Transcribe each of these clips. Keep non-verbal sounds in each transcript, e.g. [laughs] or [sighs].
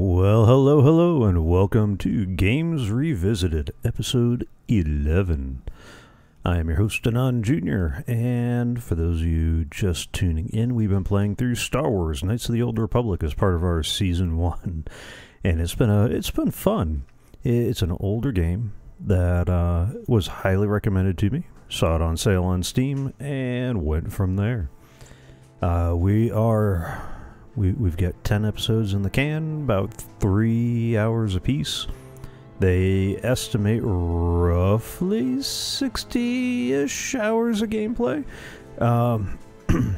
Well, hello, hello, and welcome to Games Revisited, episode 11. I am your host, Anon Jr., and for those of you just tuning in, we've been playing through Star Wars Knights of the Old Republic as part of our Season 1, [laughs] and it's been, a, it's been fun. It's an older game that uh, was highly recommended to me, saw it on sale on Steam, and went from there. Uh, we are we, we've got 10 episodes in the can, about three hours apiece. They estimate roughly 60 ish hours of gameplay. Um, [clears throat]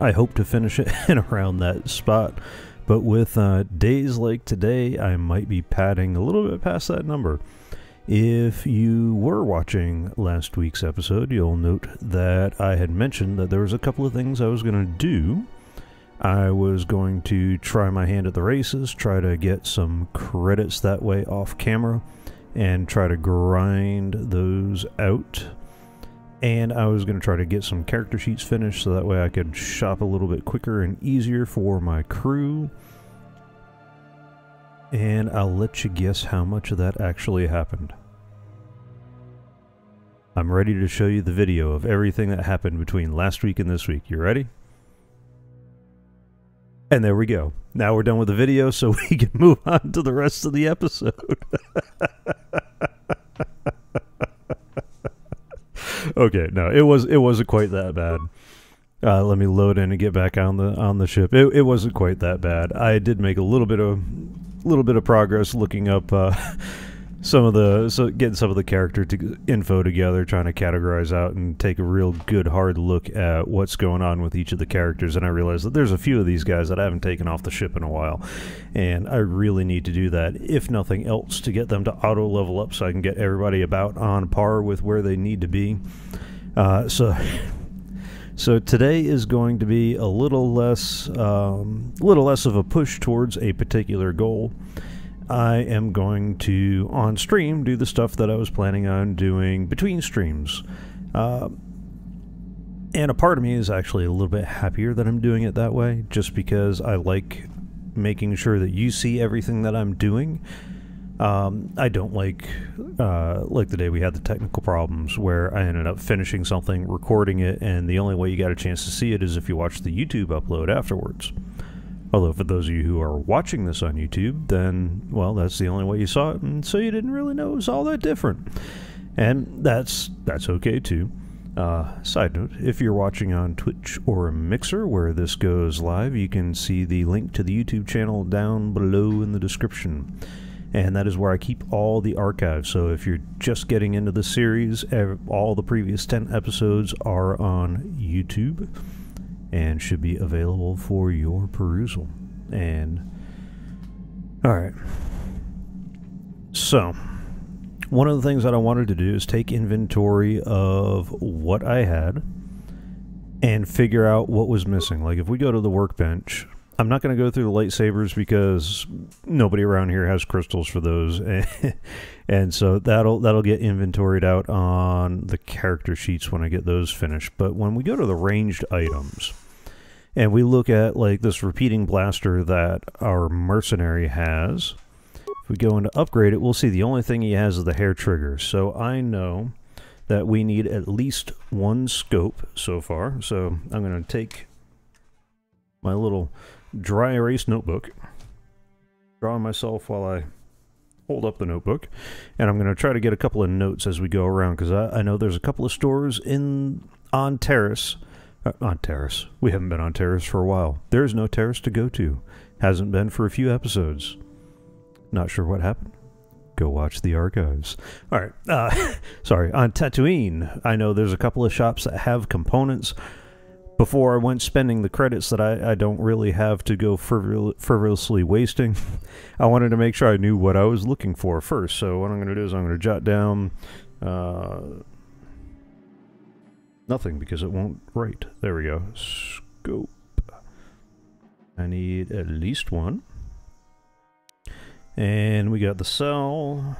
I hope to finish it [laughs] in around that spot. But with uh, days like today, I might be padding a little bit past that number. If you were watching last week's episode, you'll note that I had mentioned that there was a couple of things I was going to do I was going to try my hand at the races, try to get some credits that way off camera, and try to grind those out. And I was going to try to get some character sheets finished so that way I could shop a little bit quicker and easier for my crew. And I'll let you guess how much of that actually happened. I'm ready to show you the video of everything that happened between last week and this week. You ready? And there we go. Now we're done with the video, so [laughs] we can move on to the rest of the episode. [laughs] okay, no, it was it wasn't quite that bad. Uh, let me load in and get back on the on the ship. It, it wasn't quite that bad. I did make a little bit of little bit of progress looking up uh, [laughs] some of the so getting some of the character to, info together, trying to categorize out and take a real good hard look at what's going on with each of the characters. And I realized that there's a few of these guys that I haven't taken off the ship in a while, and I really need to do that, if nothing else, to get them to auto level up so I can get everybody about on par with where they need to be. Uh, so. [laughs] So today is going to be a little less, um, little less of a push towards a particular goal. I am going to, on stream, do the stuff that I was planning on doing between streams. Uh, and a part of me is actually a little bit happier that I'm doing it that way, just because I like making sure that you see everything that I'm doing. Um, I don't like uh, like the day we had the technical problems where I ended up finishing something, recording it, and the only way you got a chance to see it is if you watch the YouTube upload afterwards. Although, for those of you who are watching this on YouTube, then, well, that's the only way you saw it, and so you didn't really know it was all that different. And that's that's okay too. Uh, side note, if you're watching on Twitch or Mixer, where this goes live, you can see the link to the YouTube channel down below in the description. And that is where I keep all the archives. So if you're just getting into the series, all the previous 10 episodes are on YouTube and should be available for your perusal. And all right. So, one of the things that I wanted to do is take inventory of what I had and figure out what was missing. Like if we go to the workbench, I'm not going to go through the lightsabers because nobody around here has crystals for those, [laughs] and so that'll that'll get inventoried out on the character sheets when I get those finished. But when we go to the ranged items, and we look at like this repeating blaster that our mercenary has, if we go into upgrade it, we'll see the only thing he has is the hair trigger. So I know that we need at least one scope so far. So I'm going to take my little dry erase notebook, drawing myself while I hold up the notebook, and I'm going to try to get a couple of notes as we go around because I, I, know there's a couple of stores in on Taris. Uh, on Taris. We haven't been on Taris for a while. There is no Taris to go to. Hasn't been for a few episodes. Not sure what happened. Go watch the archives. All right. Uh, [laughs] sorry. On Tatooine, I know there's a couple of shops that have components before I went spending the credits that I, I don't really have to go frivol frivolously wasting, [laughs] I wanted to make sure I knew what I was looking for first. So what I'm going to do is I'm going to jot down uh, nothing because it won't write. There we go. Scope. I need at least one. And we got the cell.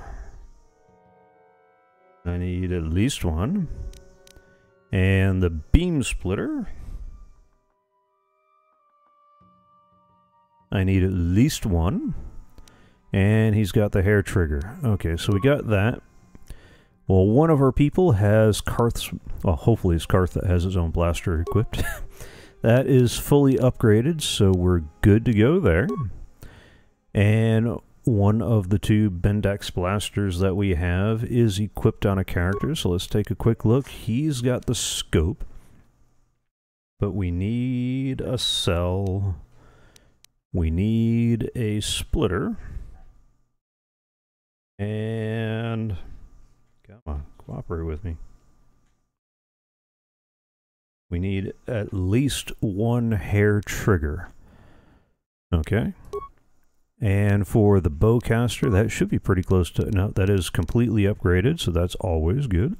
I need at least one. And the beam splitter. I need at least one. And he's got the hair trigger. Okay, so we got that. Well, one of our people has Carth's, well, hopefully it's Carth that has his own blaster equipped. [laughs] that is fully upgraded, so we're good to go there. And one of the two Bendex blasters that we have is equipped on a character, so let's take a quick look. He's got the scope, but we need a cell. We need a splitter. And come on, cooperate with me. We need at least one hair trigger. Okay. And for the bowcaster, that should be pretty close to, no, that is completely upgraded, so that's always good.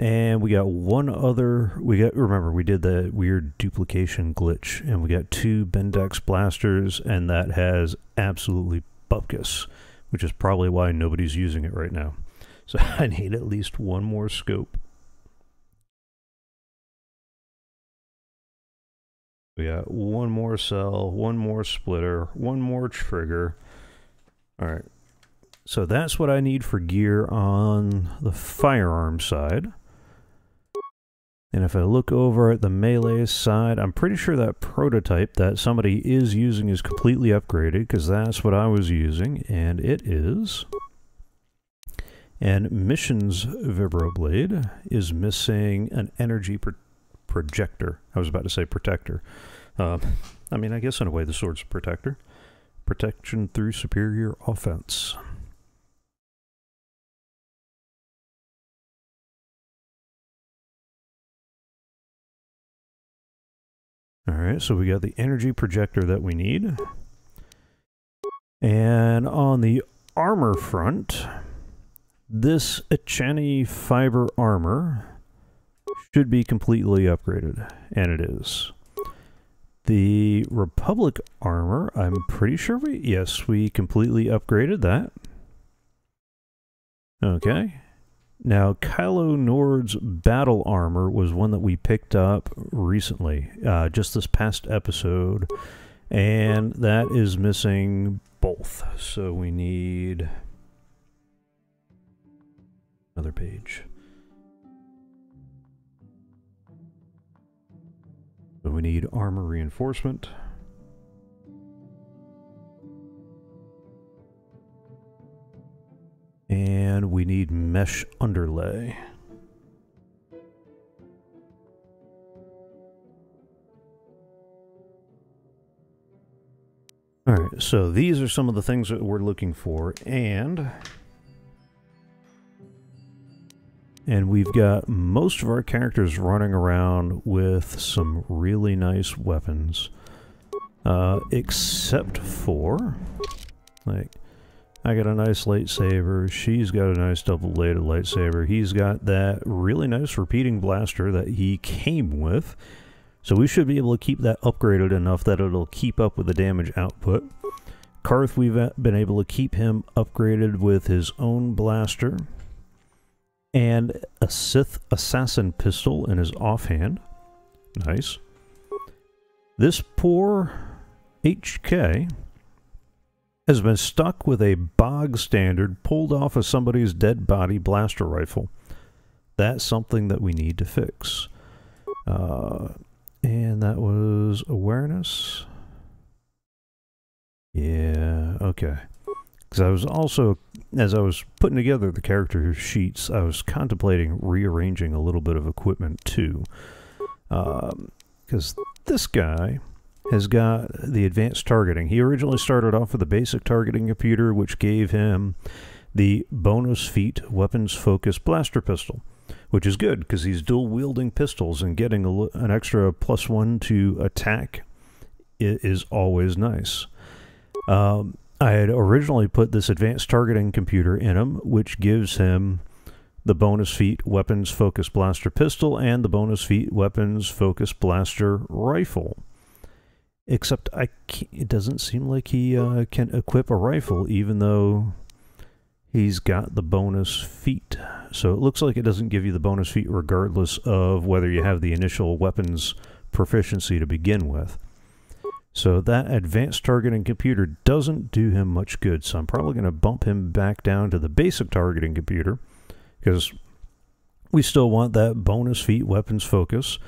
And we got one other, we got, remember, we did the weird duplication glitch, and we got two Bendex blasters, and that has absolutely bupkis, which is probably why nobody's using it right now. So [laughs] I need at least one more scope. We got one more cell, one more splitter, one more trigger. All right. So that's what I need for gear on the firearm side. And if I look over at the melee side, I'm pretty sure that prototype that somebody is using is completely upgraded because that's what I was using, and it is. And Mission's Vibroblade is missing an energy pro projector. I was about to say protector. Uh, I mean, I guess in a way the sword's a protector. Protection through superior offense. Alright, so we got the energy projector that we need. And on the armor front, this Echani fiber armor should be completely upgraded, and it is. The Republic armor, I'm pretty sure we, yes, we completely upgraded that. Okay. Now, Calo Nord's battle armor was one that we picked up recently, uh, just this past episode, and that is missing both. So we need another page. So we need armor reinforcement. And we need mesh underlay. Alright, so these are some of the things that we're looking for, and And we've got most of our characters running around with some really nice weapons. Uh, except for, like, I got a nice lightsaber, she's got a nice double-bladed lightsaber, he's got that really nice repeating blaster that he came with. So we should be able to keep that upgraded enough that it'll keep up with the damage output. Carth, we've been able to keep him upgraded with his own blaster and a Sith assassin pistol in his offhand. Nice. This poor HK has been stuck with a bog standard pulled off of somebody's dead body blaster rifle. That's something that we need to fix. Uh, and that was awareness. Yeah, okay. Because I was also, as I was putting together the character sheets, I was contemplating rearranging a little bit of equipment too. Because um, this guy has got the advanced targeting. He originally started off with a basic targeting computer, which gave him the bonus feat weapons focus blaster pistol, which is good because he's dual wielding pistols and getting a, an extra plus one to attack is always nice. Um, I had originally put this advanced targeting computer in him, which gives him the bonus feat weapons focus blaster pistol and the bonus feat weapons focus blaster rifle. Except I it doesn't seem like he uh, can equip a rifle, even though he's got the bonus feat. So it looks like it doesn't give you the bonus feat regardless of whether you have the initial weapons proficiency to begin with. So that advanced targeting computer doesn't do him much good. So I'm probably going to bump him back down to the basic targeting computer because we still want that bonus feat weapons focus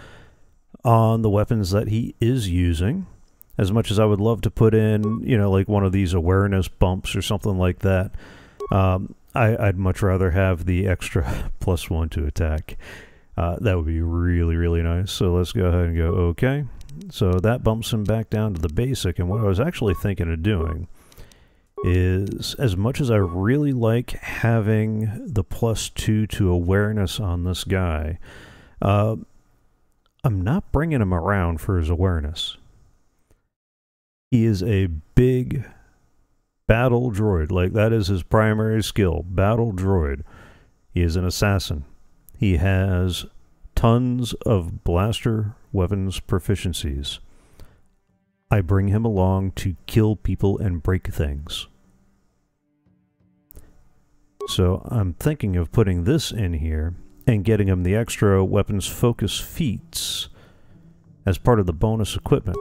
on the weapons that he is using. As much as I would love to put in, you know, like one of these awareness bumps or something like that, um, I, would much rather have the extra [laughs] plus one to attack. Uh, that would be really, really nice. So let's go ahead and go okay. So that bumps him back down to the basic. And what I was actually thinking of doing is as much as I really like having the plus two to awareness on this guy, uh, I'm not bringing him around for his awareness. He is a big battle droid. Like, that is his primary skill battle droid. He is an assassin. He has tons of blaster weapons proficiencies. I bring him along to kill people and break things. So I'm thinking of putting this in here and getting him the extra weapons focus feats as part of the bonus equipment.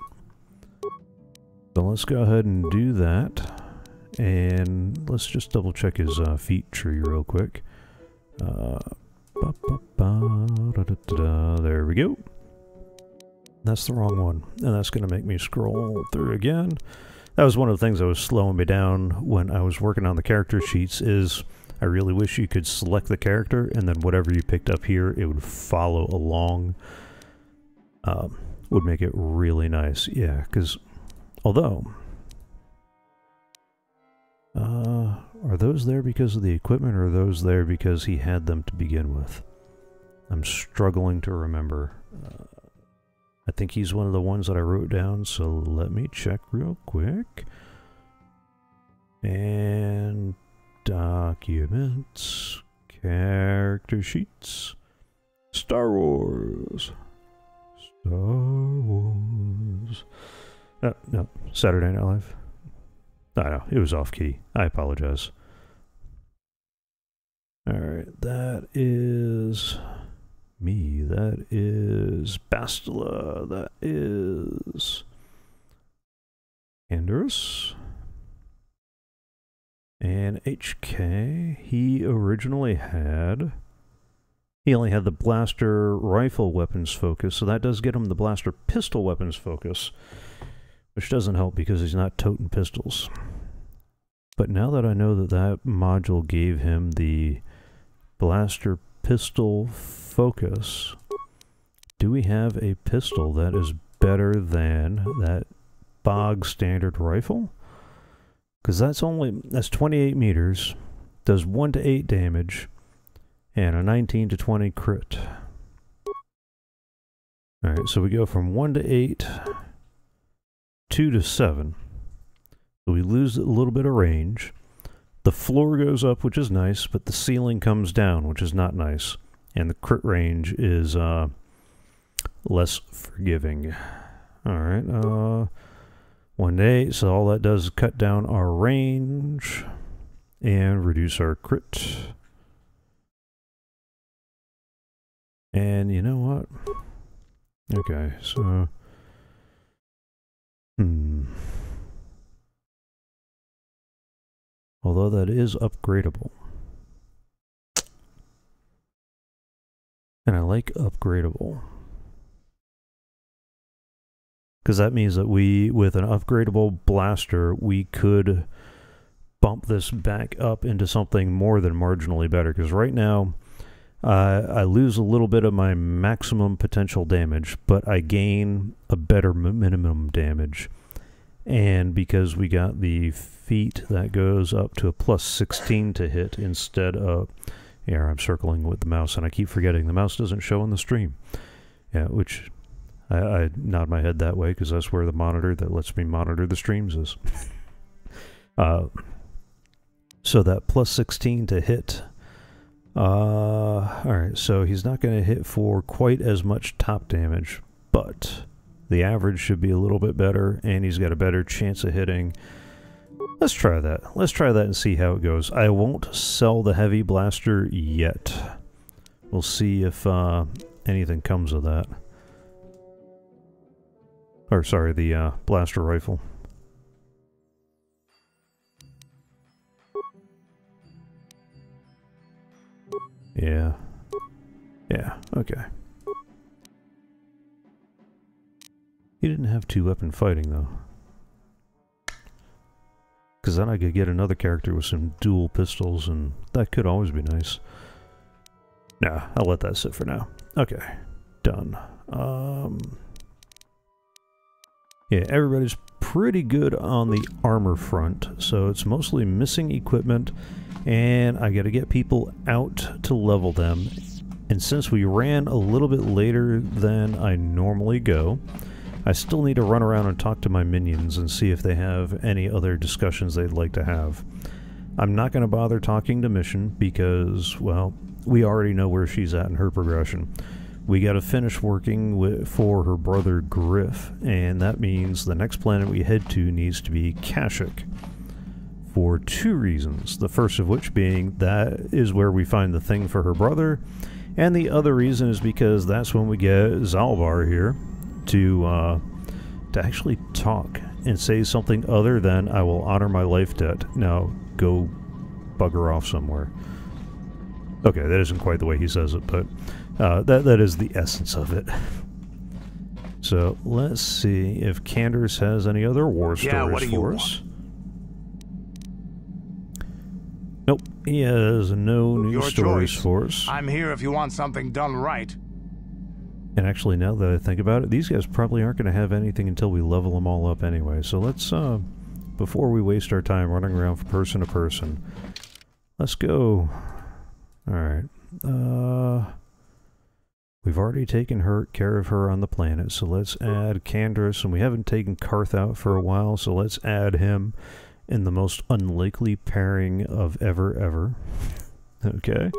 So let's go ahead and do that. And let's just double check his uh, feat tree real quick. Uh, ba -ba -ba, da -da -da there we go. That's the wrong one. And that's going to make me scroll through again. That was one of the things that was slowing me down when I was working on the character sheets is I really wish you could select the character and then whatever you picked up here, it would follow along. Um, would make it really nice. Yeah, because although... Uh, are those there because of the equipment or are those there because he had them to begin with? I'm struggling to remember. Uh, I think he's one of the ones that I wrote down, so let me check real quick. And documents, character sheets, Star Wars, Star Wars. No, no, Saturday Night Live. I know, it was off key. I apologize. Alright, that is me. That is Bastila. That is Andrus. And HK, he originally had... He only had the blaster rifle weapons focus, so that does get him the blaster pistol weapons focus, which doesn't help because he's not toting pistols. But now that I know that that module gave him the blaster pistol focus, do we have a pistol that is better than that bog standard rifle? Because that's only, that's 28 meters, does 1 to 8 damage, and a 19 to 20 crit. Alright, so we go from 1 to 8, 2 to 7. So we lose a little bit of range. The floor goes up, which is nice, but the ceiling comes down, which is not nice. And the crit range is uh, less forgiving. Alright, uh, 1 to 8, so all that does is cut down our range and reduce our crit. And you know what? Okay, so... Hmm... Although that is upgradable. And I like upgradable. Because that means that we, with an upgradable blaster, we could bump this back up into something more than marginally better. Because right now, uh, I lose a little bit of my maximum potential damage, but I gain a better minimum damage. And because we got the feat, that goes up to a plus 16 to hit instead of... Yeah, I'm circling with the mouse, and I keep forgetting the mouse doesn't show on the stream. Yeah, which I, I nod my head that way because that's where the monitor that lets me monitor the streams is. [laughs] uh, so that plus 16 to hit uh, alright, so he's not going to hit for quite as much top damage, but the average should be a little bit better, and he's got a better chance of hitting. Let's try that. Let's try that and see how it goes. I won't sell the heavy blaster yet. We'll see if uh, anything comes of that. Or, sorry, the uh, blaster rifle. Yeah. Yeah, okay. He didn't have two weapon fighting, though. Because then I could get another character with some dual pistols, and that could always be nice. Nah, I'll let that sit for now. Okay, done. Um, yeah, everybody's pretty good on the armor front, so it's mostly missing equipment, and I gotta get people out to level them. And since we ran a little bit later than I normally go, I still need to run around and talk to my minions and see if they have any other discussions they'd like to have. I'm not going to bother talking to Mission because, well, we already know where she's at in her progression. We got to finish working with, for her brother Griff, and that means the next planet we head to needs to be Kashyyyk. For two reasons. The first of which being that is where we find the thing for her brother, and the other reason is because that's when we get Zaalbar here, to uh, to actually talk and say something other than "I will honor my life debt." Now go bugger off somewhere. Okay, that isn't quite the way he says it, but uh, that that is the essence of it. So let's see if Canderous has any other war stories yeah, for us. Nope, he has no new Your stories choice. for us. I'm here if you want something done right. And actually, now that I think about it, these guys probably aren't going to have anything until we level them all up anyway. So let's, uh, before we waste our time running around from person to person, let's go. Alright. Uh, we've already taken her care of her on the planet, so let's add Canderous, and we haven't taken Carth out for a while, so let's add him in the most unlikely pairing of ever, ever. [laughs] okay.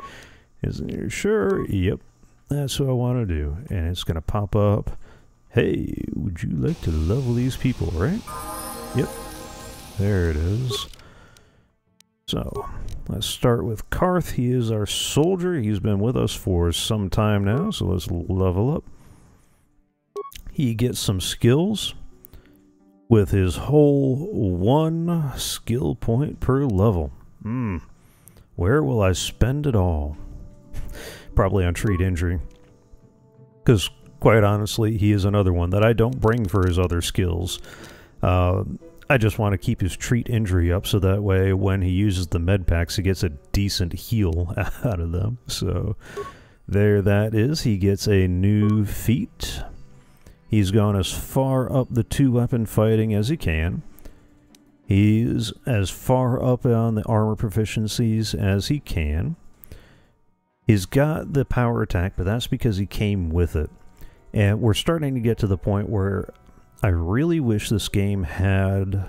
Isn't you sure? Yep. That's what I want to do. And it's going to pop up, hey, would you like to level these people, right? Yep. There it is. So, let's start with Carth. He is our soldier. He's been with us for some time now, so let's level up. He gets some skills with his whole one skill point per level. Hmm. Where will I spend it all? [laughs] probably on treat injury. Because, quite honestly, he is another one that I don't bring for his other skills. Uh, I just want to keep his treat injury up so that way when he uses the med packs, he gets a decent heal [laughs] out of them. So, there that is. He gets a new feat. He's gone as far up the two weapon fighting as he can. He's as far up on the armor proficiencies as he can. He's got the power attack, but that's because he came with it. And we're starting to get to the point where I really wish this game had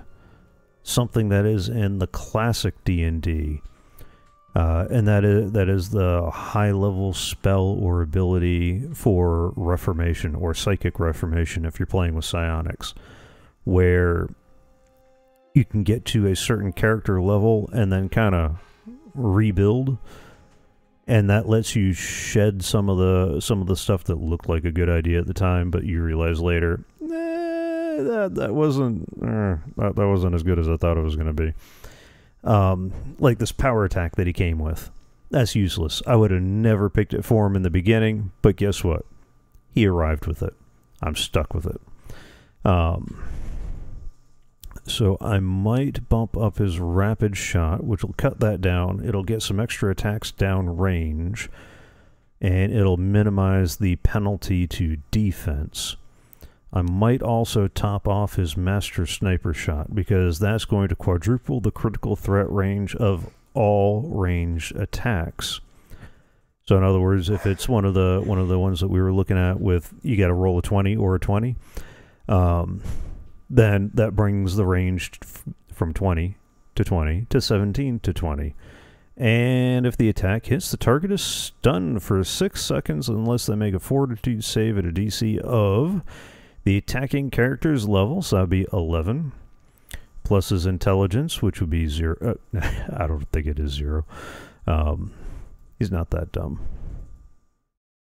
something that is in the classic D&D. Uh, and that is that is the high level spell or ability for reformation or psychic reformation if you're playing with psionics, where you can get to a certain character level and then kind of rebuild and that lets you shed some of the some of the stuff that looked like a good idea at the time, but you realize later, that that wasn't eh, that, that wasn't as good as I thought it was going to be. Um, like this power attack that he came with, that's useless. I would have never picked it for him in the beginning, but guess what? He arrived with it. I'm stuck with it. Um, so I might bump up his rapid shot, which will cut that down. It'll get some extra attacks down range, and it'll minimize the penalty to defense. I might also top off his master sniper shot because that's going to quadruple the critical threat range of all range attacks. So in other words, if it's one of the one of the ones that we were looking at with you got to roll a 20 or a 20, um, then that brings the range from 20 to 20 to 17 to 20. And if the attack hits, the target is stunned for 6 seconds unless they make a fortitude save at a DC of the attacking character's level, so that'd be 11, plus his intelligence, which would be 0. Uh, [laughs] I don't think it is 0. Um, he's not that dumb.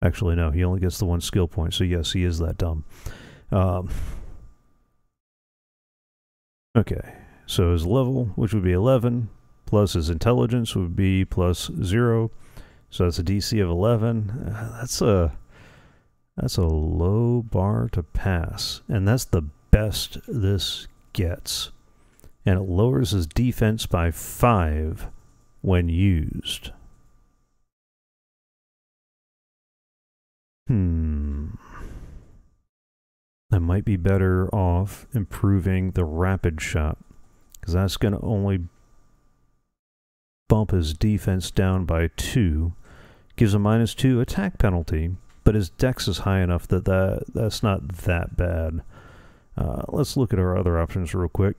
Actually, no, he only gets the one skill point, so yes, he is that dumb. Um, Okay, so his level, which would be 11, plus his intelligence would be plus 0. So that's a DC of 11. Uh, that's a that's a low bar to pass, and that's the best this gets. And it lowers his defense by 5 when used. Hmm. I might be better off improving the rapid shot because that's going to only bump his defense down by 2. Gives a minus 2 attack penalty, but his dex is high enough that, that that's not that bad. Uh, let's look at our other options real quick.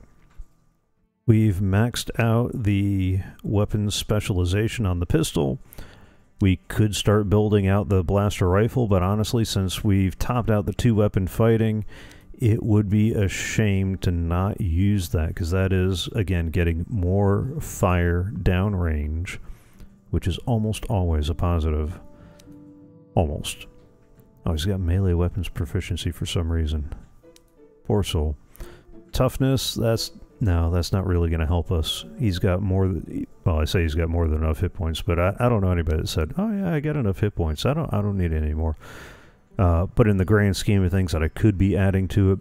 We've maxed out the weapons specialization on the pistol. We could start building out the blaster rifle, but honestly, since we've topped out the two weapon fighting, it would be a shame to not use that because that is, again, getting more fire downrange, which is almost always a positive. Almost. Oh, he's got melee weapons proficiency for some reason. Poor soul. Toughness, that's no, that's not really going to help us. He's got more. Well, I say he's got more than enough hit points, but I, I don't know anybody that said, "Oh yeah, I got enough hit points. I don't I don't need any more." Uh, but in the grand scheme of things that I could be adding to it,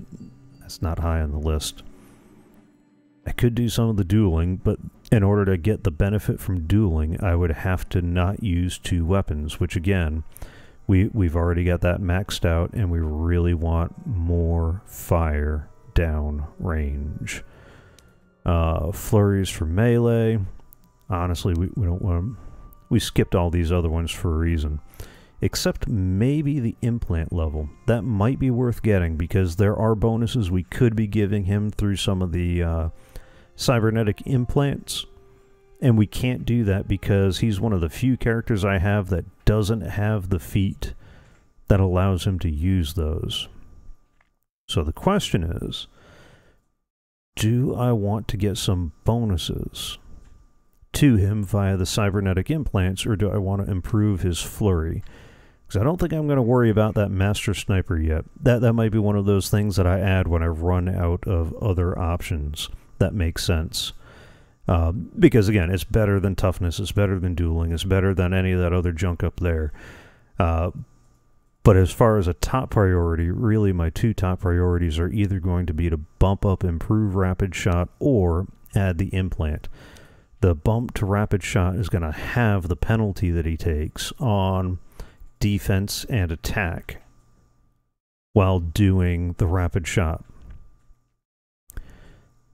that's not high on the list. I could do some of the dueling, but in order to get the benefit from dueling, I would have to not use two weapons, which again, we we've already got that maxed out, and we really want more fire down range. Uh, flurries for melee. Honestly, we, we don't want We skipped all these other ones for a reason. Except maybe the implant level. That might be worth getting because there are bonuses we could be giving him through some of the uh, cybernetic implants. And we can't do that because he's one of the few characters I have that doesn't have the feat that allows him to use those. So the question is, do I want to get some bonuses to him via the cybernetic implants, or do I want to improve his flurry? Because I don't think I'm going to worry about that master sniper yet. That that might be one of those things that I add when I run out of other options that make sense. Uh, because again, it's better than toughness, it's better than dueling, it's better than any of that other junk up there. Uh, but as far as a top priority, really my two top priorities are either going to be to bump up improve rapid shot or add the implant. The bump to rapid shot is going to have the penalty that he takes on defense and attack while doing the rapid shot.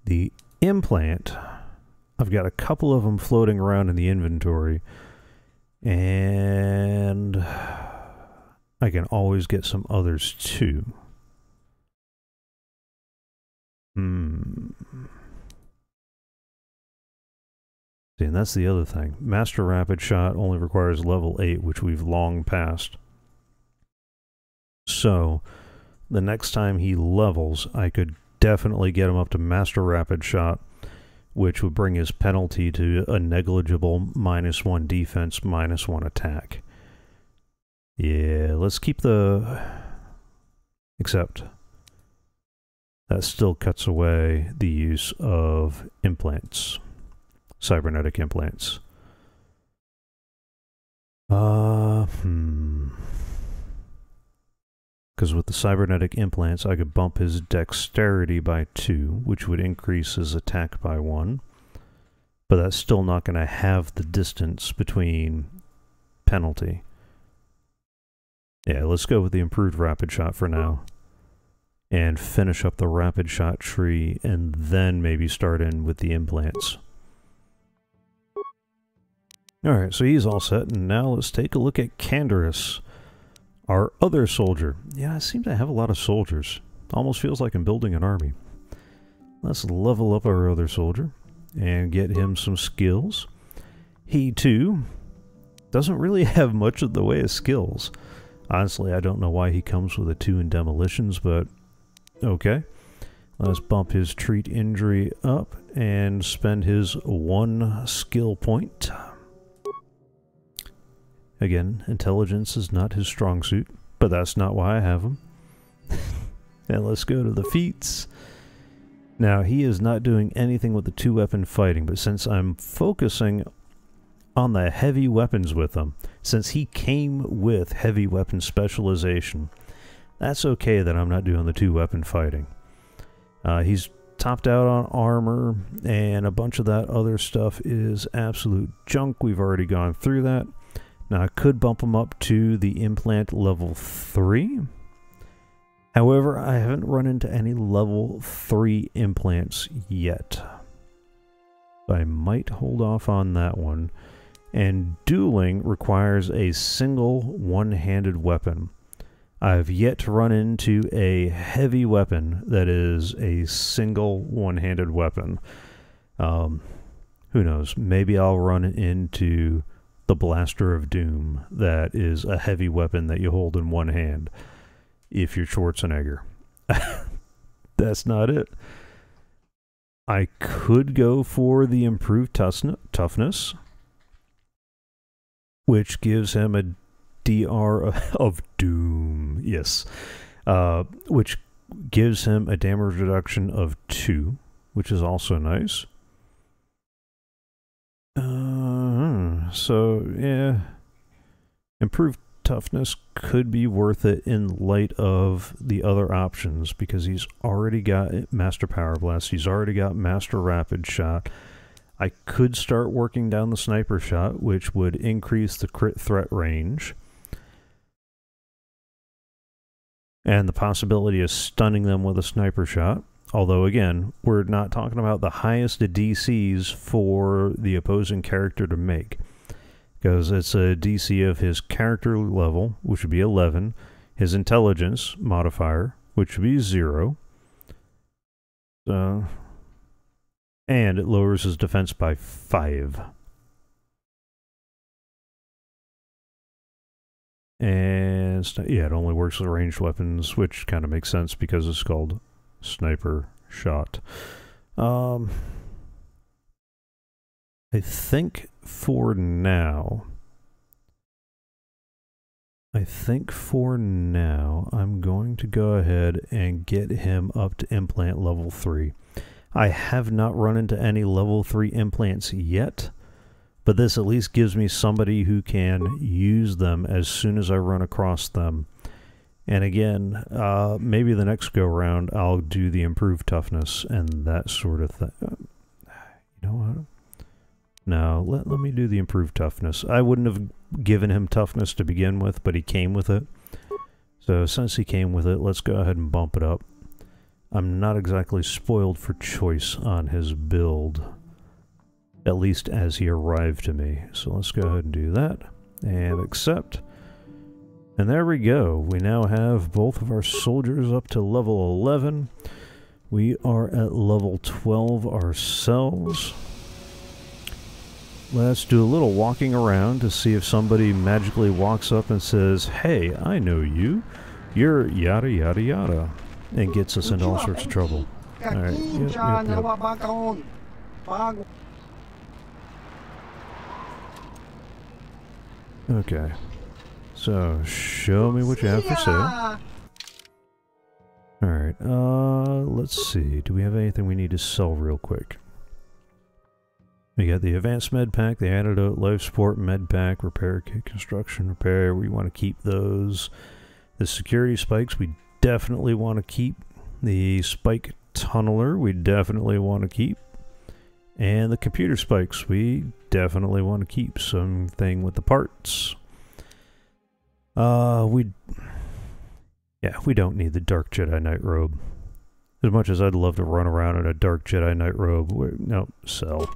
The implant, I've got a couple of them floating around in the inventory, and I can always get some others too. Hmm. See, and that's the other thing. Master Rapid Shot only requires level 8, which we've long passed. So, the next time he levels, I could definitely get him up to Master Rapid Shot, which would bring his penalty to a negligible minus 1 defense, minus 1 attack. Yeah, let's keep the... Except that still cuts away the use of implants, cybernetic implants. Uh, hmm. Because with the cybernetic implants, I could bump his dexterity by 2, which would increase his attack by 1. But that's still not going to have the distance between penalty. Yeah, let's go with the improved rapid shot for now. And finish up the rapid shot tree and then maybe start in with the implants. Alright, so he's all set, and now let's take a look at Canderous, our other soldier. Yeah, I seem to have a lot of soldiers. Almost feels like I'm building an army. Let's level up our other soldier and get him some skills. He, too, doesn't really [laughs] have much of the way of skills. Honestly, I don't know why he comes with a 2 in demolitions, but okay. Let's bump his treat injury up and spend his one skill point. Again, intelligence is not his strong suit, but that's not why I have him. and [laughs] let's go to the feats. Now, he is not doing anything with the two weapon fighting, but since I'm focusing on the heavy weapons with him, since he came with heavy weapon specialization, that's okay that I'm not doing the two weapon fighting. Uh, he's topped out on armor, and a bunch of that other stuff is absolute junk. We've already gone through that. Now, I could bump them up to the implant level 3. However, I haven't run into any level 3 implants yet. I might hold off on that one. And dueling requires a single one-handed weapon. I've yet to run into a heavy weapon that is a single one-handed weapon. Um, who knows? Maybe I'll run into the Blaster of Doom that is a heavy weapon that you hold in one hand if you're Schwarzenegger. [laughs] That's not it. I could go for the improved toughness, which gives him a DR [laughs] of Doom. Yes. Uh, which gives him a damage reduction of 2, which is also nice. Uh, so, yeah. Improved toughness could be worth it in light of the other options because he's already got Master Power Blast, he's already got Master Rapid Shot. I could start working down the Sniper Shot, which would increase the crit threat range. And the possibility of stunning them with a Sniper Shot. Although, again, we're not talking about the highest DCs for the opposing character to make because it's a DC of his character level, which would be 11, his intelligence modifier, which would be 0. So, and it lowers his defense by 5. And yeah, it only works with ranged weapons, which kind of makes sense because it's called sniper shot. Um, I think for now, I think for now, I'm going to go ahead and get him up to implant level 3. I have not run into any level 3 implants yet, but this at least gives me somebody who can use them as soon as I run across them. And again, uh, maybe the next go round I'll do the improved toughness and that sort of thing. You know what? No, let, let me do the improved toughness. I wouldn't have given him toughness to begin with, but he came with it. So since he came with it, let's go ahead and bump it up. I'm not exactly spoiled for choice on his build, at least as he arrived to me. So let's go ahead and do that, and accept. And there we go. We now have both of our soldiers up to level 11. We are at level 12 ourselves. Let's do a little walking around to see if somebody magically walks up and says, Hey, I know you. You're yada yada yada. And gets us into all sorts of trouble. Alright, yep, yep, yep. Okay. So, show me what you have for sale. Alright, uh, let's see. Do we have anything we need to sell real quick? We got the advanced med pack, the antidote, life support med pack, repair kit, construction repair. We want to keep those. The security spikes, we definitely want to keep. The spike tunneler, we definitely want to keep. And the computer spikes, we definitely want to keep. Something with the parts. Uh, we... Yeah, we don't need the Dark Jedi Knight robe. As much as I'd love to run around in a Dark Jedi Knight robe, no, sell.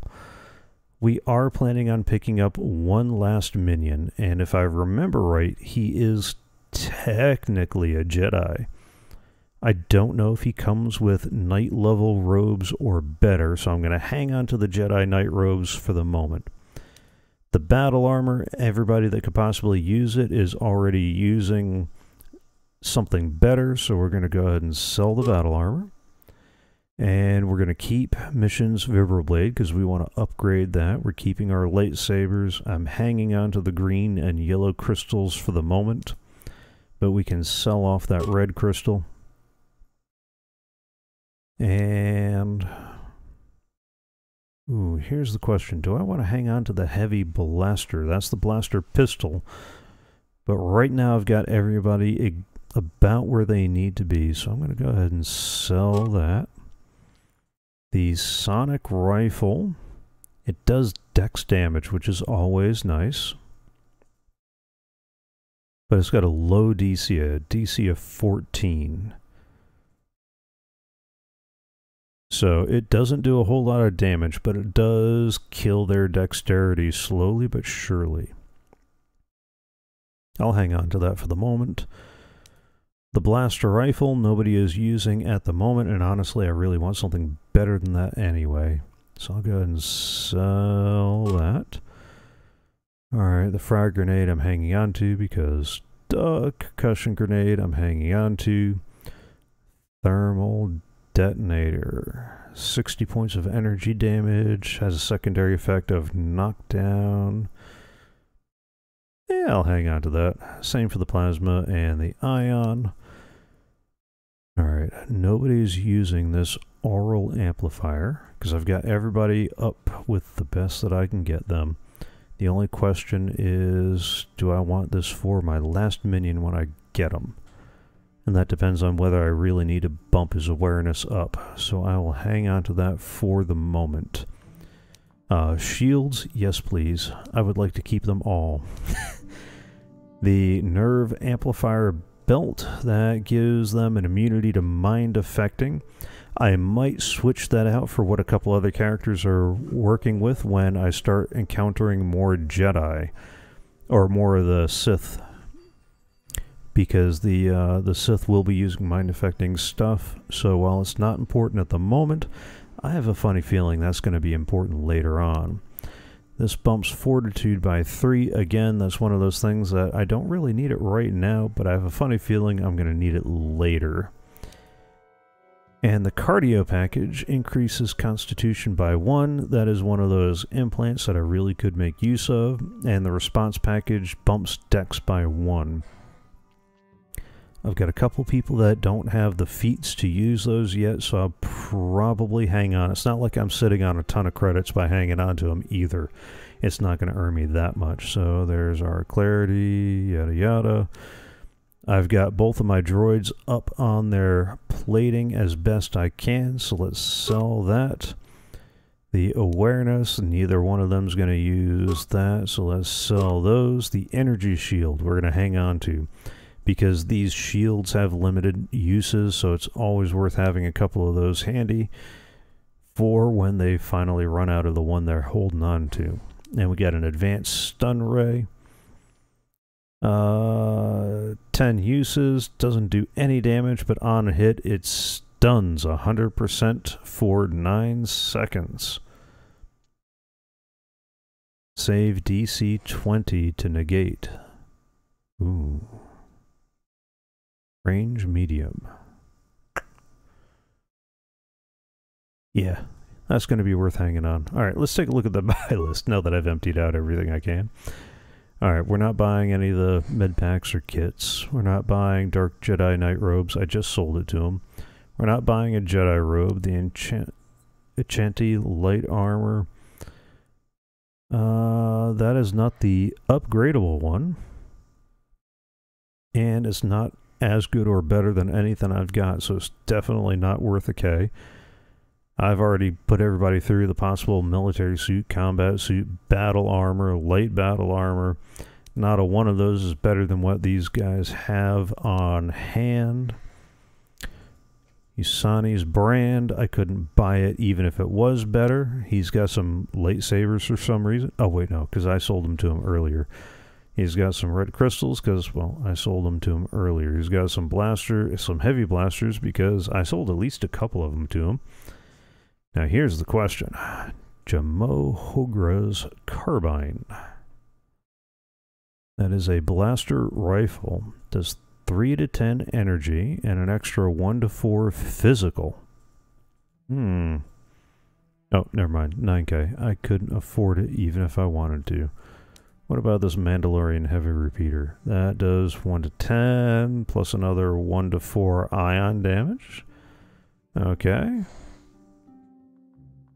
We are planning on picking up one last minion, and if I remember right, he is technically a Jedi. I don't know if he comes with knight level robes or better, so I'm going to hang on to the Jedi Knight robes for the moment. The battle armor, everybody that could possibly use it is already using something better, so we're going to go ahead and sell the battle armor. And we're going to keep Mission's Vibroblade because we want to upgrade that. We're keeping our lightsabers. I'm hanging on to the green and yellow crystals for the moment. But we can sell off that red crystal. And ooh, here's the question: Do I want to hang on to the heavy blaster? That's the blaster pistol. But right now, I've got everybody about where they need to be, so I'm going to go ahead and sell that. The sonic rifle, it does dex damage, which is always nice. But it's got a low DC, a DC of 14. So it doesn't do a whole lot of damage, but it does kill their dexterity slowly but surely. I'll hang on to that for the moment. The blaster rifle, nobody is using at the moment, and honestly, I really want something better than that anyway. So I'll go ahead and sell that. Alright, the frag grenade I'm hanging on to because duh, concussion grenade I'm hanging on to. Thermal detonator. 60 points of energy damage. Has a secondary effect of knockdown. Yeah, I'll hang on to that. Same for the plasma and the ion. Alright, nobody's using this aural amplifier because I've got everybody up with the best that I can get them. The only question is, do I want this for my last minion when I get him? And that depends on whether I really need to bump his awareness up. So I will hang on to that for the moment. Uh, shields, yes please. I would like to keep them all. [laughs] the nerve amplifier belt that gives them an immunity to mind affecting. I might switch that out for what a couple other characters are working with when I start encountering more Jedi or more of the Sith because the uh, the Sith will be using mind affecting stuff. So while it's not important at the moment, I have a funny feeling that's going to be important later on. This bumps fortitude by 3. Again, that's one of those things that I don't really need it right now, but I have a funny feeling I'm going to need it later. And the cardio package increases constitution by 1. That is one of those implants that I really could make use of. And the response package bumps dex by 1. I've got a couple people that don't have the feats to use those yet, so I'll probably hang on. It's not like I'm sitting on a ton of credits by hanging on to them either. It's not going to earn me that much. So there's our clarity, yada yada. I've got both of my droids up on their plating as best I can, so let's sell that. The awareness, neither one of them's going to use that, so let's sell those. The energy shield, we're going to hang on to because these shields have limited uses, so it's always worth having a couple of those handy for when they finally run out of the one they're holding on to. And we got an advanced stun ray. Uh, 10 uses, doesn't do any damage, but on a hit it stuns 100% for 9 seconds. Save DC 20 to negate. Ooh. Range medium. Yeah, that's going to be worth hanging on. All right, let's take a look at the [laughs] buy list now that I've emptied out everything I can. All right, we're not buying any of the med packs or kits. We're not buying Dark Jedi Knight robes. I just sold it to him. We're not buying a Jedi robe. The enchant Echani light armor. Uh, that is not the upgradable one. And it's not as good or better than anything I've got, so it's definitely not worth a K. I've already put everybody through the possible military suit, combat suit, battle armor, light battle armor. Not a one of those is better than what these guys have on hand. Yusanis' brand, I couldn't buy it even if it was better. He's got some lightsabers for some reason. Oh, wait, no, because I sold them to him earlier. He's got some red crystals because, well, I sold them to him earlier. He's got some blaster, some heavy blasters because I sold at least a couple of them to him. Now here's the question. [sighs] Jamoh Hogra's carbine. That is a blaster rifle. Does 3 to 10 energy and an extra 1 to 4 physical. Hmm. Oh, never mind. 9k. I couldn't afford it even if I wanted to. What about this Mandalorian Heavy Repeater? That does 1 to 10, plus another 1 to 4 ion damage. Okay.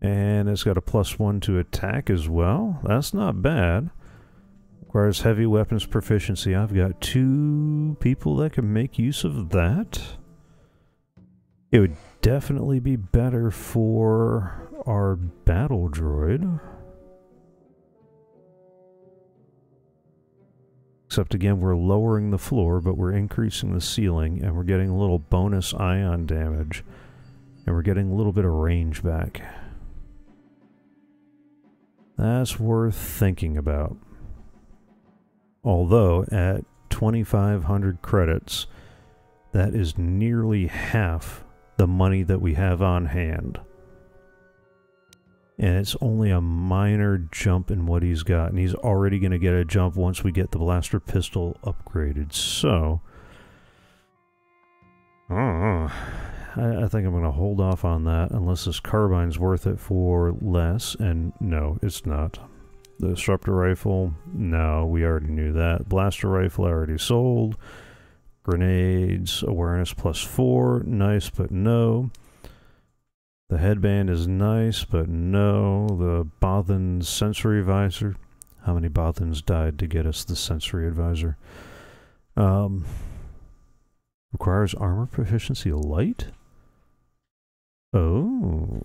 And it's got a plus one to attack as well. That's not bad. Requires heavy weapons proficiency. I've got two people that can make use of that. It would definitely be better for our battle droid. Except again, we're lowering the floor, but we're increasing the ceiling, and we're getting a little bonus ion damage. And we're getting a little bit of range back. That's worth thinking about. Although, at 2,500 credits, that is nearly half the money that we have on hand. And it's only a minor jump in what he's got. And he's already going to get a jump once we get the blaster pistol upgraded. So, I I think I'm going to hold off on that unless this carbine's worth it for less. And no, it's not. The disruptor rifle, no, we already knew that. Blaster rifle, I already sold. Grenades, awareness plus four, nice but no. The headband is nice but no. The Bothan sensory visor. how many Bothans died to get us the sensory advisor? Um, requires armor proficiency light? Oh.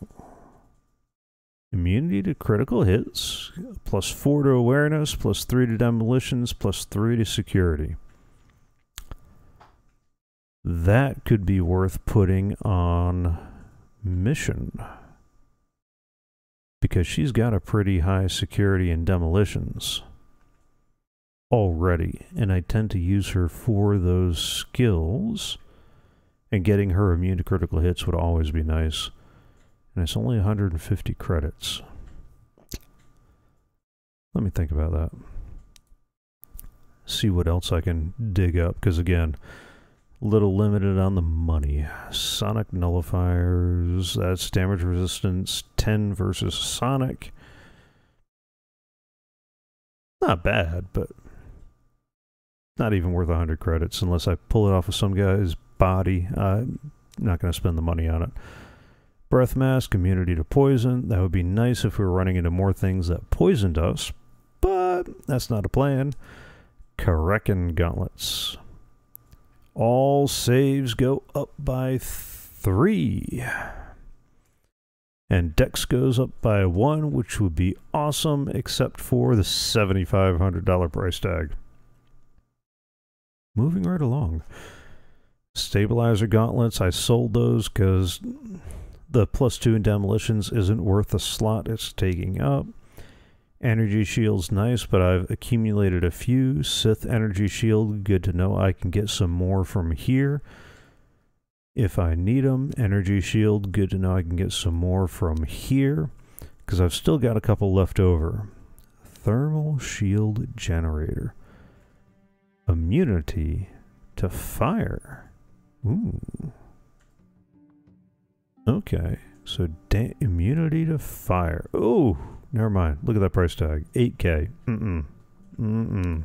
Immunity to critical hits, plus 4 to awareness, plus 3 to demolitions, plus 3 to security. That could be worth putting on mission. Because she's got a pretty high security in demolitions already, and I tend to use her for those skills. And getting her immune to critical hits would always be nice. And it's only 150 credits. Let me think about that. See what else I can dig up, because again, little limited on the money. Sonic nullifiers, that's damage resistance 10 versus Sonic. Not bad, but not even worth 100 credits unless I pull it off of some guy's body. I'm not going to spend the money on it. Breath mask, immunity to poison. That would be nice if we were running into more things that poisoned us, but that's not a plan. Karakan gauntlets. All saves go up by three. And Dex goes up by one, which would be awesome, except for the $7,500 price tag. Moving right along. Stabilizer gauntlets, I sold those because the plus two in demolitions isn't worth the slot it's taking up. Energy shield's nice, but I've accumulated a few. Sith energy shield, good to know I can get some more from here. If I need them, energy shield, good to know I can get some more from here. Because I've still got a couple left over. Thermal shield generator. Immunity to fire. Ooh. Okay, so immunity to fire. Oh, never mind. Look at that price tag. 8k. Mm-mm. Mm-mm.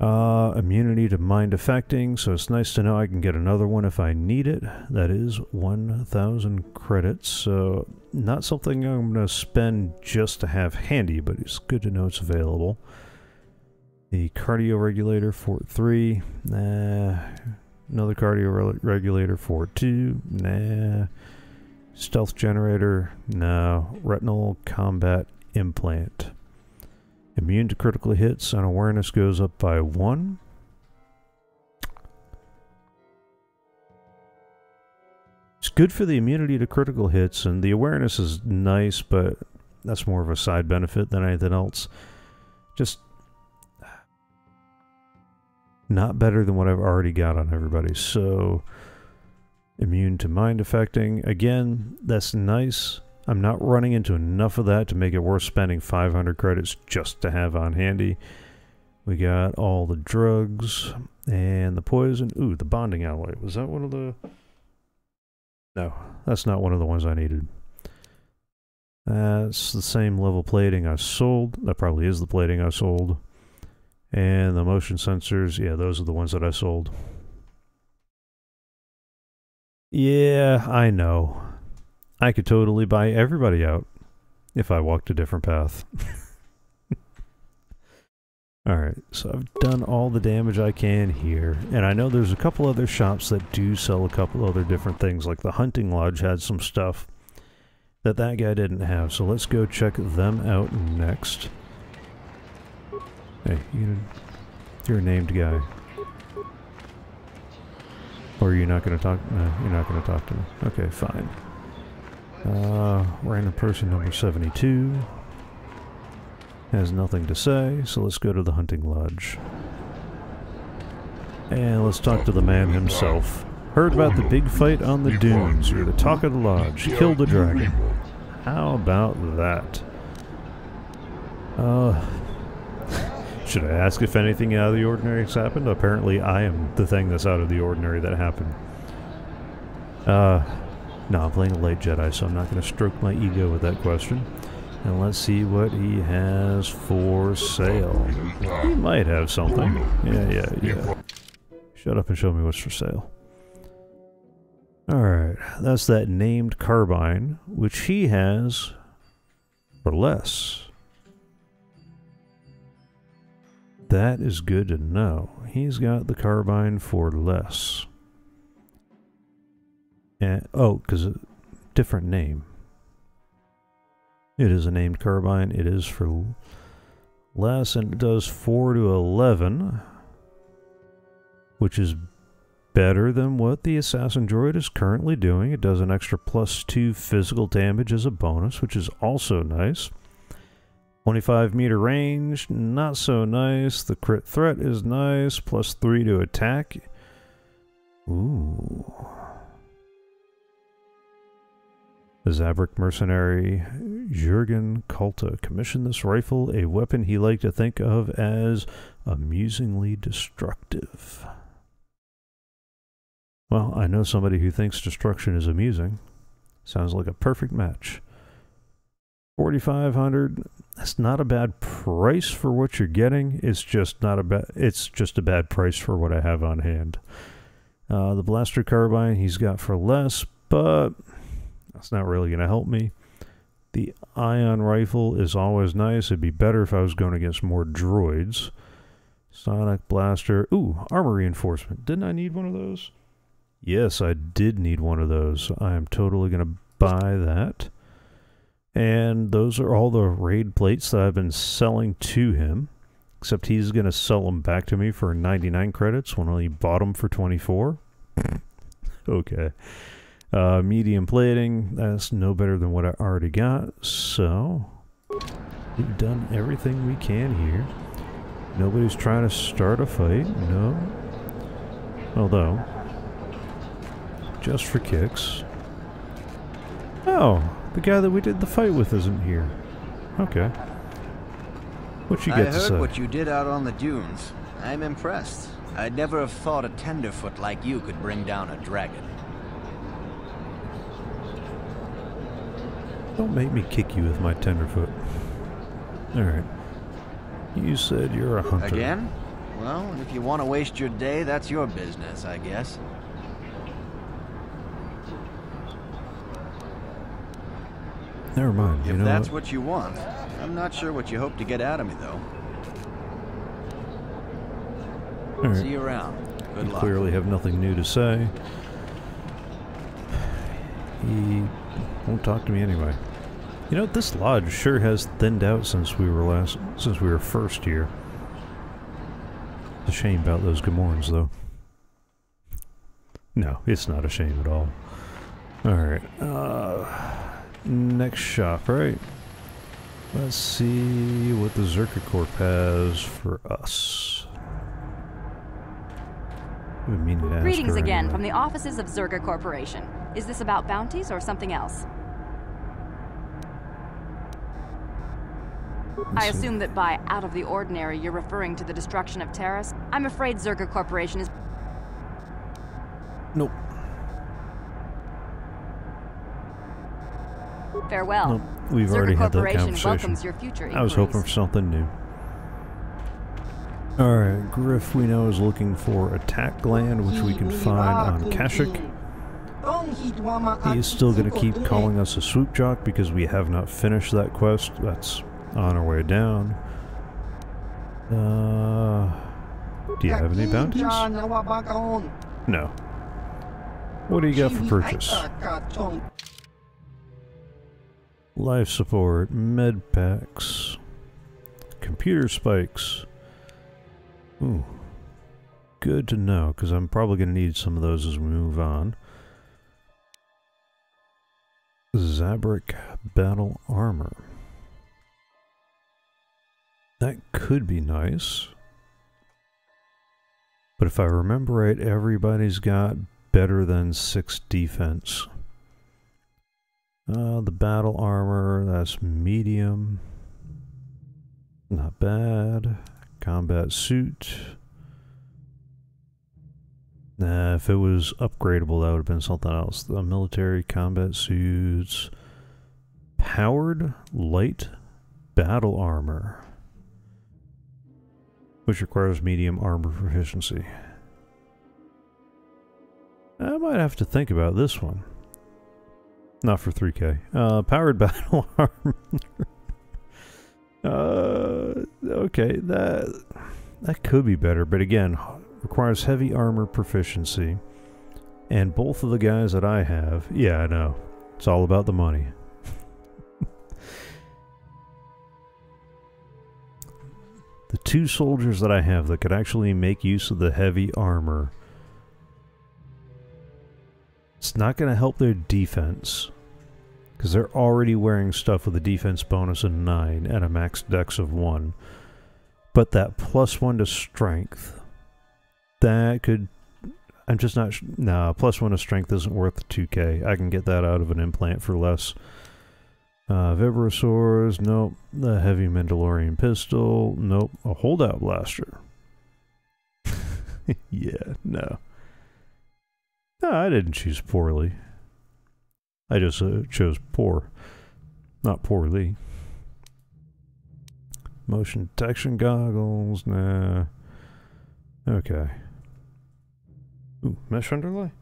Uh, immunity to mind affecting, so it's nice to know I can get another one if I need it. That is 1,000 credits, so not something I'm going to spend just to have handy, but it's good to know it's available. The cardio regulator, Fort 3. Nah, Another cardio re regulator for 2. Nah. Stealth generator. No. Retinal combat implant. Immune to critical hits and awareness goes up by 1. It's good for the immunity to critical hits, and the awareness is nice, but that's more of a side benefit than anything else. Just not better than what I've already got on everybody. So, immune to mind affecting. Again, that's nice. I'm not running into enough of that to make it worth spending 500 credits just to have on handy. We got all the drugs and the poison. Ooh, the bonding alloy. Was that one of the... No, that's not one of the ones I needed. That's the same level plating I sold. That probably is the plating I sold. And the motion sensors, yeah, those are the ones that I sold. Yeah, I know. I could totally buy everybody out if I walked a different path. [laughs] Alright, so I've done all the damage I can here, and I know there's a couple other shops that do sell a couple other different things, like the Hunting Lodge had some stuff that that guy didn't have, so let's go check them out next. Hey, you, you're a named guy. Or are you not going to talk? No, you're not going to talk to me. Okay, fine. Uh, random person number 72 has nothing to say, so let's go to the hunting lodge. And let's talk to the man himself. Heard about the big fight on the dunes. You're the talk of the lodge. Killed the dragon. How about that? Uh, should I ask if anything out of the ordinary has happened? Apparently I am the thing that's out of the ordinary that happened. Uh, no, I'm playing a late Jedi, so I'm not going to stroke my ego with that question. And let's see what he has for sale. He might have something. Yeah, yeah, yeah. Shut up and show me what's for sale. Alright, that's that named carbine, which he has for less. That is good to know. He's got the carbine for less. And, oh, because different name. It is a named carbine. It is for less, and it does 4 to 11, which is better than what the Assassin Droid is currently doing. It does an extra plus 2 physical damage as a bonus, which is also nice. 25 meter range, not so nice. The crit threat is nice, plus 3 to attack. Ooh. The Zabrak mercenary Jurgen Kalta commissioned this rifle, a weapon he liked to think of as amusingly destructive. Well, I know somebody who thinks destruction is amusing. Sounds like a perfect match. 4500 that's not a bad price for what you're getting. It's just not a bad it's just a bad price for what I have on hand. Uh, the blaster carbine he's got for less, but that's not really going to help me. The ion rifle is always nice. It'd be better if I was going against more droids. Sonic blaster. Ooh, armor reinforcement. Didn't I need one of those? Yes, I did need one of those. I am totally going to buy that. And those are all the raid plates that I've been selling to him. Except he's going to sell them back to me for 99 credits when he bought them for 24. [laughs] okay. Uh, medium plating, that's no better than what I already got, so we've done everything we can here. Nobody's trying to start a fight, no. Although, just for kicks. Oh, the guy that we did the fight with isn't here. Okay. What you get I to heard what you did out on the dunes. I'm impressed. I'd never have thought a tenderfoot like you could bring down a dragon. Don't make me kick you with my tenderfoot. Alright. You said you're a hunter. Again? Well, if you want to waste your day, that's your business, I guess. Never mind. You if know that's what? what you want. I'm not sure what you hope to get out of me, though. See you around. Good You luck. clearly have nothing new to say. [sighs] He won't talk to me anyway. You know, this lodge sure has thinned out since we were last since we were first here. It's a shame about those Gamorreans, though. No, it's not a shame at all. Alright, uh next shop, right? Let's see what the Czerka Corp has for us. I've been meaning to ask Greetings again anyway. from the offices of Czerka Corporation. Is this about bounties or something else? I assume that by out of the ordinary, you're referring to the destruction of Taris. I'm afraid Czerka Corporation is. Nope. Farewell. Nope. We've Czerka already had that Corporation conversation. welcomes your future I was hoping for something new. Alright, Griff we know is looking for attack gland, which we can find on Kashyyyk. He is still going to keep calling us a swoop jock because we have not finished that quest. That's on our way down. Uh, do you have any bounties? No. What do you got for purchase? Life support, med packs, computer spikes. Ooh. Good to know, because I'm probably going to need some of those as we move on. Zabrak Battle Armor. That could be nice. But if I remember right, everybody's got better than 6 defense. Uh, the battle armor, that's medium. Not bad. Combat suit. Nah, if it was upgradable, that would have been something else. The military combat suits. Powered light battle armor. Which requires medium armor proficiency. I might have to think about this one. Not for 3K. Uh, powered [laughs] battle armor. uh, okay, that that could be better, but again, requires heavy armor proficiency. And both of the guys that I have, yeah, I know. It's all about the money. [laughs] the two soldiers that I have that could actually make use of the heavy armor it's not going to help their defense. Because they're already wearing stuff with a defense bonus of 9 and a max dex of 1. But that plus 1 to strength, that could... I'm just not... Nah, plus 1 to strength isn't worth 2k. I can get that out of an implant for less. Uh, Vibroswords, nope. The heavy Mandalorian pistol, nope. A holdout blaster. [laughs] yeah, no. No, I didn't choose poorly. I just uh, chose poor, not poorly. Motion detection goggles, nah. Okay. Ooh, mesh underlay?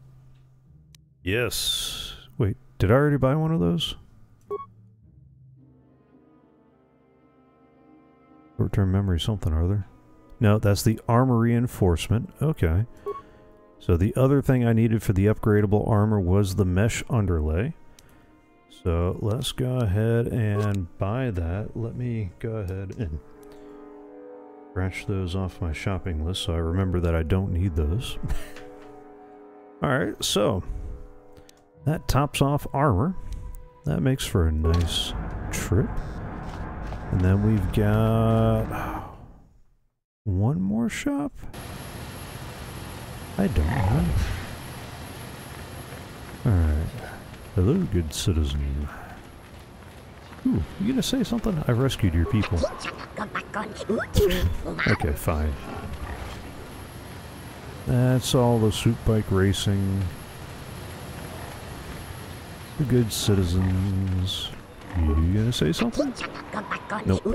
Yes. Wait, did I already buy one of those? Short-term memory something or other. No, that's the armor reinforcement. Okay. So the other thing I needed for the upgradable armor was the mesh underlay. So let's go ahead and buy that. Let me go ahead and scratch those off my shopping list so I remember that I don't need those. [laughs] Alright, so that tops off armor. That makes for a nice trip. And then we've got one more shop. I don't know. Alright. Hello, good citizen. Ooh, you gonna say something? I rescued your people. okay, fine. That's all the suit bike racing. The good citizens. You gonna say something? Nope.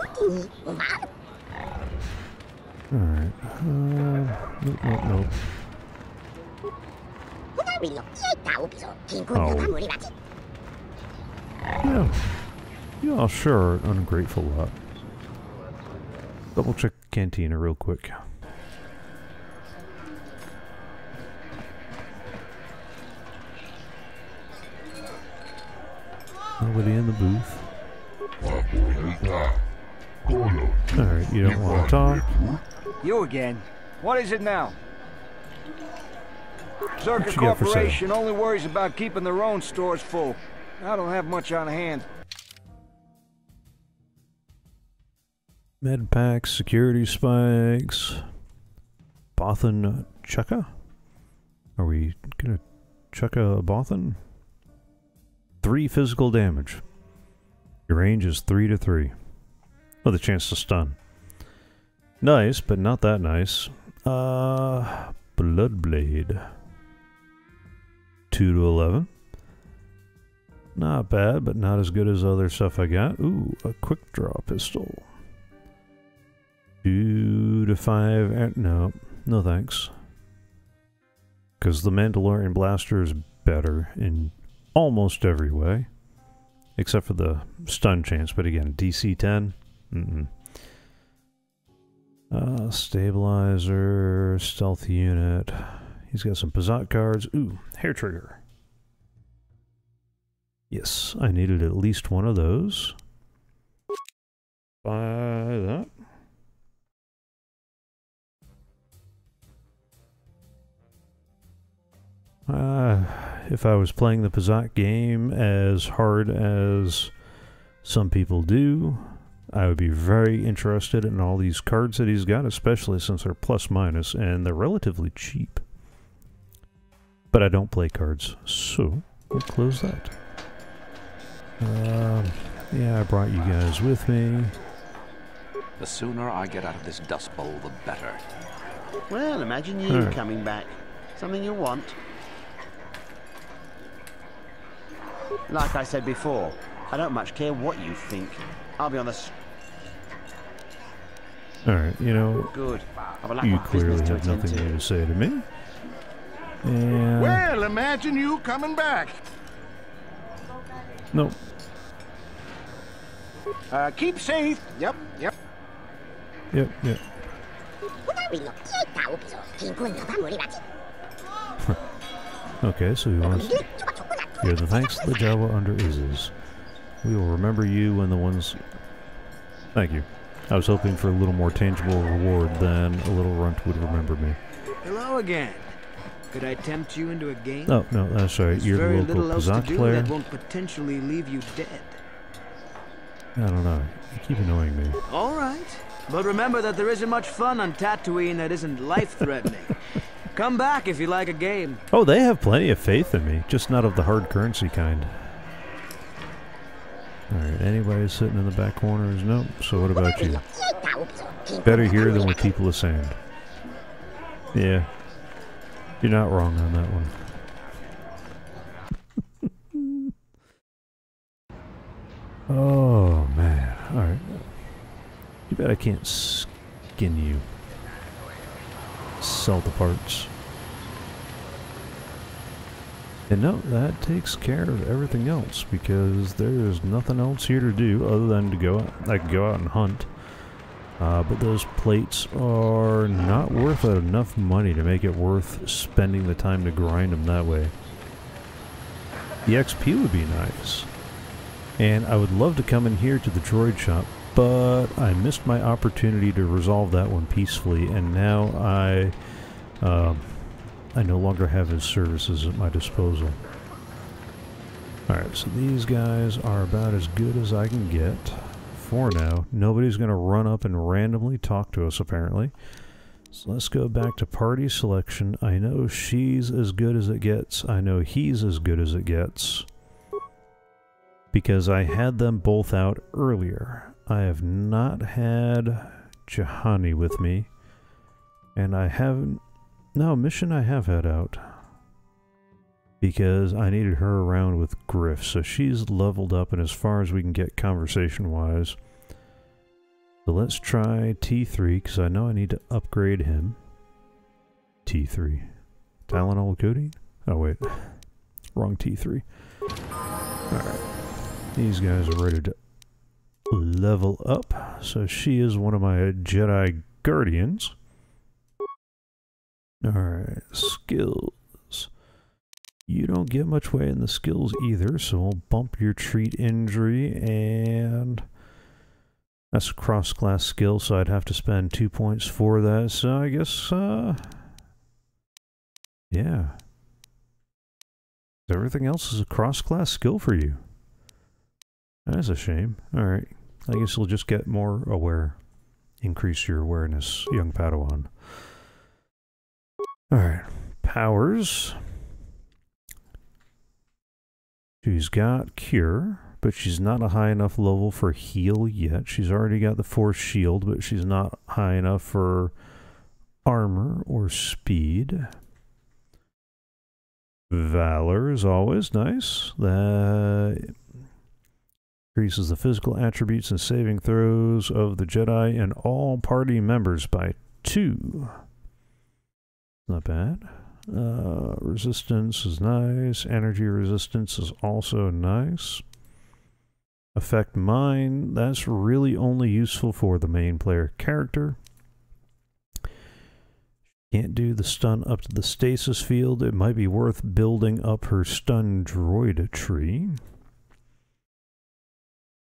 Alright. Uh, nope, nope, nope. Oh. Yeah. You all sure are an ungrateful lot. Double check cantina real quick. Nobody in the booth. Alright, you don't want to talk. You again. What is it now? Czerka Corporation only worries about keeping their own stores full. I don't have much on hand. Med packs, security spikes. Bothan Chukka? Are we gonna Chukka Bothan? Three physical damage. Your range is three to three. With a chance to stun. Nice, but not that nice. Uh, Bloodblade. 2 to 11. Not bad, but not as good as other stuff I got. Ooh, a quick draw pistol. 2 to 5. Eh, no, no thanks. Because the Mandalorian blaster is better in almost every way, except for the stun chance. But again, DC 10, mm-mm. Uh, stabilizer, stealth unit. He's got some Pazaak cards. Ooh, hair trigger. Yes, I needed at least one of those. Buy that. Uh, if I was playing the Pazaak game as hard as some people do, I would be very interested in all these cards that he's got, especially since they're plus minus and they're relatively cheap. But I don't play cards, so we'll close that. Um, yeah, I brought you guys with me. The sooner I get out of this dust bowl, the better. Well, imagine you Alright. coming back. Something you want. Like I said before, I don't much care what you think. I'll be on the Alright, you know, good. I've a lot you clearly have nothing to. new to say to me. And Well, imagine you coming back. nope. Uh, keep safe. Yep, yep. Yep, yep. [laughs] Okay, so he wants Here are the thanks to the Jawa under Isis. We will remember you and the ones Thank you. I was hoping for a little more tangible reward than a little runt would remember me. Hello again. Could I tempt you into a game? Oh, no, that's uh, right. There's You're very the local little else to Pazaak do player. that won't potentially leave you dead. I don't know. You keep annoying me. All right. But remember that there isn't much fun on Tatooine that isn't life-threatening. [laughs] Come back if you like a game. Oh, they have plenty of faith in me, just not of the hard currency kind. Alright, anybody sitting in the back corners? Nope. So what about you? Better here than with people of sand. Yeah. You're not wrong on that one. [laughs] oh, man. Alright. You bet I can't skin you. Sell the parts. And no, that takes care of everything else because there is nothing else here to do other than to go out. I can go out and hunt. Uh, but those plates are not worth enough money to make it worth spending the time to grind them that way. The XP would be nice. And I would love to come in here to the droid shop, but I missed my opportunity to resolve that one peacefully, and now I, um, I no longer have his services at my disposal. Alright, so these guys are about as good as I can get for now. Nobody's going to run up and randomly talk to us, apparently. So let's go back to party selection. I know she's as good as it gets. I know he's as good as it gets. Because I had them both out earlier. I have not had Juhani with me. And I haven't... No, Mission I have had out. Because I needed her around with Griff. So she's leveled up and as far as we can get conversation-wise. So let's try T3, because I know I need to upgrade him. T3. Tylenol codeine? Oh, wait. Wrong T3. Alright. These guys are ready to level up. So she is one of my Jedi Guardians. Alright, skills. You don't get much way in the skills either, so we'll bump your treat injury and that's a cross class skill, so I'd have to spend two points for that. So I guess uh Yeah. Everything else is a cross class skill for you. That's a shame. Alright. I guess you'll just get more aware. Increase your awareness, young Padawan. Alright. Powers. She's got Cure, but she's not a high enough level for Heal yet. She's already got the Force Shield, but she's not high enough for Armor or Speed. Valor is always nice. That increases the physical attributes and saving throws of the Jedi and all party members by two. Not bad. Uh, resistance is nice. Energy resistance is also nice. Affect Mind, that's really only useful for the main player character. Can't do the stun up to the stasis field. It might be worth building up her stun droid tree.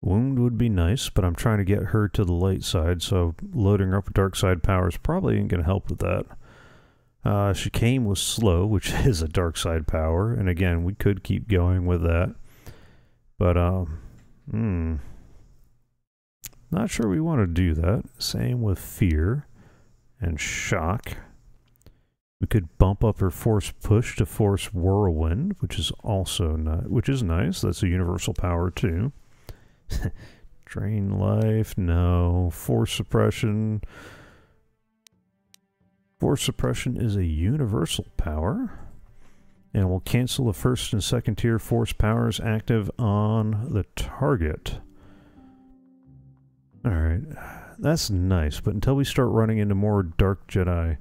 Wound would be nice, but I'm trying to get her to the light side, so loading her up dark side powers probably ain't going to help with that. Uh, Chicane was slow, which [laughs] is a dark side power, and again, we could keep going with that. But, um, hmm. Not sure we want to do that. Same with Fear and Shock. We could bump up her Force Push to Force Whirlwind, which is also not, which is nice. That's a universal power too. [laughs] Drain life, no. Force suppression. Force suppression is a universal power. And will cancel the first and second tier force powers active on the target. Alright. That's nice, but until we start running into more Dark Jedi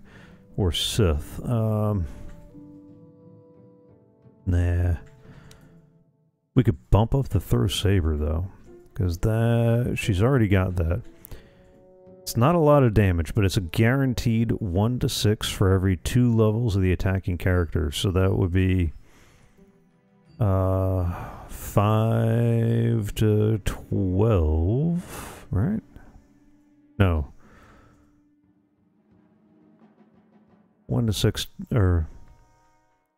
or Sith, um. Nah. We could bump up the throw saber though. Because that she's already got that. It's not a lot of damage, but it's a guaranteed 1 to 6 for every two levels of the attacking character. So that would be uh 5 to 12, right? No. 1 to 6 or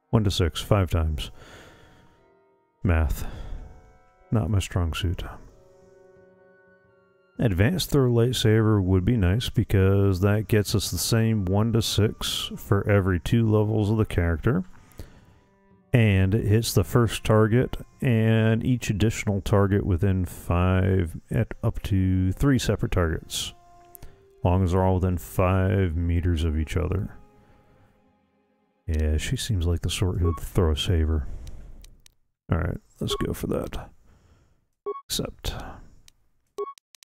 1 to 6 5 times. Math. Not my strong suit. Advanced throw lightsaber would be nice because that gets us the same 1 to 6 for every two levels of the character. And it hits the first target and each additional target within 5 at up to 3 separate targets. Long as they're all within 5 meters of each other. Yeah, she seems like the sort who would throw a saber. Alright, let's go for that. Accept.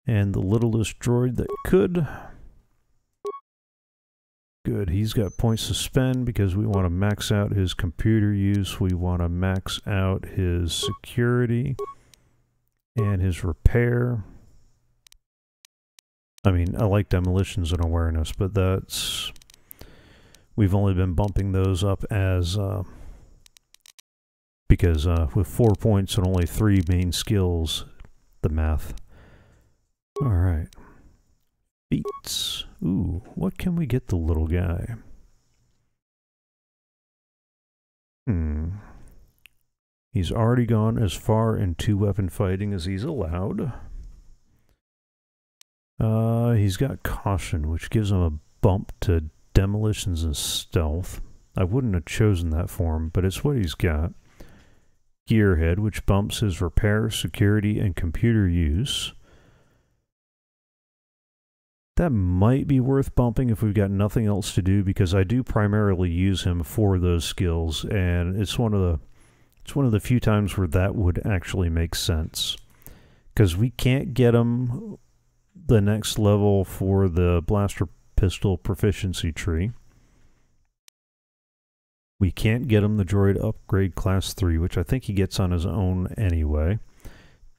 And the littlest droid that could. Good, he's got points to spend because we want to max out his computer use. We want to max out his security and his repair. I mean, I like demolitions and awareness, but that's... We've only been bumping those up as... Uh, because uh, with four points and only three main skills, the math Alright. Feats. Ooh, what can we get the little guy? Hmm. He's already gone as far in two-weapon fighting as he's allowed. Uh, he's got caution, which gives him a bump to demolitions and stealth. I wouldn't have chosen that for him, but it's what he's got. Gearhead, which bumps his repair, security, and computer use. That might be worth bumping if we've got nothing else to do because I do primarily use him for those skills and it's one of the it's one of the few times where that would actually make sense. Cuz we can't get him the next level for the blaster pistol proficiency tree. We can't get him the droid upgrade class 3, which I think he gets on his own anyway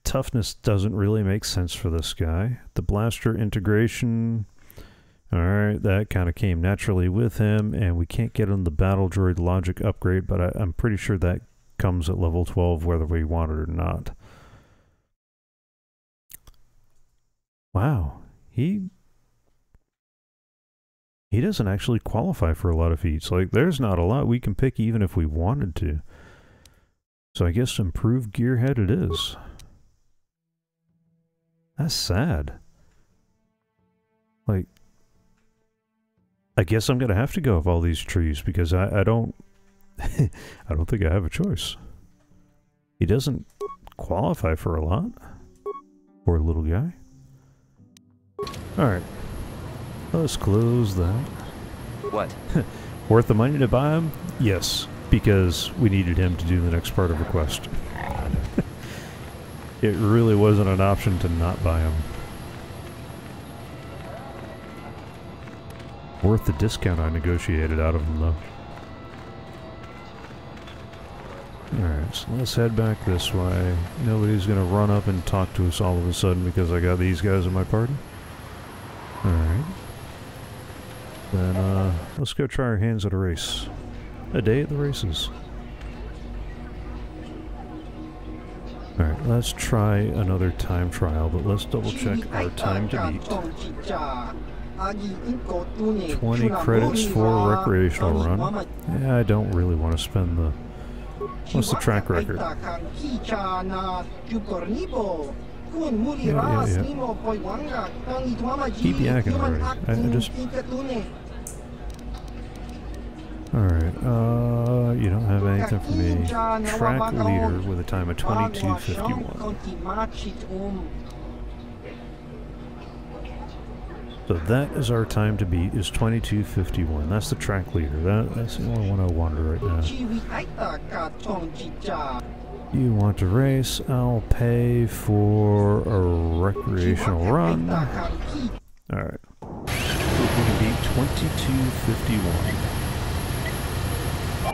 toughness doesn't really make sense for this guy. The blaster integration, alright, that kind of came naturally with him, and we can't get him the battle droid logic upgrade, but I, I'm pretty sure that comes at level 12 whether we want it or not. Wow, he he doesn't actually qualify for a lot of feats. Like, there's not a lot we can pick even if we wanted to. So I guess improved gearhead it is. That's sad. Like, I guess I'm gonna have to go with all these trees because I, I don't, [laughs] I don't think I have a choice. He doesn't qualify for a lot. Poor little guy. Alright. Let's close that. What? [laughs] Worth the money to buy him? Yes, because we needed him to do the next part of the quest it really wasn't an option to not buy them. Worth the discount I negotiated out of them, though. Alright, so let's head back this way. Nobody's gonna run up and talk to us all of a sudden because I got these guys in my party. Alright. Then, uh, let's go try our hands at a race. A day at the races. Alright, let's try another time trial, but let's double check our time to beat. 20 credits for recreational run. Yeah, I don't really want to spend the... What's the track record? Yeah, yeah, yeah. Keep yakking already. I, I just... Alright, uh, you don't have anything for me. Track leader with a time of 22.51. So that is our time to beat, is 22.51. That's the track leader. That, that's the only one I wonder right now. You want to race? I'll pay for a recreational run. Alright. We can beat 22.51. Let's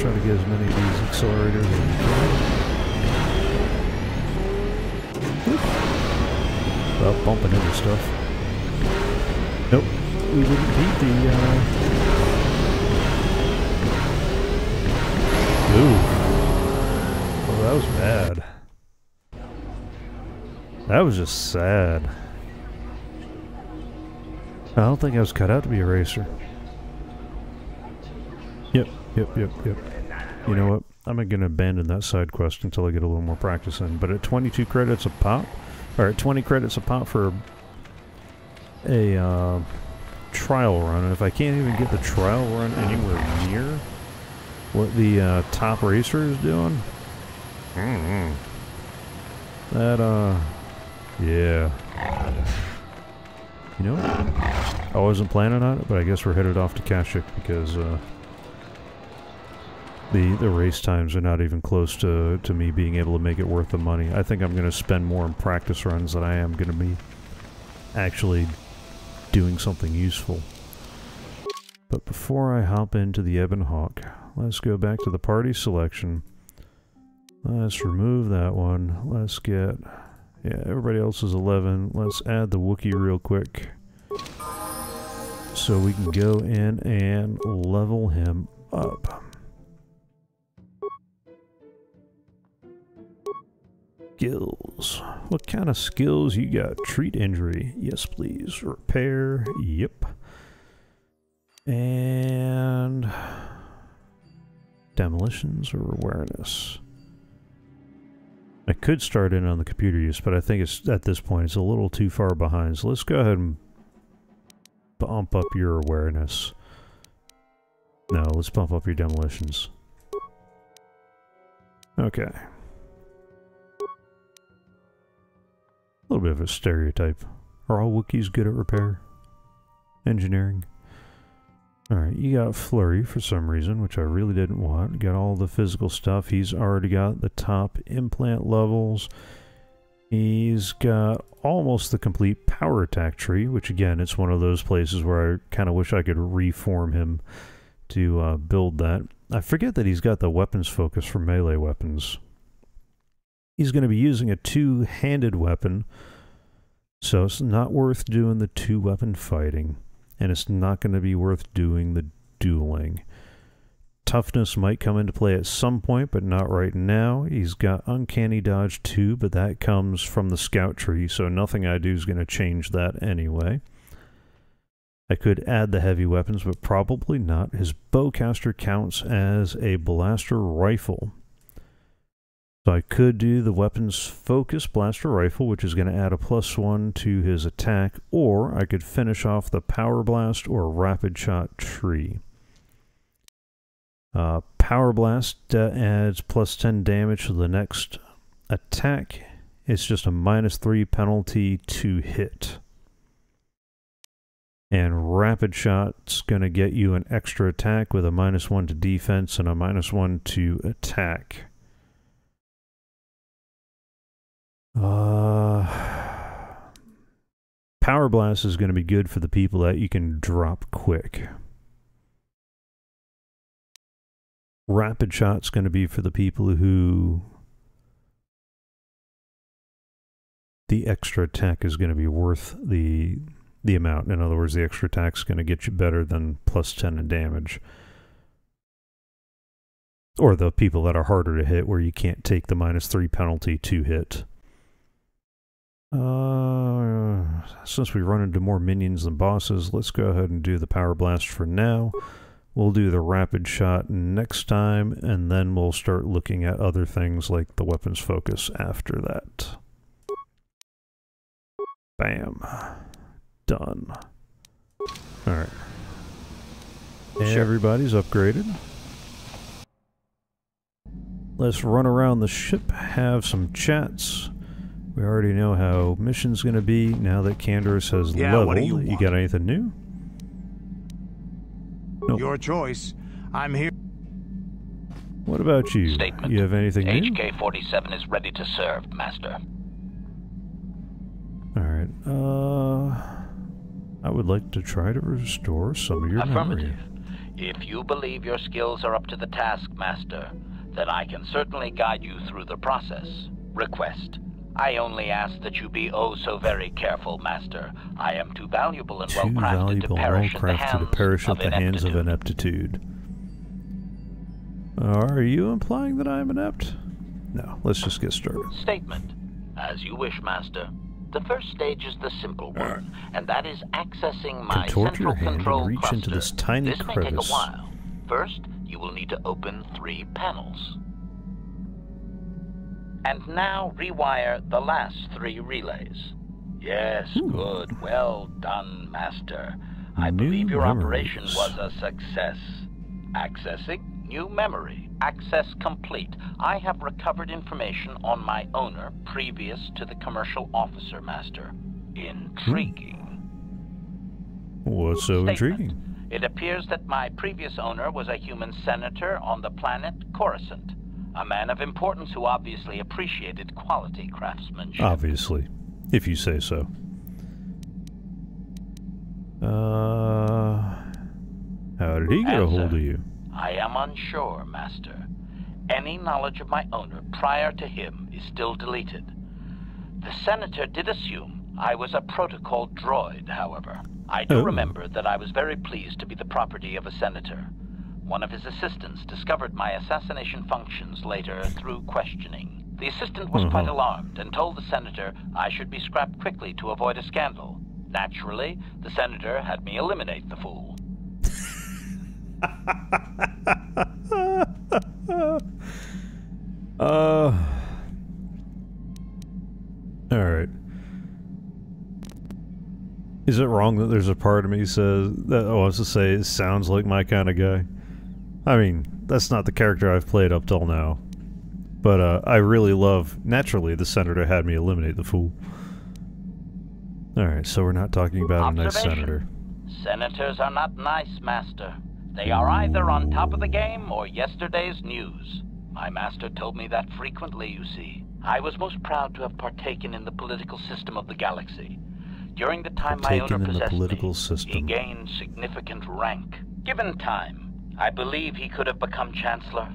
try to get as many of these accelerators as we can. Well, bumping into stuff. Nope, we didn't beat the, uh... Ooh. That was bad. That was just sad. I don't think I was cut out to be a racer. Yep, yep, yep, yep. You know what? I'm going to abandon that side quest until I get a little more practice in. But at 22 credits a pop, or at 20 credits a pop for a uh, trial run, and if I can't even get the trial run anywhere near what the uh, top racer is doing, that, uh, yeah. You know, I wasn't planning on it, but I guess we're headed off to Kashyyyk because, uh, the the race times are not even close to, to me being able to make it worth the money. I think I'm going to spend more in practice runs than I am going to be actually doing something useful. But before I hop into the Ebon Hawk, let's go back to the party selection. Let's remove that one. Let's get... Yeah, everybody else is 11. Let's add the Wookiee real quick. So we can go in and level him up. Skills. What kind of skills you got? Treat injury. Yes, please. Repair. Yep. And... Demolitions or awareness. I could start in on the computer use, but I think it's at this point it's a little too far behind. So let's go ahead and bump up your awareness. No, let's bump up your demolitions. Okay. A little bit of a stereotype. Are all Wookiees good at repair? Engineering? Alright, you got Flurry for some reason, which I really didn't want. Got all the physical stuff. He's already got the top implant levels. He's got almost the complete power attack tree, which again, it's one of those places where I kind of wish I could reform him to uh, build that. I forget that he's got the weapons focus for melee weapons. He's going to be using a two-handed weapon, so it's not worth doing the two-weapon fighting, and it's not going to be worth doing the dueling. Toughness might come into play at some point, but not right now. He's got Uncanny Dodge too, but that comes from the Scout tree, so nothing I do is going to change that anyway. I could add the heavy weapons, but probably not. His bowcaster counts as a blaster rifle. So I could do the weapons focus blaster rifle, which is going to add a plus one to his attack, or I could finish off the power blast or rapid shot tree. Uh, power blast uh, adds plus 10 damage to the next attack. It's just a minus three penalty to hit. And rapid shot's going to get you an extra attack with a minus one to defense and a minus one to attack. Uh, [sighs] Power Blast is going to be good for the people that you can drop quick. Rapid Shot's going to be for the people who the extra attack is going to be worth the the amount. In other words, the extra attack is going to get you better than plus 10 in damage. Or the people that are harder to hit where you can't take the minus 3 penalty to hit. Uh, since we run into more minions than bosses, let's go ahead and do the Power Blast for now. We'll do the Rapid Shot next time, and then we'll start looking at other things like the Weapons Focus after that. Bam. Done. Alright. Everybody's upgraded. Let's run around the ship, have some chats. We already know how mission's gonna be now that Canderous has Yeah, leveled. what do you want? got anything new? Nope. Your choice. I'm here. What about you? Statement. You have anything new? HK-47 is ready to serve, Master. Alright. Uh I would like to try to restore some of your Affirmative. memory. If you believe your skills are up to the task, Master, then I can certainly guide you through the process. Request. I only ask that you be oh so very careful, Master. I am too valuable and well crafted to well perish at the crafted to hands perish of at the hands of ineptitude. Are you implying that I'm inept? No, let's just get started. Statement. As you wish, Master. The first stage is the simple one, and that is accessing my Contort central your hand and control reach cluster. into this tiny this may crevice. take a while. First, you will need to open three panels. And now rewire the last three relays. Yes, hmm. good. Well done, Master. I New believe your operation was a success. Accessing new memory. Access complete. I have recovered information on my owner previous to the commercial officer, Master. Intriguing. Hmm. What's so Statement. intriguing? It appears that my previous owner was a human senator on the planet Coruscant. A man of importance who obviously appreciated quality craftsmanship. Obviously, if you say so. Uh, how did he get a hold of you? I am unsure, Master. Any knowledge of my owner prior to him is still deleted. The Senator did assume I was a protocol droid, however. I do Oh. remember that I was very pleased to be the property of a Senator. One of his assistants discovered my assassination functions later through questioning. The assistant was quite Mhm. alarmed and told the Senator I should be scrapped quickly to avoid a scandal. Naturally, the Senator had me eliminate the fool. [laughs] Uh. Alright. Is it wrong that there's a part of me says that wants to say it sounds like my kind of guy? I mean, that's not the character I've played up till now. But uh, I really love. Naturally, the senator had me eliminate the fool. Alright, so we're not talking about a nice senator. Senators are not nice, Master. They are either on top of the game or yesterday's news. My master told me that frequently, you see. I was most proud to have partaken in the political system of the galaxy. During the time my Partaken owner in the possessed political me, system. he gained significant rank. Given time, I believe he could have become Chancellor.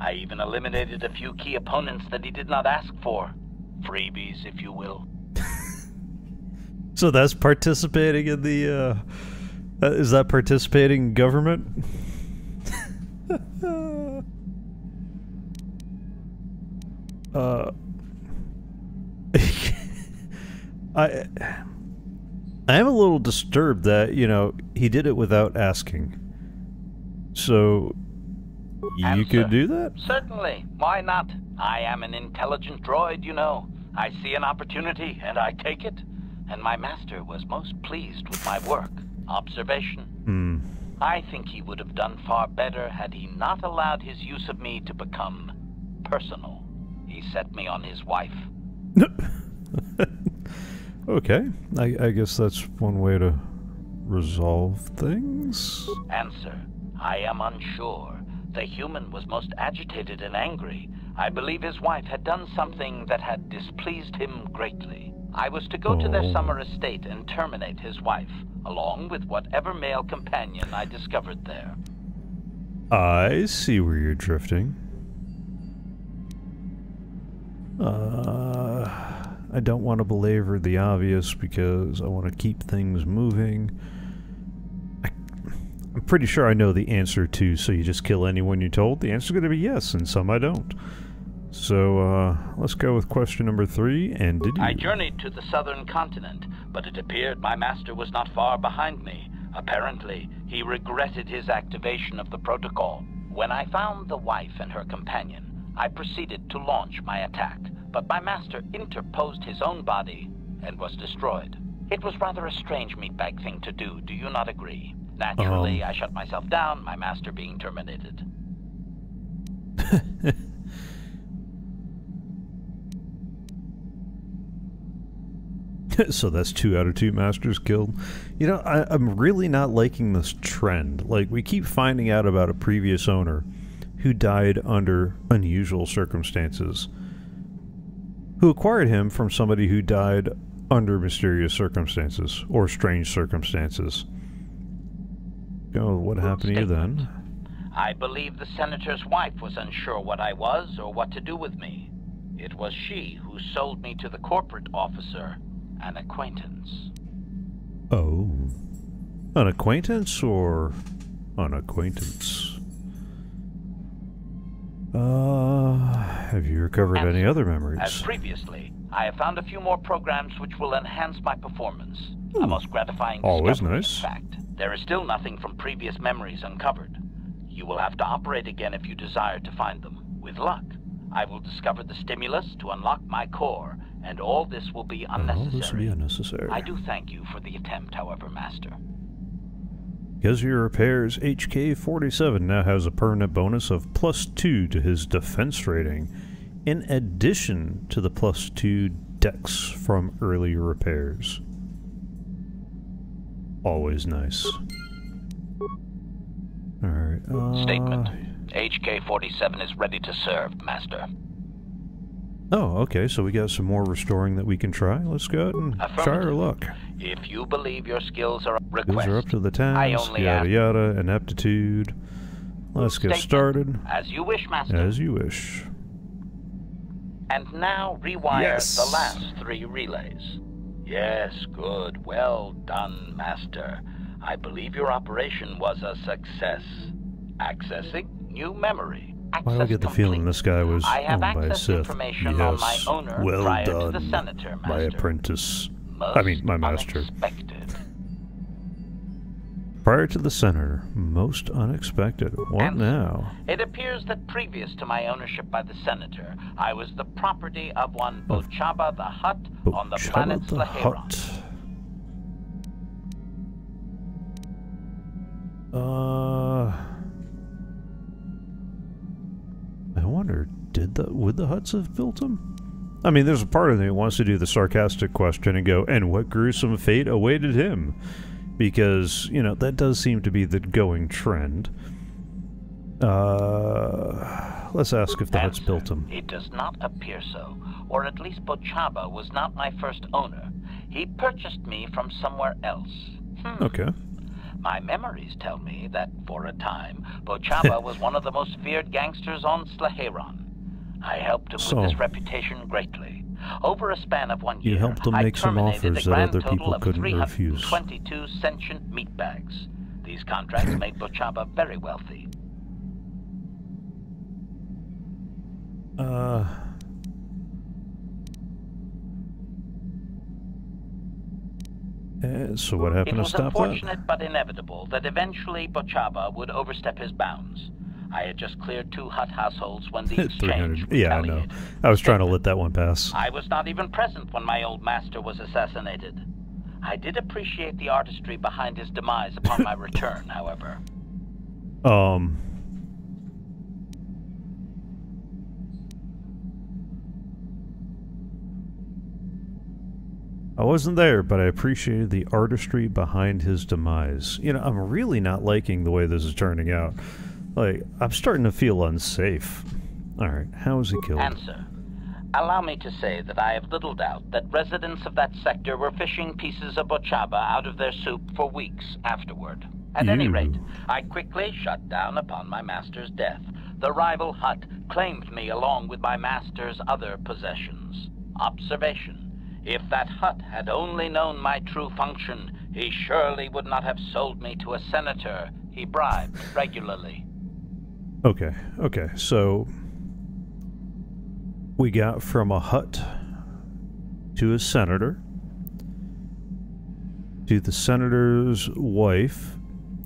I even eliminated a few key opponents that he did not ask for. Freebies, if you will. So that's participating in the. Uh, is that participating in government? [laughs] uh, [laughs] I. I am a little disturbed that you know he did it without asking. So you Answer. could do that. Certainly. Why not? I am an intelligent droid, you know. I see an opportunity, and I take it. And my master was most pleased with my work. Observation. Hmm. I think he would have done far better had he not allowed his use of me to become personal. He set me on his wife. [laughs] Okay, I, I guess that's one way to resolve things. Answer. I am unsure. The human was most agitated and angry. I believe his wife had done something that had displeased him greatly. I was to go to their Oh. summer estate and terminate his wife, along with whatever male companion I discovered there. I see where you're drifting. Uh, I don't want to belabor the obvious because I want to keep things moving. I'm pretty sure I know the answer to so you just kill anyone you're told. The answer's going to be yes, and some I don't. So uh, let's go with question number three. And did you? I journeyed to the southern continent, but it appeared my master was not far behind me. Apparently, he regretted his activation of the protocol. When I found the wife and her companion, I proceeded to launch my attack, but my master interposed his own body and was destroyed. It was rather a strange meatbag thing to do, do you not agree? Naturally, Um. I shut myself down, my master being terminated. [laughs] so that's two out of two masters killed. You know, I, I'm really not liking this trend. Like, we keep finding out about a previous owner who died under unusual circumstances, who acquired him from somebody who died under mysterious circumstances or strange circumstances. Oh, what happened to you then? I believe the senator's wife was unsure what I was or what to do with me. It was she who sold me to the corporate officer, an acquaintance. Oh. An acquaintance or an acquaintance? Uh, have you recovered any other memories? As previously, I have found a few more programs which will enhance my performance. A most gratifying Always discovery, nice. in fact. There is still nothing from previous memories uncovered. You will have to operate again if you desire to find them. With luck, I will discover the stimulus to unlock my core, and all this will be unnecessary. this would be unnecessary. I do thank you for the attempt, however, Master. Because your repairs, HK47 now has a permanent bonus of plus 2 to his defense rating, in addition to the plus 2 dex from earlier repairs. Always nice. Alright, uh... Statement. HK-47 is ready to serve, Master. Oh, okay, so we got some more restoring that we can try. Let's go ahead and try our luck. If you believe your skills are Those request, are up to the task, only yada ask yada, ineptitude. Let's get Statement. started. as you wish, Master. As you wish. And now rewire Yes. the last three relays. Yes, good. Well done, Master. I believe your operation was a success. Accessing new memory. Do I Access get the complete. feeling this guy was I have owned by a access Sith? information on my Yes. owner well prior to done, the Senator, my apprentice. Most I mean, my master. Unexpected. Prior to the senator, most unexpected. What Answer. now? It appears that previous to my ownership by the Senator, I was the property of one Bochaba the Hutt on the planet the. Hutt. Uh, I wonder, did the would the Hutts have built him? I mean, there's a part of me that wants to do the sarcastic question and go, and what gruesome fate awaited him? Because you know that does seem to be the going trend. Uh, let's ask if the Hutts built them. It does not appear so, or at least Bochaba was not my first owner. He purchased me from somewhere else. Hmm. Okay. My memories tell me that, for a time, Bochaba [laughs] was one of the most feared gangsters on Slaheron. I helped him So- with his reputation greatly. Over a span of one year, helped him I make some offers that other people couldn't refuse. 22 sentient meat bags. These contracts made Bochaba very wealthy. Uh. eh, so what It happened to was stop that? unfortunate but inevitable that eventually Bochaba would overstep his bounds. I had just cleared two Hutt households when [laughs] the exchange Yeah, I know. I was trying to let that one pass. I was not even present when my old master was assassinated. I did appreciate the artistry behind his demise upon my [laughs] return, however. Um. I wasn't there, but I appreciated the artistry behind his demise. You know, I'm really not liking the way this is turning out. Like, I'm starting to feel unsafe. Alright, how was he killed? Answer. Allow me to say that I have little doubt that residents of that sector were fishing pieces of bochaba out of their soup for weeks afterward. At any rate, I quickly shut down upon my master's death. The rival Hutt claimed me along with my master's other possessions. Observation. If that Hutt had only known my true function, he surely would not have sold me to a senator he bribed regularly. Okay, okay, so we got from a Hutt to a senator to the senator's wife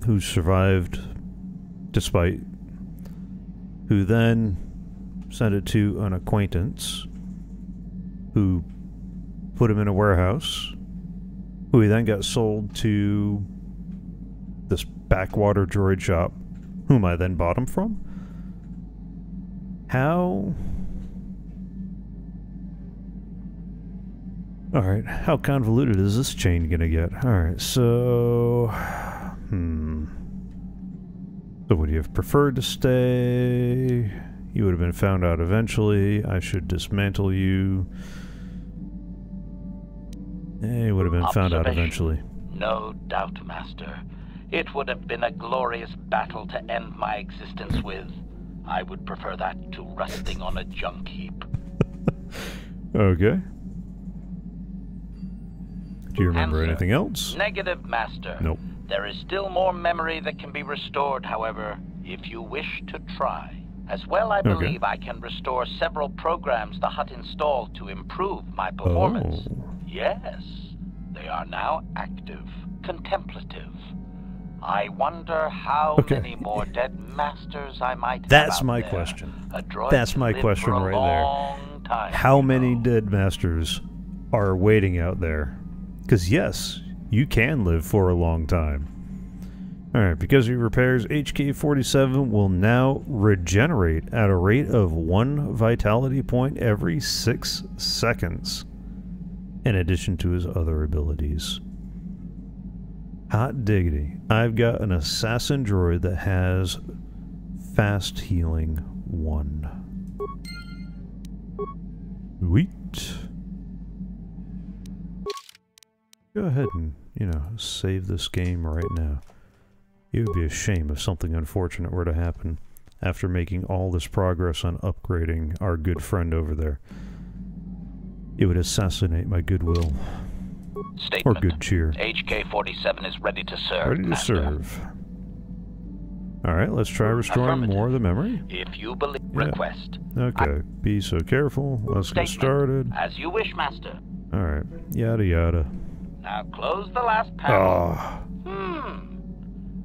who survived despite who then sent it to an acquaintance who put him in a warehouse who he then got sold to this backwater droid shop whom I then bought him from how Alright, how convoluted is this chain gonna get? Alright, so... Hmm... So would you have preferred to stay? You would have been found out eventually. I should dismantle you. Eh, you would have been found out eventually. No doubt, Master. It would have been a glorious battle to end my existence with. I would prefer that to rusting on a junk heap. [laughs] Okay. Do you remember Answer. anything else? Negative, Master. Nope. There is still more memory that can be restored, however, if you wish to try. As well, I Okay. believe I can restore several programs the Hutt installed to improve my performance. Oh. Yes, they are now active, contemplative. I wonder how Okay. many more dead masters I might have That's my there. question. That's my question right there. How many dead masters are waiting out there? Because, yes, you can live for a long time. Alright, because of your repairs, HK 47 will now regenerate at a rate of one vitality point every six seconds, in addition to his other abilities. Hot diggity. I've got an assassin droid that has fast healing 1. Sweet. Go ahead and, you know, save this game right now. It would be a shame if something unfortunate were to happen after making all this progress on upgrading our good friend over there. It would assassinate my goodwill. Or Statement. good cheer. HK-47 is ready to serve, Ready to Master. serve. Alright, let's try restoring more of the memory. If you believe, Yeah. request. Okay, be so careful. Let's get started. As you wish, Master. Alright, yada yada. Now close the last panel. Ah. Hmm.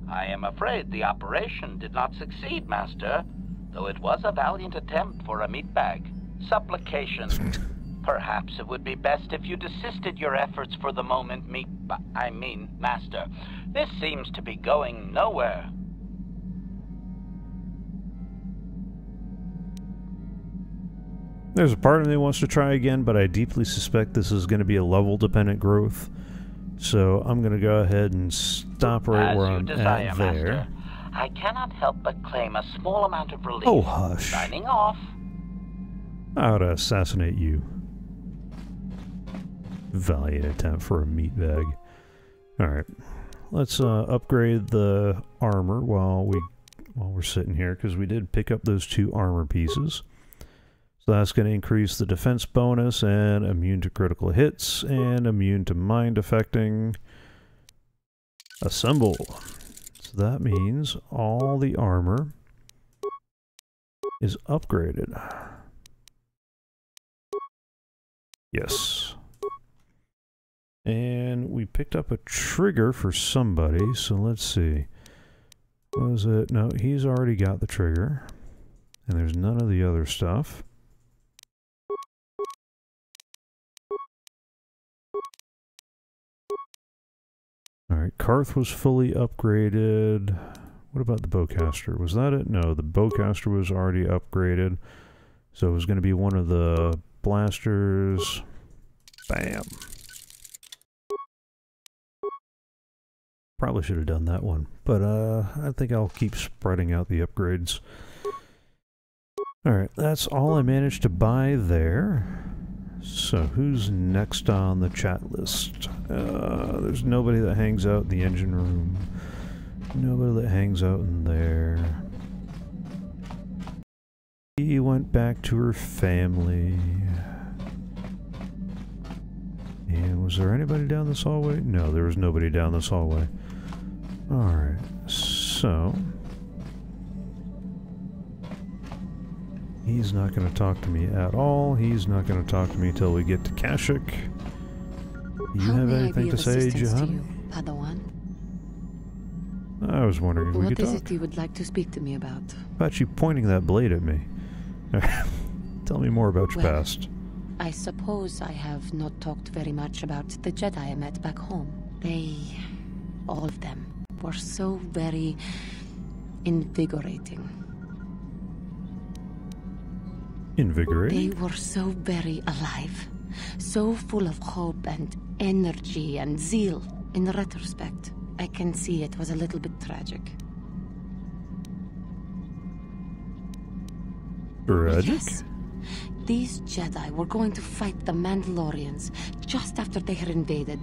I am afraid the operation did not succeed, Master, though it was a valiant attempt for a meat bag. Supplication. [laughs] Perhaps it would be best if you desisted your efforts for the moment, ba- I mean, Master. This seems to be going nowhere. There's a part of me that wants to try again, but I deeply suspect this is going to be a level dependent growth. So I'm going to go ahead and stop right As where I'm desire, at there. Master. I cannot help but claim a small amount of relief. Oh, hush. Signing off. I ought to assassinate you. Valiant attempt for a meat bag. Alright. Let's uh, upgrade the armor while we while we're sitting here, because we did pick up those two armor pieces. So that's going to increase the defense bonus and immune to critical hits and immune to mind affecting. Assemble. So that means all the armor is upgraded. Yes. And we picked up a trigger for somebody, so let's see. What was it? No, he's already got the trigger. And there's none of the other stuff. Alright, Carth was fully upgraded. What about the bowcaster? Was that it? No, the bowcaster was already upgraded. So it was going to be one of the blasters. Bam. Probably should have done that one. But uh, I think I'll keep spreading out the upgrades. Alright, that's all I managed to buy there. So, who's next on the chat list? Uh, there's nobody that hangs out in the engine room. Nobody that hangs out in there. He went back to her family. And was there anybody down this hallway? No, there was nobody down this hallway. Alright, so... He's not going to talk to me at all. He's not going to talk to me until we get to Kashyyyk. You How have anything to say, assistance to Juhani? you, Padawan? I was wondering if we What could is talk. it you would like to speak to me about? about you pointing that blade at me. [laughs] Tell me more about your Well, past. I suppose I have not talked very much about the Jedi I met back home. They, all of them, were so very invigorating. Invigorating? They were so very alive, so full of hope and energy and zeal. In retrospect, I can see it was a little bit tragic. Tragic? Yes. These Jedi were going to fight the Mandalorians just after they had invaded.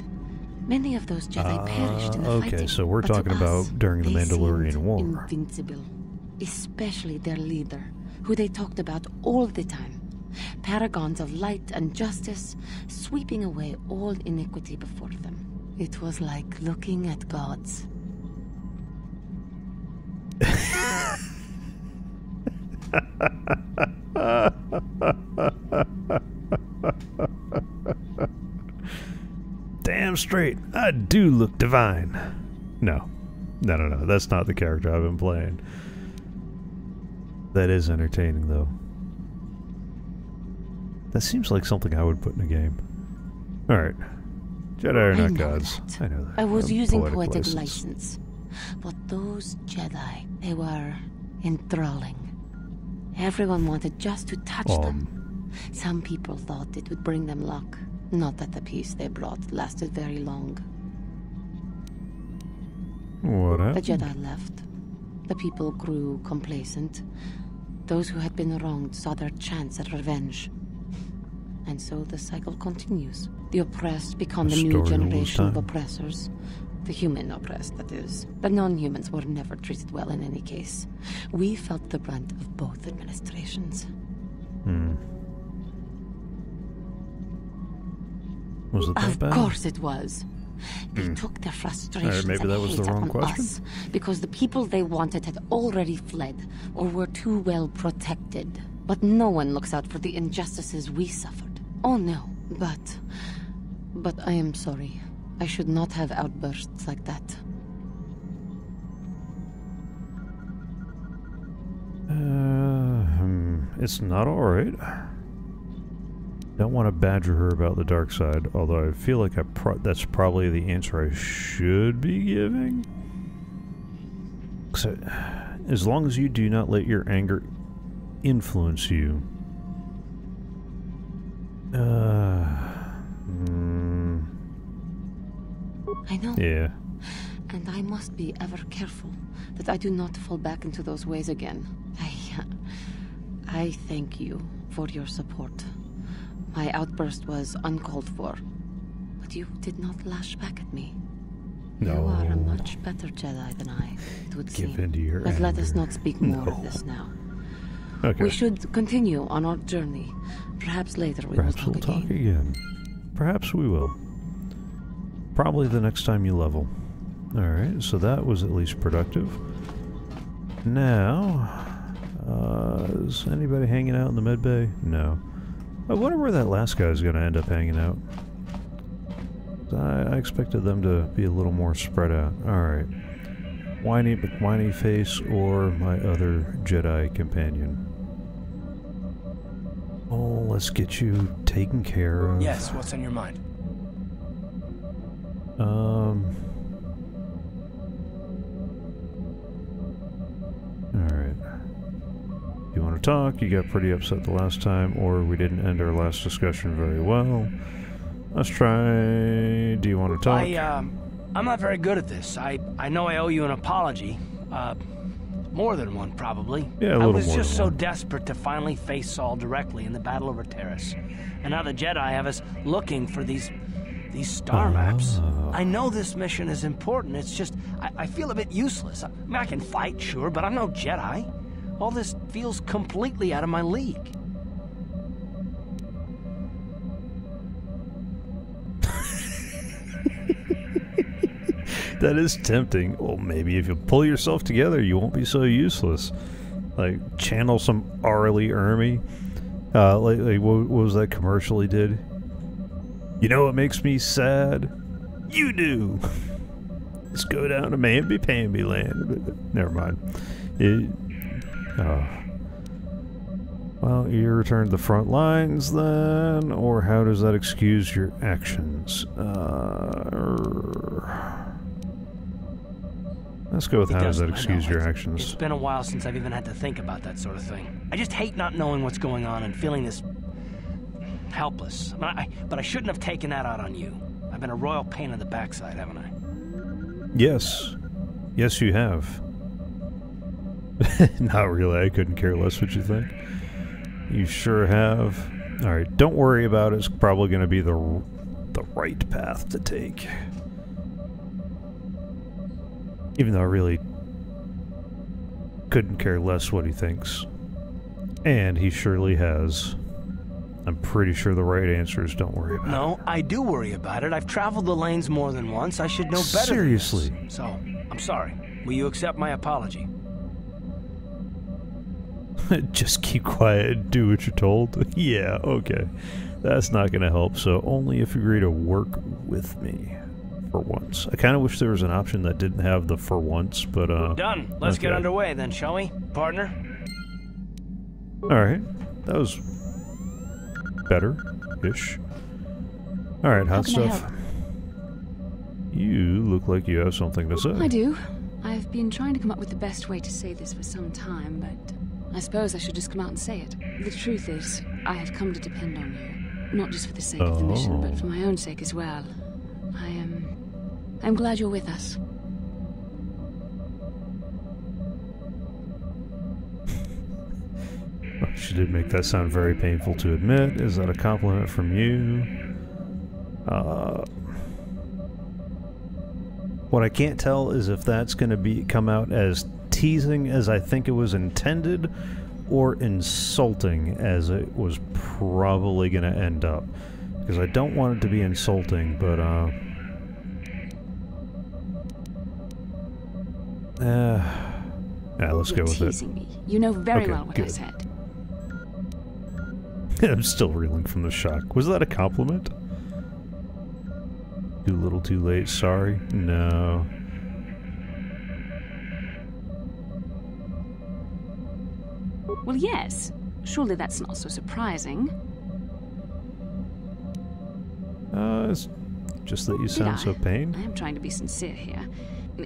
Many of those Jedi uh, perished in the okay, fighting. so we're but talking us, about during the Mandalorian War. Invincible, especially their leader, who they talked about all the time. Paragons of light and justice, sweeping away all iniquity before them. It was like looking at gods. [laughs] Damn straight, I do look divine. No. No, no, no. That's not the character I've been playing. That is entertaining, though. That seems like something I would put in a game. Alright. Jedi are not gods. that. I know that. I was Um, using poetic poetic, license. license. But those Jedi, they were enthralling. Everyone wanted just to touch Um, them. Some people thought it would bring them luck. Not that the peace they brought lasted very long. What The? Jedi left. The people grew complacent. Those who had been wronged saw their chance at revenge. And so the cycle continues. The oppressed become The the, new story all this generation of oppressors. The human oppressed, that is. The non-humans were never treated well in any case. We felt the brunt of both administrations. Hmm. Was it that Of bad? course it was. They Hmm. took their frustrations maybe and that was the hate wrong upon question? us because the people they wanted had already fled or were too well protected. But no one looks out for the injustices we suffered. Oh no, but but I am sorry. I should not have outbursts like that. Uh, hmm, it's not alright. Don't want to badger her about the dark side, although I feel like I pro- that's probably the answer I should be giving. I- as long as you do not let your anger influence you. Uh, hmm, I know. yeah. And I must be ever careful that I do not fall back into those ways again. I. I thank you for your support. My outburst was uncalled for, but you did not lash back at me. No. You are a much better Jedi than I, it would Give seem. in to your but let us not speak more No. of this now. Okay. We should continue on our journey. Perhaps later we Perhaps will we'll talk talk again. again. Perhaps we will. Probably the next time you level. Alright, so that was at least productive. Now, uh, is anybody hanging out in the med bay? No. I wonder where that last guy is going to end up hanging out. I, I expected them to be a little more spread out. Alright. Whiny McWhiny Face or my other Jedi companion. Oh, let's get you taken care of. Yes, what's on your mind? Um. Alright. You want to talk? You got pretty upset the last time, or we didn't end our last discussion very well. Let's try. Do you want to talk? I, um, I'm not very good at this. I, I know I owe you an apology. Uh, More than one, probably. Yeah, a I little I was more just so one. desperate to finally face Saul directly in the battle over Taris. And now the Jedi have us looking for these these star maps. Ah. I know this mission is important. It's just I, I feel a bit useless. I, I mean, I can fight, sure, but I'm no Jedi. All this feels completely out of my league. [laughs] That is tempting. Well, maybe if you pull yourself together, you won't be so useless. Like channel some R. Lee Ermey. Uh, like, like what, what was that commercial he did? You know what makes me sad? You do. [laughs] Let's go down to Mamby Pamby land. Never mind. It, oh. Well, you return to the front lines then, or how does that excuse your actions? Uh, let's go with It how does that I know. excuse your actions? It's been a while since I've even had to think about that sort of thing. I just hate not knowing what's going on and feeling this helpless. I mean, I, but I shouldn't have taken that out on you. I've been a royal pain in the backside, haven't I? Yes. Yes, you have. [laughs] Not really. I couldn't care less what you think. You sure have. All right. Don't worry about it. It's probably going to be the the right path to take. Even though I really couldn't care less what he thinks. And he surely has. I'm pretty sure the right answer is don't worry about it. No, I do worry about it. I've traveled the lanes more than once. I should know better. Seriously? So, I'm sorry. Will you accept my apology? It. [laughs] Just keep quiet and do what you're told. [laughs] yeah, okay. That's not going to help, so only if you agree to work with me for once. I kind of wish there was an option that didn't have the for once, but uh Done. Let's get underway then, shall we, partner? All right. That was better ish. All right, hot stuff. You look like you have something to say. I do. I've been trying to come up with the best way to say this for some time, but I suppose I should just come out and say it. The truth is, I have come to depend on you. Not just for the sake of the mission, but Oh. for my own sake as well. I am. I'm glad you're with us. She did make that sound very painful to admit. Is that a compliment from you? Uh, what I can't tell is if that's going to be come out as teasing as I think it was intended, or insulting as it was probably going to end up. Because I don't want it to be insulting, but uh, uh [sighs] yeah, let's you're go with it. teasing me. You know very Okay, well what I said. [laughs] I'm still reeling from the shock. Was that a compliment? Too little, too late. Sorry. No. Well, yes. Surely that's not so surprising. Uh, it's just that you sound so pained. I am trying to be sincere here.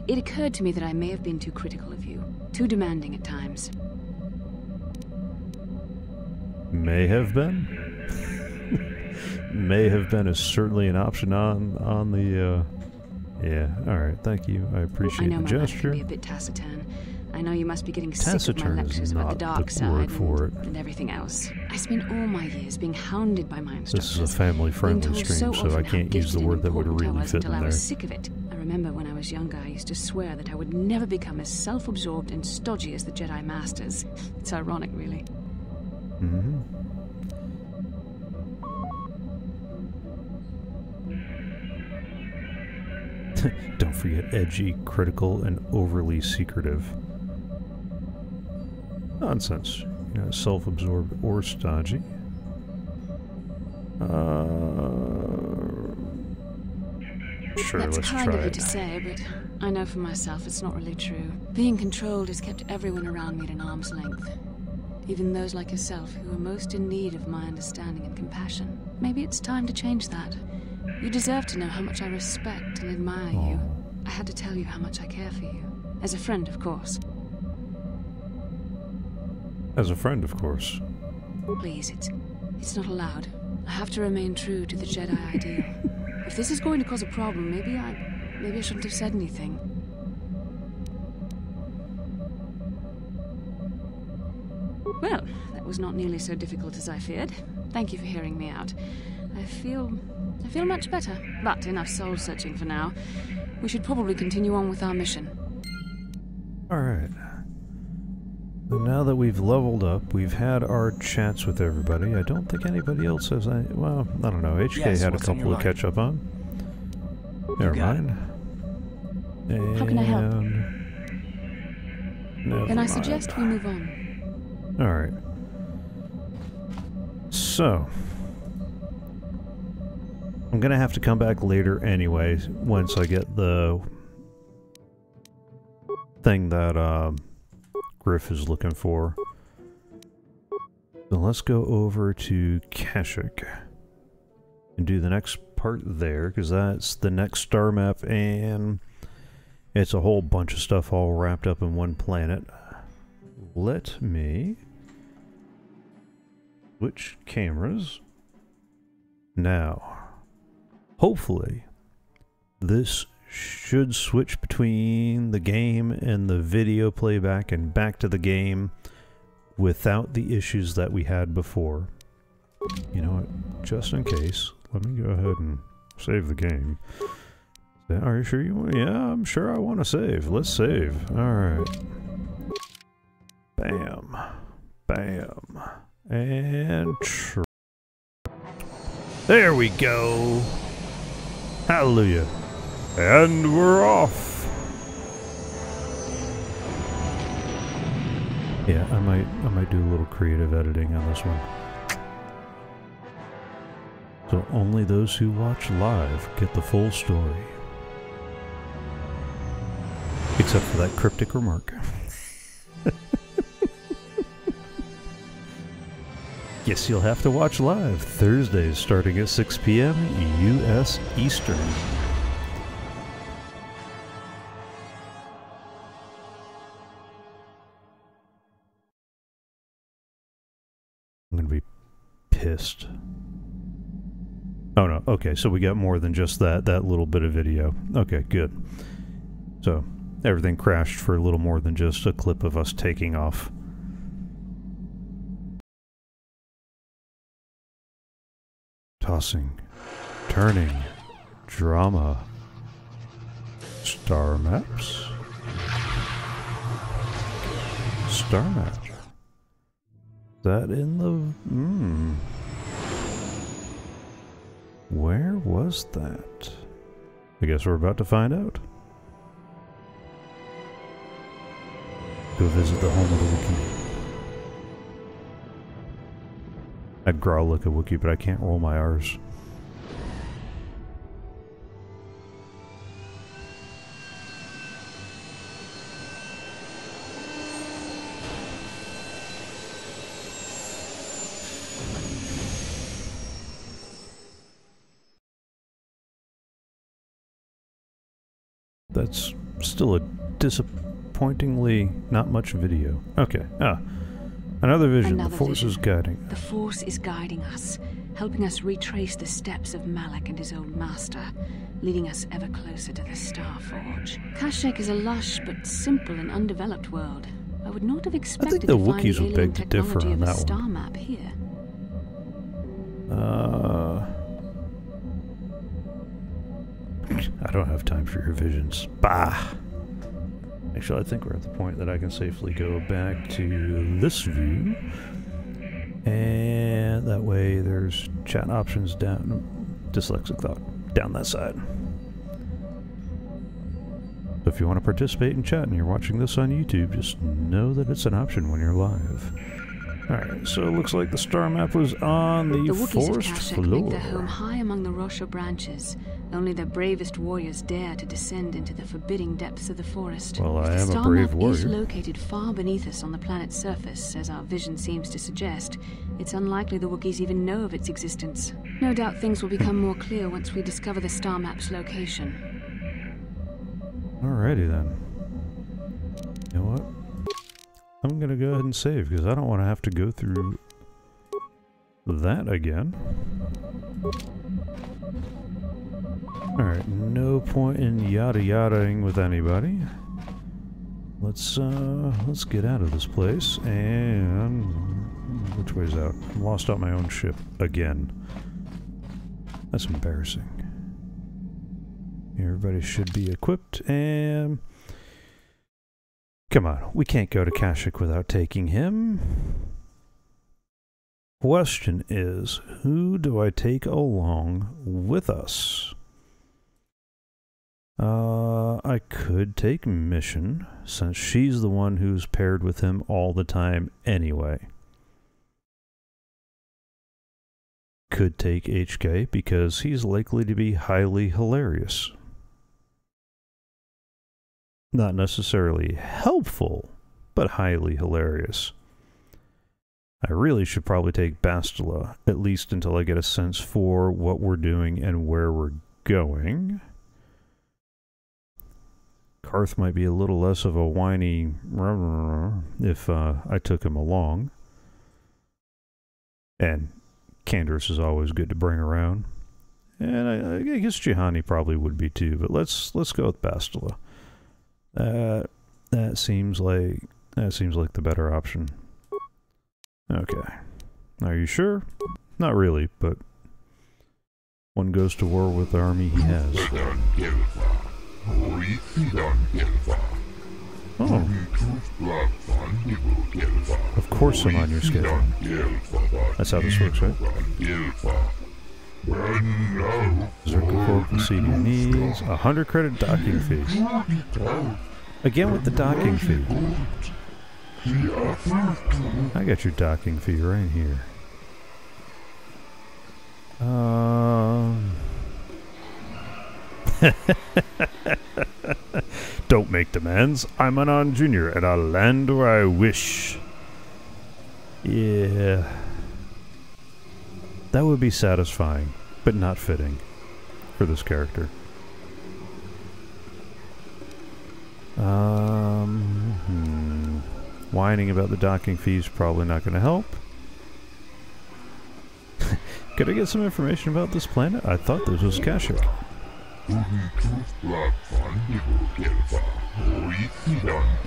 It occurred to me that I may have been too critical of you, too demanding at times. May have been. [laughs] May have been is certainly an option on on the. Uh, yeah. All right. Thank you. I appreciate I know the my gesture. can be a bit taciturn. I know you must be getting sick of my lectures about the dark the side word for and, it. and everything else. I spent all my years being hounded by my instructors. This is a family-friendly stream, so, often I can't use the word that would really fit until in I there. was sick of it. I remember when I was younger, I used to swear that I would never become as self-absorbed and stodgy as the Jedi Masters. It's ironic, really. hmm [laughs] Don't forget edgy, critical, and overly secretive. Nonsense. You know, self-absorbed or stodgy. Uh, sure, That's let's kind try of you it. to say, but I know for myself it's not really true. Being controlled has kept everyone around me at an arm's length. Even those like yourself who are most in need of my understanding and compassion. Maybe it's time to change that. You deserve to know how much I respect and admire you. I had to tell you how much I care for you. As a friend, of course. As a friend, of course. Please, it's it's not allowed. I have to remain true to the Jedi ideal. If this is going to cause a problem, maybe I maybe I shouldn't have said anything. Well, that was not nearly so difficult as I feared. Thank you for hearing me out. I feel. I feel much better. But enough soul searching for now. We should probably continue on with our mission. Alright. So now that we've leveled up, we've had our chats with everybody. I don't think anybody else has any. Well, I don't know. HK Yes, had a couple to catch up on. Never mind. And How can I help? Never Then I suggest we move on. Alright. So. I'm gonna have to come back later anyway, once I get the thing that um, Griff is looking for. So let's go over to Kashyyyk and do the next part there, because that's the next star map, and it's a whole bunch of stuff all wrapped up in one planet. Let me switch cameras. Now, hopefully, this should switch between the game and the video playback and back to the game without the issues that we had before. You know what? Just in case, let me go ahead and save the game. Are you sure you want? Yeah, I'm sure I want to save. Let's save. All right. Bam. Bam. And there we go. Hallelujah. And we're off. Yeah, I might I might do a little creative editing on this one. So only those who watch live get the full story. Except for that cryptic remark. [laughs] Guess you'll have to watch live Thursdays starting at 6 p.m. U.S. Eastern. I'm gonna be pissed. Oh no, okay, so we got more than just that that little bit of video. Okay, good. So everything crashed for a little more than just a clip of us taking off. Tossing, turning, drama, star maps, star map. That in the hmm. Where was that? I guess we're about to find out. Go visit the home of the Wookiee. I'd growl like a Wookiee, but I can't roll my R's. That's still a disappointingly not much video. Okay. Ah. Another vision. Another the Force vision. is guiding. The Force is guiding us, helping us retrace the steps of Malak and his old master, leading us ever closer to the Star Forge. Kashyyyk is a lush but simple and undeveloped world. I would not have expected the to find Wookiees the would beg to differ technology on of a one. star map here. Uh. I don't have time for your visions. Bah. Actually, I think we're at the point that I can safely go back to this view. And that way there's chat options down. Dyslexic thought. Down that side. So if you want to participate in chat and you're watching this on YouTube, just know that it's an option when you're live. Alright, so it looks like the star map was on the, The of forest make their home high among the wroshyr branches. Only their bravest warriors dare to descend into the forbidding depths of the forest. Well, I the am a star brave map is located far beneath us on the planet's surface, as our vision seems to suggest. It's unlikely the Wookiees even know of its existence. No doubt things will become more clear once we discover the star map's location. Alrighty then. You know what? I'm gonna go ahead and save because I don't want to have to go through that again. Alright, no point in yada yadaing with anybody. Let's uh let's get out of this place and which way's out? I lost out my own ship again. That's embarrassing. Everybody should be equipped and come on, we can't go to Kashyyyk without taking him. Question is, who do I take along with us? Uh, I could take Mission, since she's the one who's paired with him all the time anyway. Could take HK because he's likely to be highly hilarious. Not necessarily helpful, but highly hilarious. I really should probably take Bastila, at least until I get a sense for what we're doing and where we're going. Carth might be a little less of a whiny if uh, I took him along. And Canderous is always good to bring around. And I, I guess Juhani probably would be too, but let's let's go with Bastila. Uh, that seems like that seems like the better option. Okay. Are you sure? Not really, but one goes to war with the army he has. Oh. Of course I'm on your schedule. That's how this works, right? Czerka Corp needs a hundred credit docking fee. Again with the docking fee. I got your docking fee right here. Um. [laughs] Don't make demands. I'm an on junior and I'll land where I wish. Yeah. That would be satisfying, but not fitting for this character. Um, hmm. Whining about the docking fees probably not going to help. [laughs] Could I get some information about this planet? I thought this was Kashyyyk.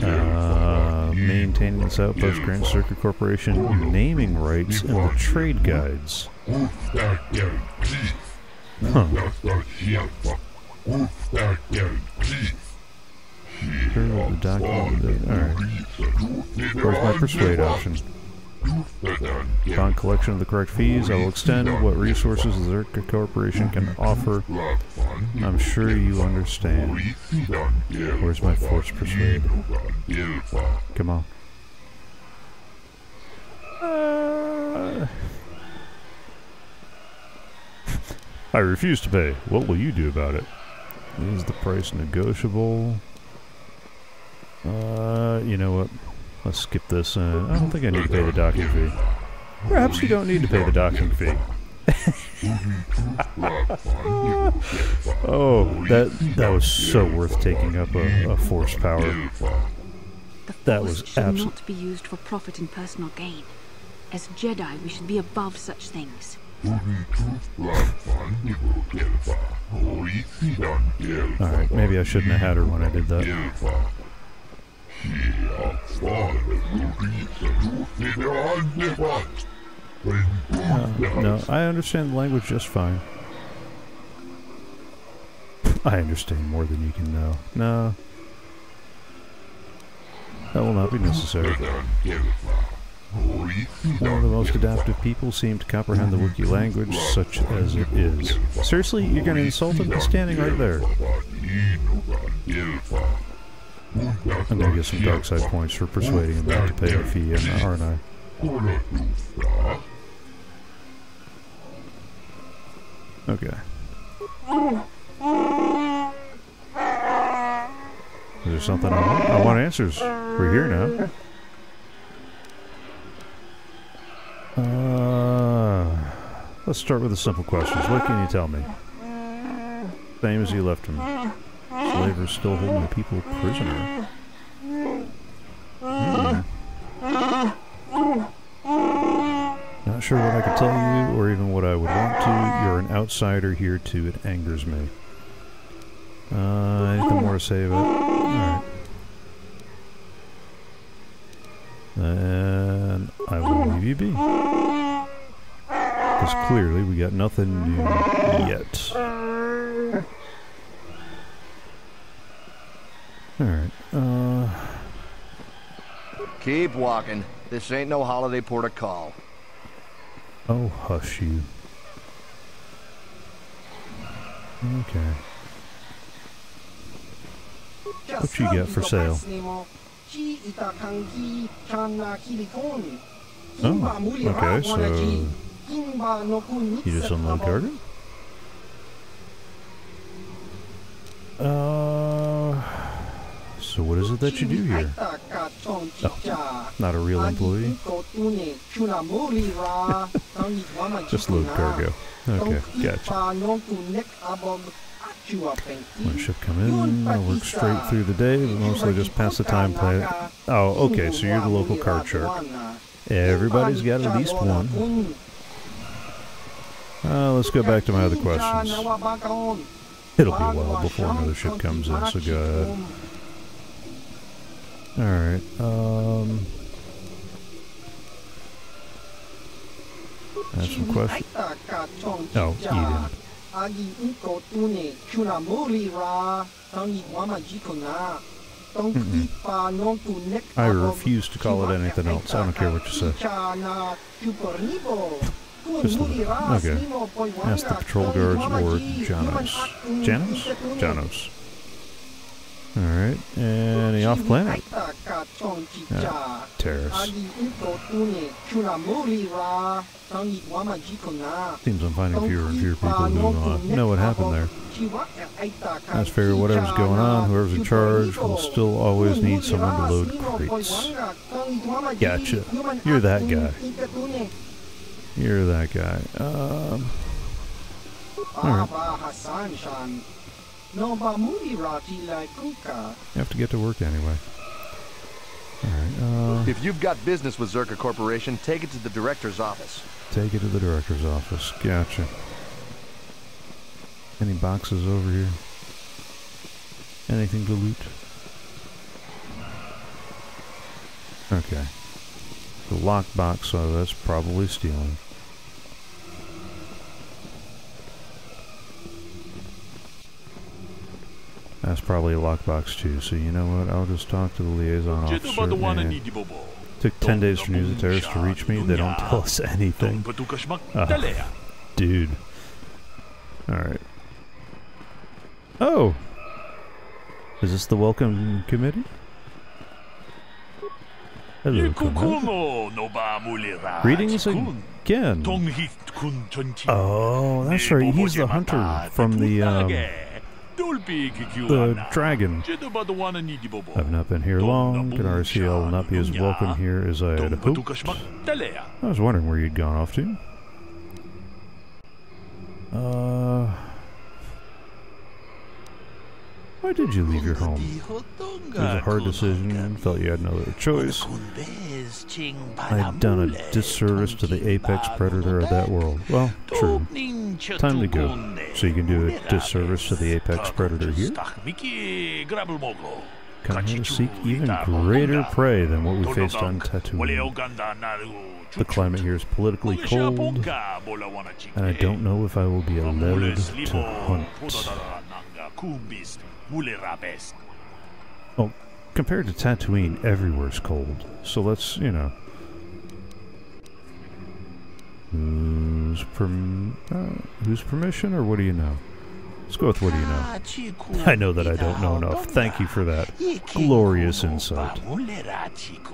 Uh, maintaining this outpost grants Czerka Corporation naming rights and the trade guides. Huh. Sure, the document. Alright. Where's my persuade option? Upon collection of the correct fees, I will extend what resources the Czerka Corporation can offer. I'm sure you understand. Where's my force persuade? Come on. Uh, I refuse to pay. What will you do about it? Is the price negotiable? Uh, you know what? Let's skip this. Uh, I don't think I need to pay the docking fee. Perhaps you don't need to pay the docking fee. oh, that that was so worth taking up a, a force power. That was should not be used for profit and personal gain. As Jedi, we should be above such things. Alright, maybe I shouldn't have had her when I did that. No, I understand the language just fine. I understand more than you can know. No. That will not be necessary. One of the most adaptive people seem to comprehend the Wookiee language such as it is. Seriously, you're gonna insult him? He's standing right there. I'm gonna get some dark side points for persuading him not to pay a fee, aren't I? Okay. Is there something I want? I want answers. We're here now. Uh, let's start with the simple questions. What can you tell me? Same as you left him. Slavers still holding people prisoner. Hmm. Not sure what I could tell you, or even what I would want to. You're an outsider here too. It angers me. Uh, anything more to say about it? Alright. then I will leave you be. Because clearly we got nothing new yet. Alright, uh... Keep walking. This ain't no holiday port of call. Oh, hush you. Okay. What you got for sale? Oh, okay, so you just unload cargo? Uh, so what is it that you do here? Oh, not a real employee? [laughs] just load cargo. Okay, gotcha. When ship come in, I work straight through the day, but mostly just pass the time playing. Oh, okay, so you're the local card shark. Everybody's got at least one. Uh, let's go back to my other questions. It'll be a while before another ship comes in, so go ahead. Alright, um... I have some questions. Oh, Eden. Mm-mm. I refuse to call it anything else. I don't care what you say. Just okay. Ask the patrol guards or Janos. Janos? Janos. Alright. Any off planet? Yeah. Taris. Seems I'm finding fewer and fewer people who uh, know what happened there. As for whatever's going on, whoever's in charge will still always need someone to load crates. Gotcha. You're that guy. You're that guy. Um. Alright. You have to get to work anyway. Alright, uh... If you've got business with Czerka Corporation, take it to the director's office. Take it to the director's office. Gotcha. Any boxes over here? Anything to loot? Okay. The lockbox, so that's probably stealing. That's probably a lockbox too, so you know what? I'll just talk to the liaison officer. And took 10 days for News of Taris to reach me. They don't tell us anything. Uh, dude. Alright. Oh! Is this the welcome committee? Hello, committee. Greetings again. Oh, that's right. He's the hunter from the, um, the dragon. I've not been here long. Can RCL not be as welcome here as I had hoped? I was wondering where you'd gone off to. Uh... Why did you leave your home? It was a hard decision and felt you had no other choice. I had done a disservice to the apex predator of that world. Well, true. Time to go. So you can do a disservice to the apex predator here? Come here to seek even greater prey than what we faced on Tatooine. The climate here is politically cold, and I don't know if I will be allowed to hunt. Well, compared to Tatooine, everywhere's cold. So let's, you know. Who's perm uh, whose permission or what do you know? Let's go with what do you know. I know that I don't know enough. Thank you for that glorious insight.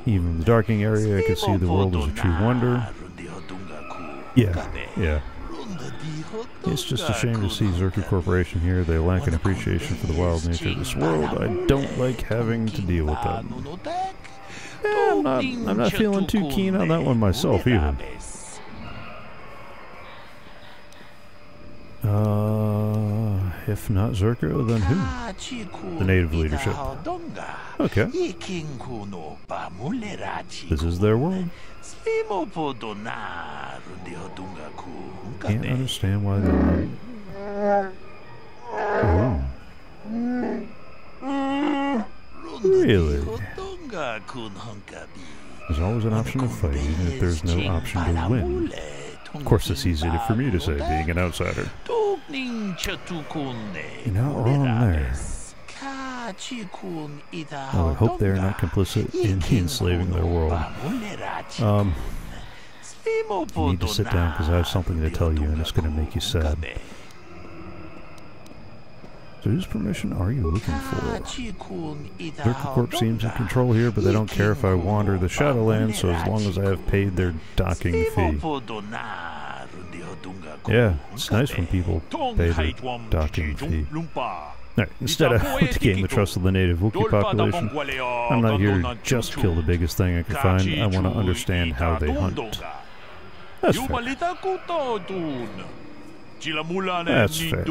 Even in the darking area, I could see the world as a true wonder. Yeah, yeah. It's just a shame to see Czerka Corporation here. They lack an appreciation for the wild nature of this world. I don't like having to deal with them. Yeah, I'm not, I'm not feeling too keen on that one myself either. Uh, if not Czerka, then who? The native leadership. Okay. This is their world. Can't understand why they're Ooh. Really? There's always an option to fight, even if there's no option to win. Of course, it's easy for me to say, being an outsider. You're not wrong there. I would hope they are not complicit in enslaving their world. Um, you need to sit down because I have something to tell you and it's going to make you sad. So whose permission are you looking for? Czerka Corp seems in control here, but they don't care if I wander the Shadowlands, so as long as I have paid their docking fee. Yeah, it's nice when people pay their docking fee. Right, instead, of [laughs] gain the trust of the native Wookiee population. I'm not here to just kill the biggest thing I can find. I want to understand how they hunt. That's fair. That's fair.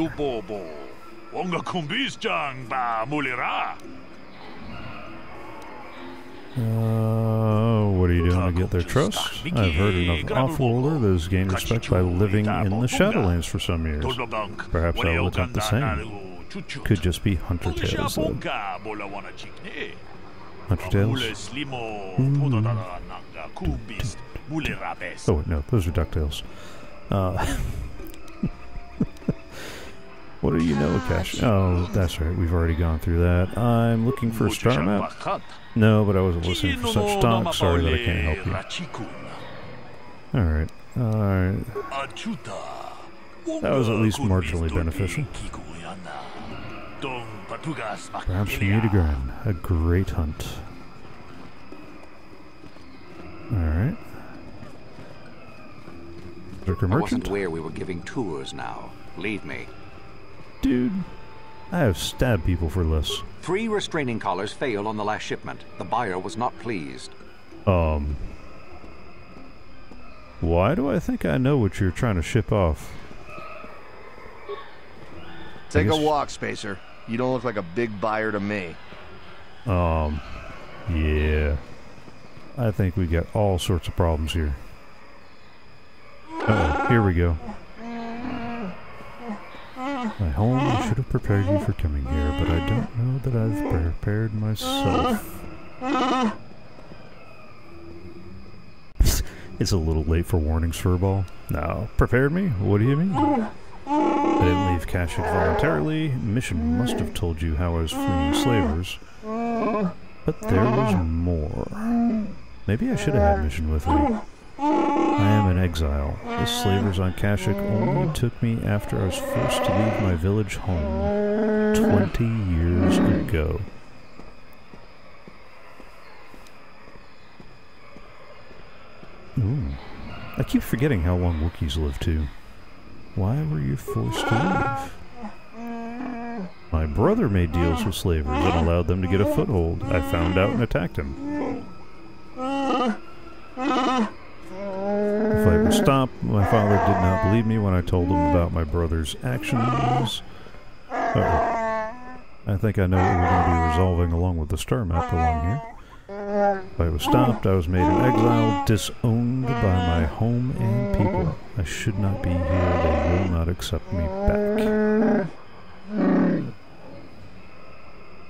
Uh, what are you doing to get their trust? I've heard enough Offworlder that has gained respect by living in the Shadowlands for some years. Perhaps I will attempt the same. Could just be Hunter Tales, though. Hunter Tales? Oh, no, those are DuckTales. Uh, [laughs] what do you know, Cash? Oh, that's right, we've already gone through that. I'm looking for a star map. No, but I wasn't listening for such talk. Sorry that I can't help you. Alright, alright. That was at least marginally beneficial. Perhaps for you to grind. A great hunt. Alright. Czerka I wasn't aware we were giving tours now. Leave me. Dude, I have stabbed people for less. Three restraining collars failed on the last shipment. The buyer was not pleased. Um. Why do I think I know what you're trying to ship off? Take a walk, Spacer. You don't look like a big buyer to me. Um. Yeah. I think we got all sorts of problems here. Uh oh, here we go. My home, should have prepared you for coming here, but I don't know that I've prepared myself. [laughs] it's a little late for warnings, Furball. No, prepared me? What do you mean? I didn't leave Kashyyyk voluntarily. Mission must have told you how I was fleeing slavers. But there was more. Maybe I should have had Mission with me. I am in exile. The slavers on Kashyyyk only took me after I was forced to leave my village home 20 years ago. Ooh. I keep forgetting how long Wookiees live too. Why were you forced to leave? My brother made deals with slavers and allowed them to get a foothold. I found out and attacked him. The fight was stopped. My father did not believe me when I told him about my brother's actions. Uh-oh. I think I know what we're going to be resolving along with the star map along here. Fight was stopped. I was made an exile, disowned by my home and people. I should not be here. They will not accept me back.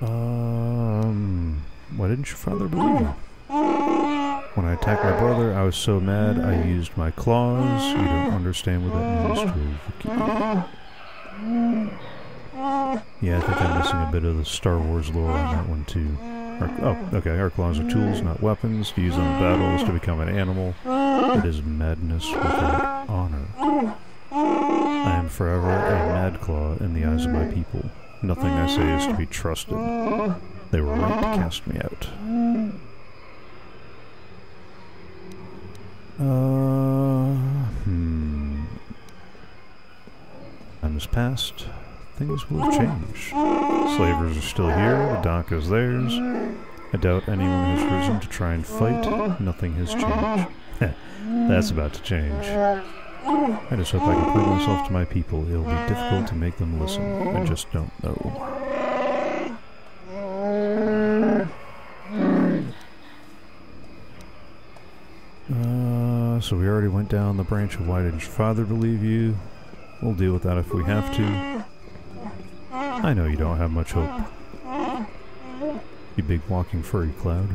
Um, why didn't your father believe me? When I attacked my brother, I was so mad I used my claws. You don't understand what that means to. Yeah, I think I'm missing a bit of the Star Wars lore on that one too. Our, oh, okay. Our claws are tools, not weapons. To use them in battles to become an animal. It is madness without honor. I am forever a mad claw in the eyes of my people. Nothing I say is to be trusted. They were right to cast me out. Uh, hmm. Time has passed. Things will have changed. Slavers are still here. The dock is theirs. I doubt anyone has risen to try and fight. Nothing has changed. [laughs] That's about to change. I just hope I can prove myself to my people. It'll be difficult to make them listen. I just don't know. Uh, so we already went down the branch of why didn't your father believe you? We'll deal with that if we have to. I know you don't have much hope. You big walking furry cloud.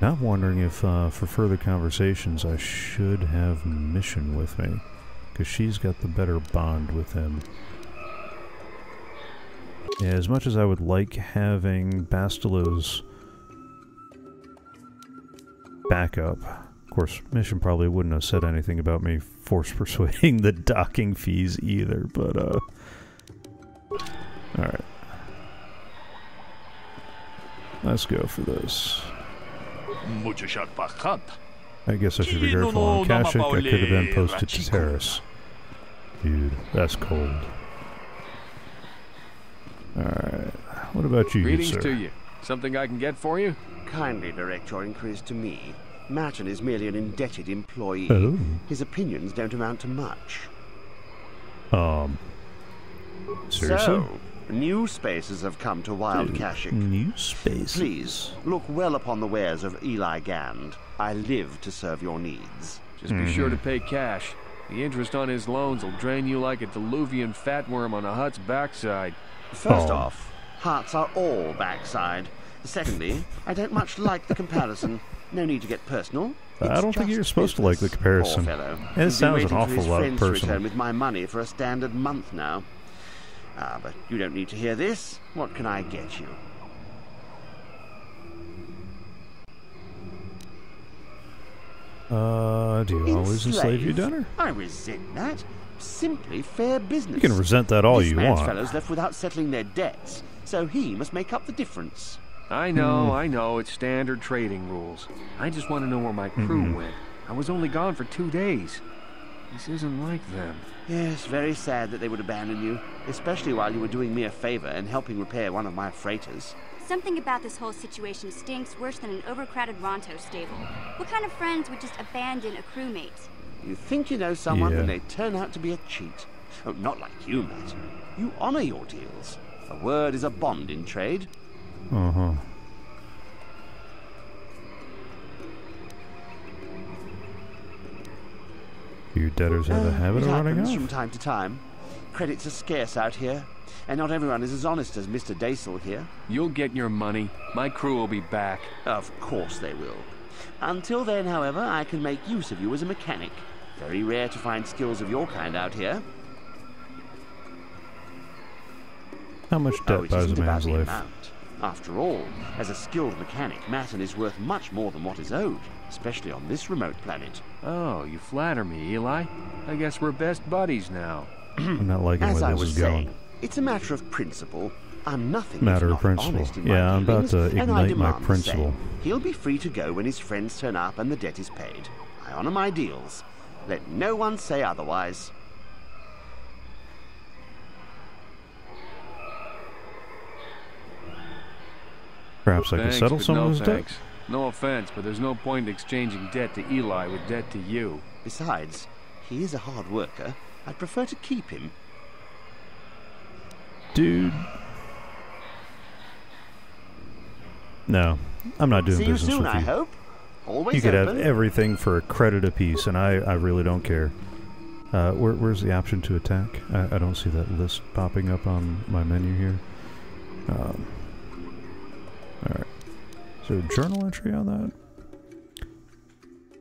I'm wondering if, uh, for further conversations, I should have Mission with me. Because she's got the better bond with him. Yeah, as much as I would like having Bastila's backup, of course, Mission probably wouldn't have said anything about me force persuading the docking fees either, but, uh... Alright. Let's go for this. I guess I should be careful on Kashyyyk. I could have been posted to Taris. Dude, that's cold. Alright. What about you, Greetings sir? to you. Something I can get for you? Kindly direct your inquiries to me. Matton is merely an indebted employee. Oh. His opinions don't amount to much. Um. Seriously? So, new spaces have come to Wild Dude, Kashyyyk. New spaces? Please, look well upon the wares of Eli Gand. I live to serve your needs. Just be sure to mm-hmm. pay cash. The interest on his loans will drain you like a diluvian fatworm on a Hutt's backside. First Oh. off, Hutts are all backside. Secondly, I don't much like the comparison. No need to get personal. I don't think you're supposed to like the comparison. Poor fellow. It He's been sounds an waiting for awful his lot friends to personal. return with my money for a standard month now. Ah, but you don't need to hear this. What can I get you? Uh, do you always enslave your dinner? I resent that. Simply fair business. You can resent that all this you man's want. fellows left without settling their debts, so he must make up the difference. I know, Hmm. I know, it's standard trading rules. I just want to know where my crew Mhm. went. I was only gone for two days. This isn't like them. Yes, very sad that they would abandon you, especially while you were doing me a favor and helping repair one of my freighters. Something about this whole situation stinks worse than an overcrowded Ronto stable. What kind of friends would just abandon a crewmate? You think you know someone Yeah. and they turn out to be a cheat. Oh, not like you, Matt. You honor your deals. A word is a bond in trade. Uh huh. Your debtors have a uh, habit it of running happens off. from time to time. Credits are scarce out here, and not everyone is as honest as Mr. Daisel here. You'll get your money. My crew will be back. Of course they will. Until then, however, I can make use of you as a mechanic. Very rare to find skills of your kind out here. How much oh, debt it buys a isn't about man's the life? amount. After all, as a skilled mechanic, Matten is worth much more than what is owed, especially on this remote planet. Oh, you flatter me, Eli. I guess we're best buddies now. I'm not liking As where I this was is going. it's a matter of principle. I'm nothing Matter if of not principle. honest in Yeah, my I'm about to and I ignite my demand principle. He'll be free to go when his friends turn up and the debt is paid. I honor my deals. Let no one say otherwise. Perhaps I could Thanks, settle some no of his debt. Thanks. No offense, but there's no point exchanging debt to Eli with debt to you. Besides, he is a hard worker. I'd prefer to keep him. Dude. No, I'm not doing See you business soon, with I you. hope. Always You could have everything for a credit apiece, and I, I really don't care. Uh, where, where's the option to attack? I, I don't see that list popping up on my menu here. Um, Alright. Is there a journal entry on that?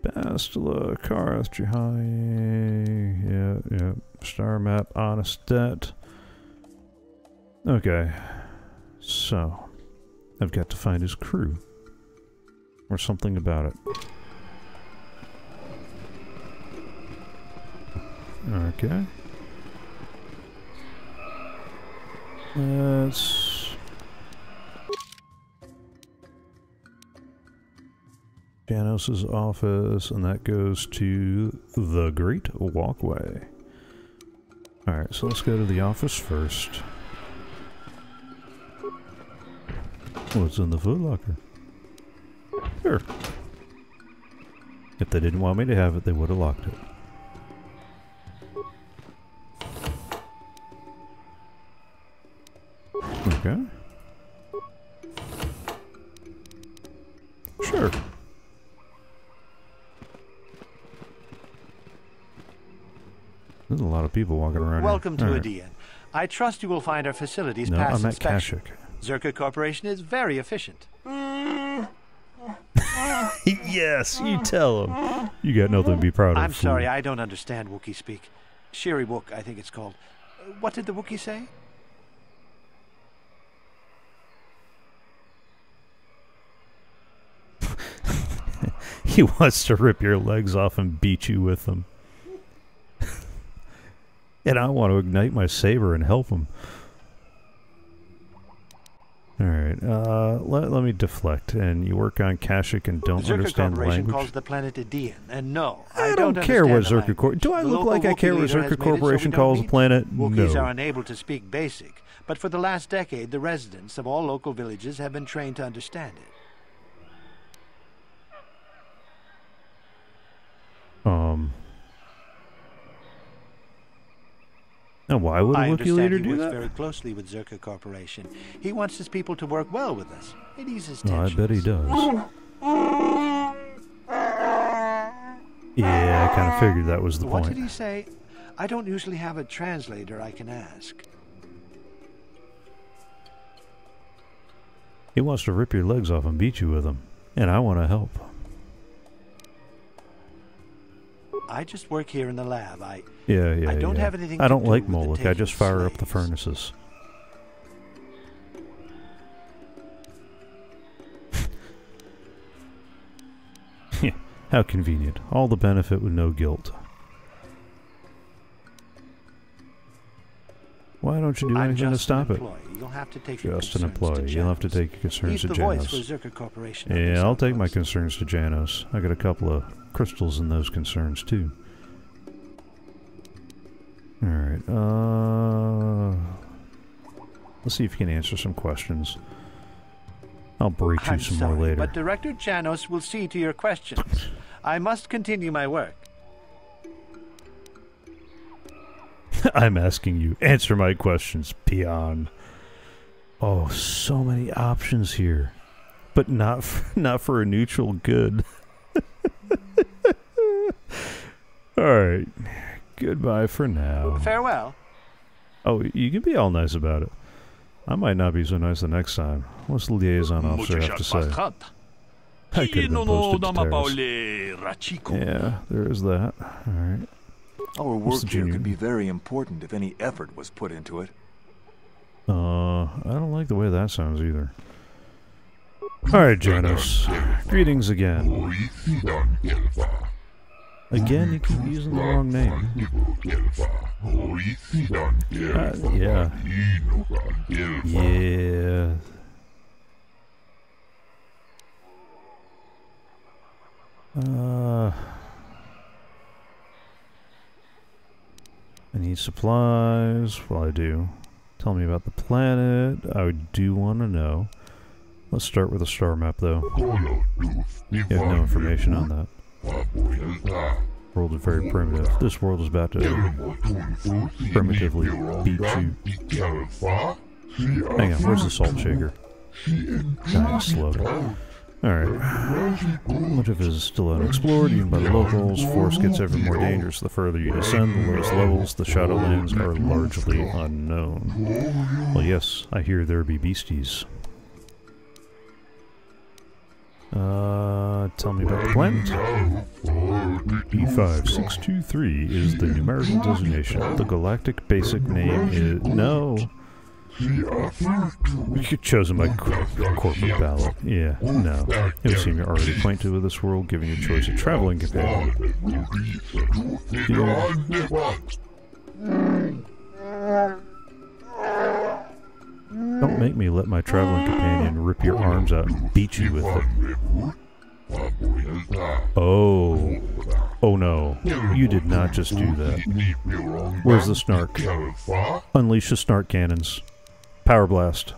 Bastila, Carth, Juhani. Yeah, yeah. Star map, honest debt. Okay. So, I've got to find his crew. Or something about it. Okay. Let's... Janos's office, and that goes to the Great Walkway. Alright, so let's go to the office first. What's in the food locker? Sure. If they didn't want me to have it, they would have locked it. Okay. Sure. There's a lot of people walking around Welcome to here. Alright. I trust you will find our facilities No, past I'm inspection. Czerka Corporation is very efficient. [laughs] yes, you tell him. You got nothing to be proud of. I'm fool. sorry, I don't understand Wookiee speak. Shyriiwook, I think it's called. What did the Wookiee say? [laughs] he wants to rip your legs off and beat you with them. And I want to ignite my saber and help him. All right, uh, let, let me deflect, and you work on Kashyyyk and don't Czerka understand the Corporation language. calls the planet Idian, and no, I, I, don't, care what Czerka Cor- language. Do I look like I care what Czerka it so Corporation calls a meet. planet? Wookiees no. are unable to speak basic, but for the last decade, the residents of all local villages have been trained to understand it. Um. And why would a I Wookiee leader he do works that? very closely with Czerka Corporation. He wants his people to work well with us. It eases Oh, I bet he does. Yeah, I kind of figured that was the what point. did he say? I don't usually have a translator I can ask. He wants to rip your legs off and beat you with them, and I want to help. I just work here in the lab. I Yeah, yeah, I don't yeah. have anything I don't do like Moloch. I just fire up the furnaces. [laughs] How convenient. All the benefit with no guilt. Why don't you do I'm anything to stop it? You'll have to take Just an employee. You'll have to take your concerns He's to Janos. for Czerka Corporation. on Yeah, I'll take my concerns to Janos. I got a couple of crystals and those concerns too. All right. Uh, let's see if you can answer some questions. I'll break you I'm some sorry, more later. but Director Janos will see to your questions. I must continue my work. [laughs] I'm asking you. Answer my questions, peon. Oh, so many options here, but not f- [laughs] not for a neutral good. [laughs] all right. Goodbye for now. Farewell. Oh, you can be all nice about it. I might not be so nice the next time. What's the liaison officer have to say? I could have been posted to Taris. Yeah, there is that. All right. Our work here could be very important if any effort was put into it. Uh, I don't like the way that sounds either. All right, Janos. Greetings again. Again, you keep using the wrong name. Uh, yeah. Yeah. Uh, I need supplies. Well, I do. Tell me about the planet. I do want to know. Let's start with a star map, though. You have no information on that. World is very primitive. This world is about to primitively beat you. Hang on, where's the salt shaker? Dying slow. Alright. Much of it is still unexplored, even by the locals. Force gets ever more dangerous the further you descend. The lowest levels, the Shadowlands, are largely unknown. Well, yes, I hear there be beasties. Uh, tell me about the planet. E5623 is the numerical designation. The galactic basic name is... No. You chosen by cor- corporate ballot. Yeah, no. It would seem you're already acquainted with this world, giving you choice of traveling companion. Don't make me let my traveling companion rip your arms out and beat you with it. Oh. Oh no. You did not just do that. Where's the snark? Unleash the snark cannons. Power blast.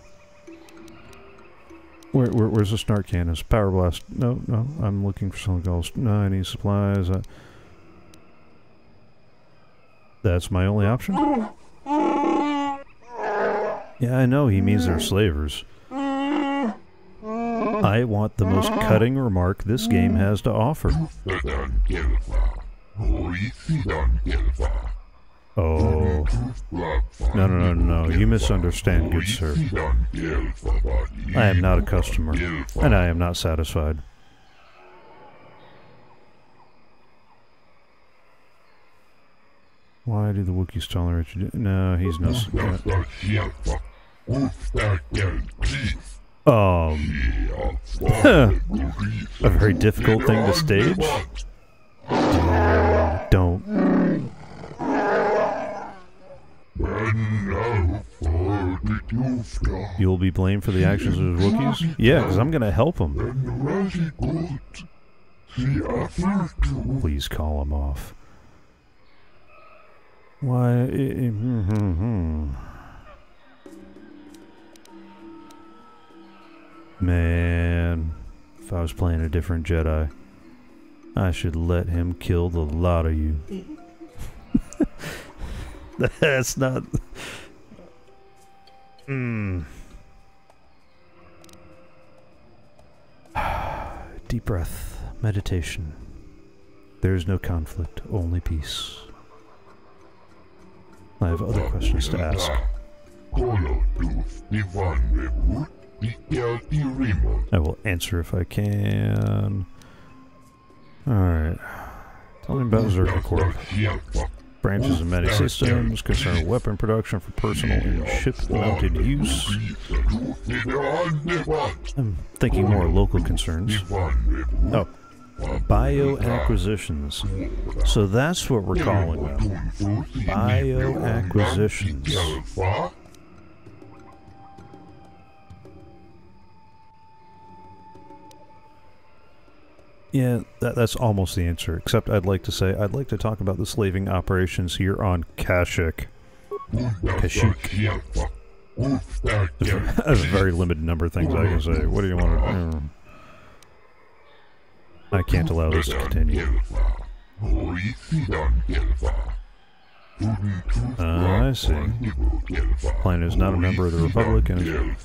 Where, where, where's the snark cannons? Power blast. No, no. I'm looking for something else. No, I need supplies. Uh, that's my only option? Yeah, I know he means they're slavers. I want the most cutting remark this game has to offer. Oh. No, no, no, no. You misunderstand, good sir. I am not a customer, and I am not satisfied. Why do the Wookiees tolerate you? No, he's no. Um, a very difficult thing to stage. Don't. You'll be blamed for the actions of the Wookiees? Yeah, because I'm going to help him. Please call him off. Why? Eh, eh, hmm, hmm, hmm. Man, if I was playing a different Jedi, I should let him kill the lot of you. [laughs] That's not. Hmm. [sighs] Deep breath, meditation. There is no conflict, only peace. I have other questions to ask. I will answer if I can. Alright. Tell me about Czerka Corp. Branches of many systems, concern weapon production for personal and ship-mounted use. I'm thinking more local concerns. Oh, bioacquisitions. So that's what we're calling them. Bioacquisitions. Yeah, that, that's almost the answer. Except I'd like to say I'd like to talk about the slaving operations here on Kashyyyk. Kashyyyk. There's a very limited number of things I can say. What do you want to? I can't allow this to continue. Uh, I see. Planet is not a member of the Republic, and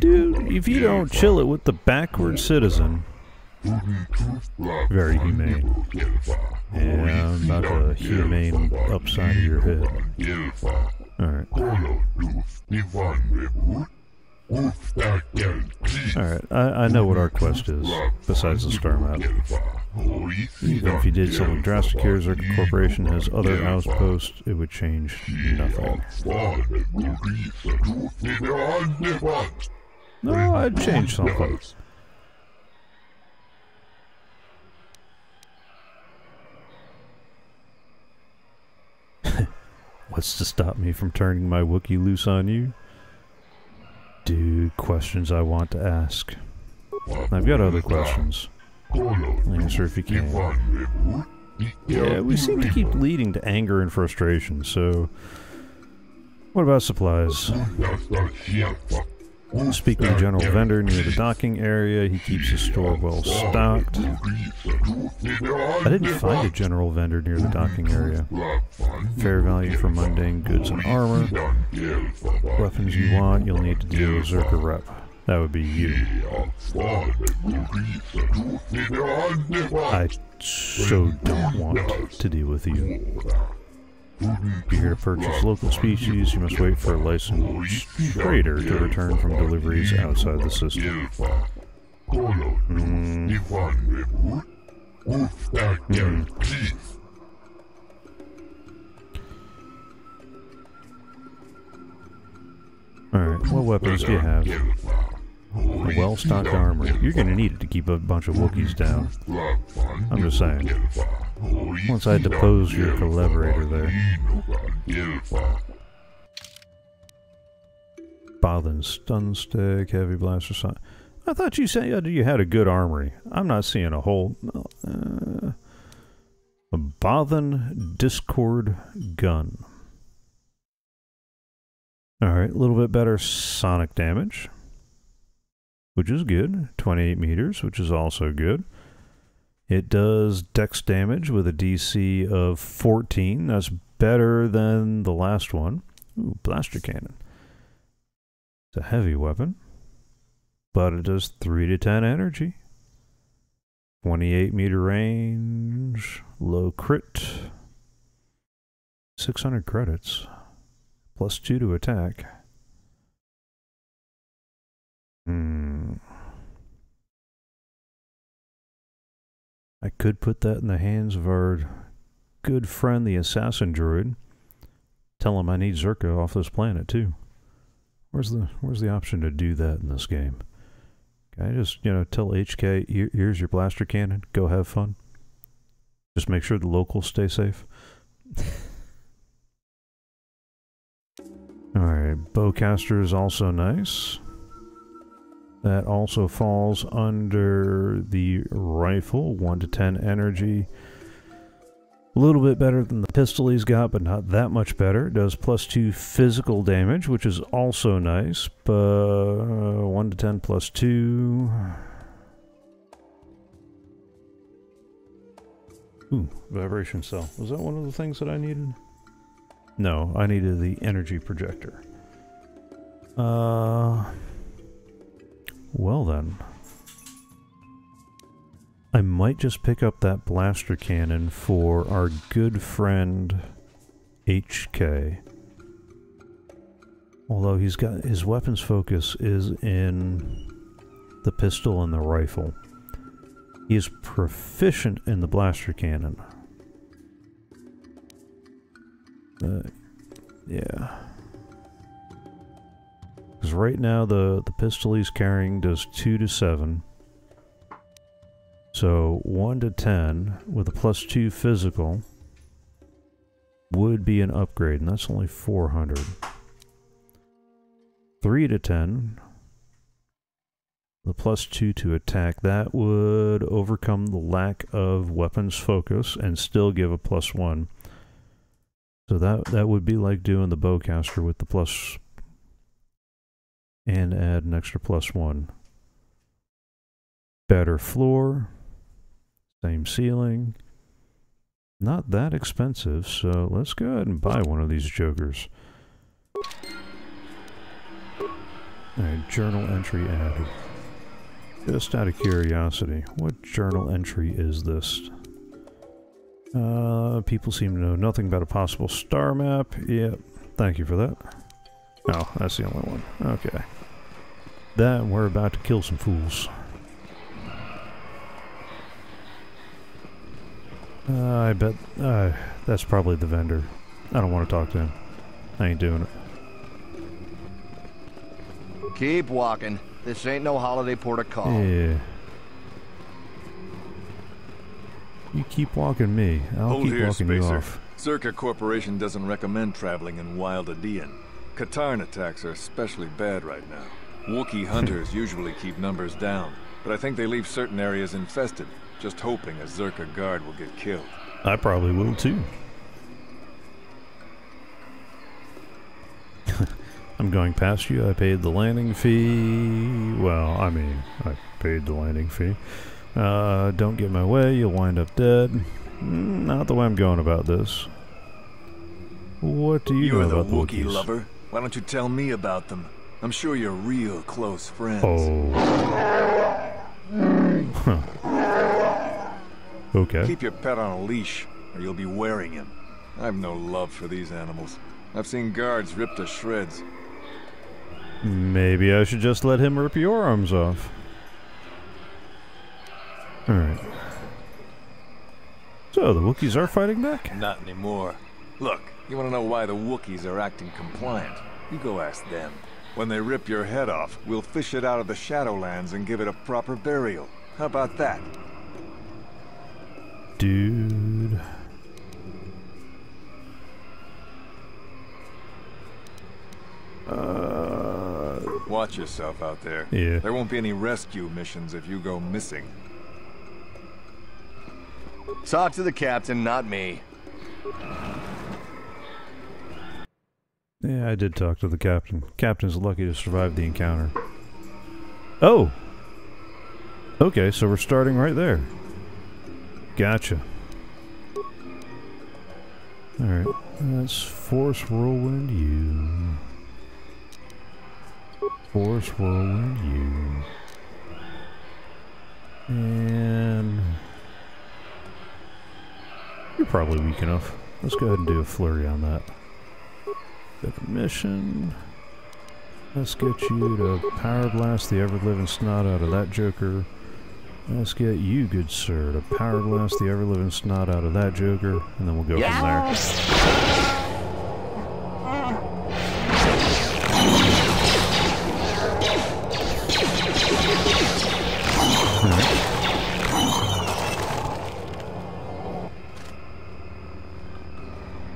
dude, if you don't chill it with the backward citizen, very humane. Yeah, about the humane upside of your head. Alright. Alright, I, I know what our quest is, besides the star map. Even if you did something drastic here, Czerka Corporation has other outposts, it would change nothing. No, I'd change something. What's to stop me from turning my Wookiee loose on you? Dude, questions I want to ask. I've got other questions. Answer if you can. Yeah, we seem to keep leading to anger and frustration, so... What about supplies? Speaking of general vendor near the docking area, he keeps his store well stocked. I didn't find a general vendor near the docking area. Fair value for mundane goods and armor. Weapons you want, you'll need to deal with Czerka rep. That would be you. I so don't want to deal with you. If you're here to purchase local species, you must wait for a licensed trader to return from deliveries outside the system. Mm. Mm. Alright, what weapons do you have? A well-stocked armor. You're gonna need it to keep a bunch of Wookiees down. I'm just saying. Once I depose your collaborator there. Bothan stun stick, heavy blaster sign. I thought you said you had a good armory. I'm not seeing a whole... Uh, a Bothan Discord gun. Alright, a little bit better sonic damage. Which is good. 28 meters, which is also good. It does dex damage with a DC of 14. That's better than the last one. Ooh, blaster cannon. It's a heavy weapon. But it does 3 to 10 energy. 28 meter range. Low crit. 600 credits. Plus 2 to attack. Hmm. I could put that in the hands of our good friend, the assassin druid. Tell him I need Czerka off this planet too. Where's the Where's the option to do that in this game? Can I just you know tell HK "Here- here's your blaster cannon. Go have fun. Just make sure the locals stay safe. [laughs] All right, bowcaster is also nice. That also falls under the rifle, 1 to 10 energy. A little bit better than the pistol he's got, but not that much better. Does plus 2 physical damage, which is also nice. But uh, 1 to 10 plus 2. Ooh, vibration cell. Was that one of the things that I needed? No, I needed the energy projector. Uh, well then. I might just pick up that blaster cannon for our good friend HK. Although he's got his weapons focus is in the pistol and the rifle. He is proficient in the blaster cannon. Uh, yeah. Because right now the, the pistol he's carrying does 2 to 7. So 1 to 10 with a plus 2 physical would be an upgrade, and that's only 400. 3 to 10 the plus 2 to attack, that would overcome the lack of weapons focus and still give a plus 1. So that that would be like doing the bowcaster with the plus and add an extra plus 1. Better floor, same ceiling. Not that expensive, so let's go ahead and buy one of these jokers. Alright, journal entry added. Just out of curiosity, what journal entry is this? Uh, people seem to know nothing about a possible star map. Yep, thank you for that. Oh, that's the only one. Okay. That, we're about to kill some fools. Uh, I bet, uh, that's probably the vendor. I don't want to talk to him. I ain't doing it. Keep walking. This ain't no holiday port of call. Yeah. You keep walking me. I'll Hold keep here, walking you Spacer. off. Czerka Corporation doesn't recommend traveling in Wild Adean. Katarn attacks are especially bad right now. Wookiee hunters usually keep numbers down, but I think they leave certain areas infested, just hoping a Czerka guard will get killed. I probably will too. [laughs] I'm going past you. I paid the landing fee. Well, I mean, I paid the landing fee. Uh, don't get in my way. You'll wind up dead. Mm, Not the way I'm going about this. What do you You're know about the Wookiee lover. Why don't you tell me about them? I'm sure you're real close friends. Oh. Huh. Okay. Keep your pet on a leash, or you'll be wearing him. I've no love for these animals. I've seen guards ripped to shreds. Maybe I should just let him rip your arms off. Alright. So, the Wookiees are fighting back? Not anymore. Look, you want to know why the Wookiees are acting compliant? You go ask them. When they rip your head off, we'll fish it out of the Shadowlands and give it a proper burial. How about that? Dude. Uh, Watch yourself out there. Yeah. There won't be any rescue missions if you go missing. Talk to the captain, not me. Yeah, I did talk to the captain. Captain's lucky to survive the encounter. Oh! Okay, so we're starting right there. Gotcha. Alright, that's Force Whirlwind U. Force Whirlwind U. And... You're probably weak enough. Let's go ahead and do a flurry on that. Good mission. Let's get you to power blast the ever living snot out of that Joker. Let's get you, good sir, to power blast the ever living snot out of that Joker, and then we'll go from there.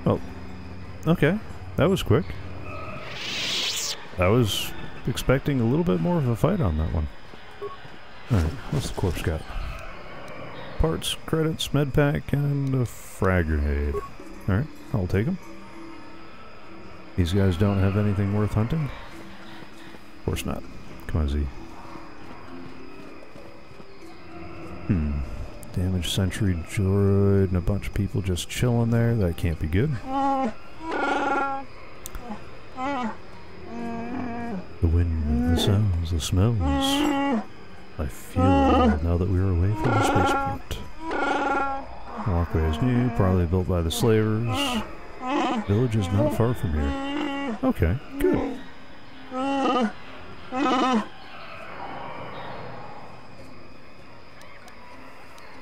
Oh, okay. That was quick. I was expecting a little bit more of a fight on that one. Alright, what's the corpse got? Parts, credits, med pack, and a frag grenade. Alright, I'll take them. These guys don't have anything worth hunting? Of course not. Come on, Z. Hmm. Damaged sentry droid and a bunch of people just chilling there. That can't be good. The wind, the sounds, the smells. I feel now that we are away from the spaceport. Walkway is new, probably built by the slavers. Village is not far from here. Okay, good.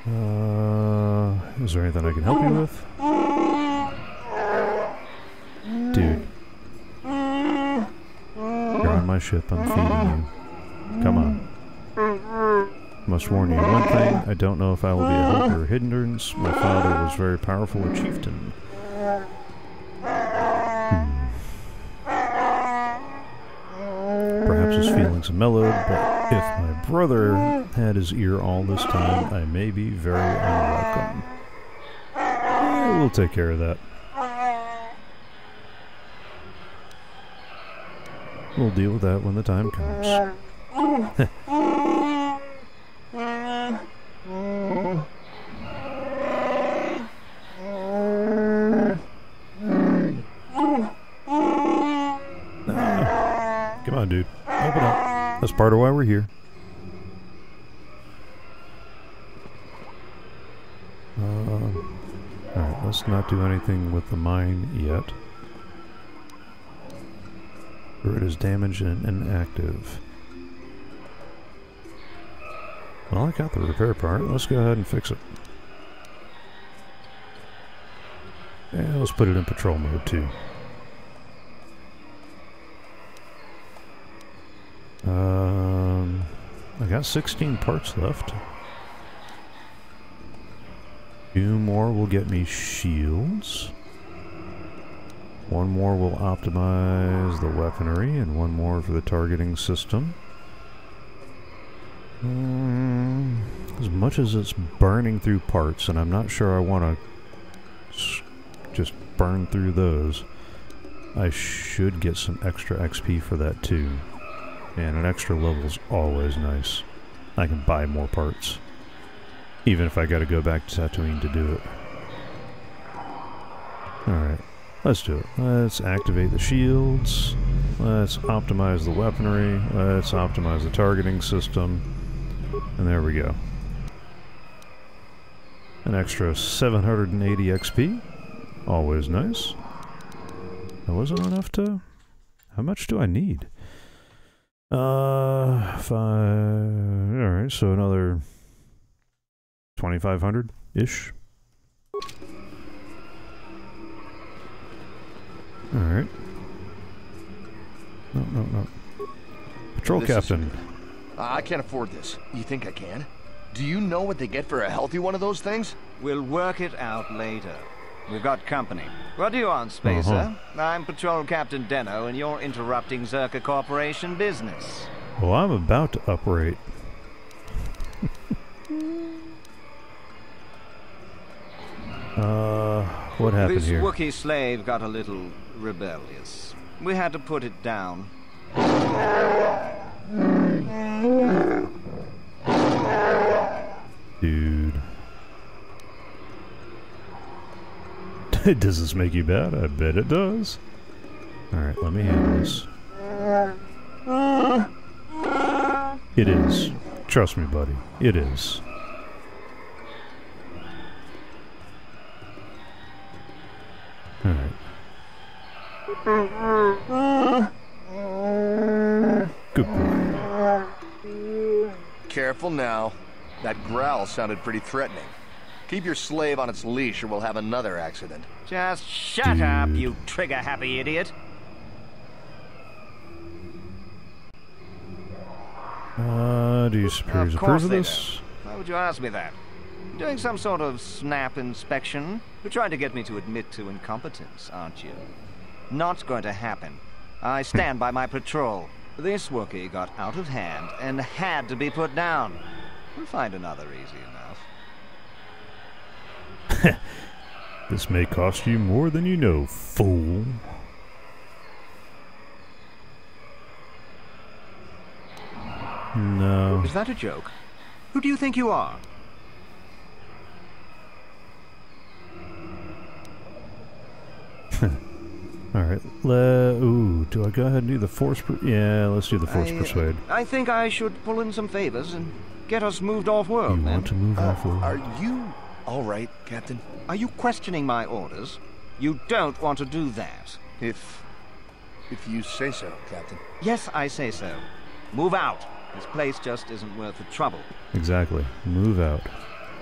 Uh, is there anything I can help you with? Dude. You're on my ship, I'm feeding. Come on. Must warn you one thing, I don't know if I will be a help or a hindrance. My father was very powerful a chieftain. Hmm. Perhaps his feelings are mellowed, but if my brother had his ear all this time, I may be very unwelcome. We'll take care of that. We'll deal with that when the time comes. Come on, dude. Open up. That's part of why we're here. Um, Alright, let's not do anything with the mine yet. Where it is damaged and inactive. Well, I got the repair part. Let's go ahead and fix it. Yeah, let's put it in patrol mode too. Um, I got 16 parts left. Two more will get me shields. One more will optimize the weaponry, and one more for the targeting system. Mm, as much as it's burning through parts, and I'm not sure I want to just burn through those, I should get some extra XP for that too. And an extra level is always nice. I can buy more parts. Even if I gotta go back to Tatooine to do it. Alright, let's do it. Let's activate the shields. Let's optimize the weaponry. Let's optimize the targeting system. And there we go. An extra 780 XP. Always nice. That wasn't enough to... How much do I need? Uh, five... Alright, so another... 2500-ish. Alright. No, no, no. Patrol This is- captain. I can't afford this. You think I can? Do you know what they get for a healthy one of those things? We'll work it out later. We've got company. What do you want, Spacer? Uh-huh. I'm Patrol Captain Deno, and you're interrupting Czerka Corporation business. Well, I'm about to uprate. [laughs] uh, what happened this here? Wookiee slave got a little rebellious. We had to put it down. Dude. [laughs] does this make you bad? I bet it does. Alright, let me handle this. It is. Trust me, buddy. It is. Alright. Good boy. Careful now. That growl sounded pretty threatening. Keep your slave on its leash or we'll have another accident. Just shut up, you trigger-happy idiot. Uh, do you superiors approve of this? don't. Why would you ask me that? Doing some sort of snap inspection? You're trying to get me to admit to incompetence, aren't you? Not going to happen. I stand by my patrol. This Wookiee got out of hand and had to be put down. We'll find another easy enough. [laughs] This may cost you more than you know, fool. No. Is that a joke? Who do you think you are? [laughs] All right. Le- ooh, do I go ahead and do the force? Per- yeah, let's do the force I, uh, persuade. I think I should pull in some favors and get us moved off-world, You man. want to move off world? Are you all right, Captain? Are you questioning my orders? You don't want to do that. If... if you say so, Captain. Yes, I say so. Move out. This place just isn't worth the trouble. Exactly. Move out.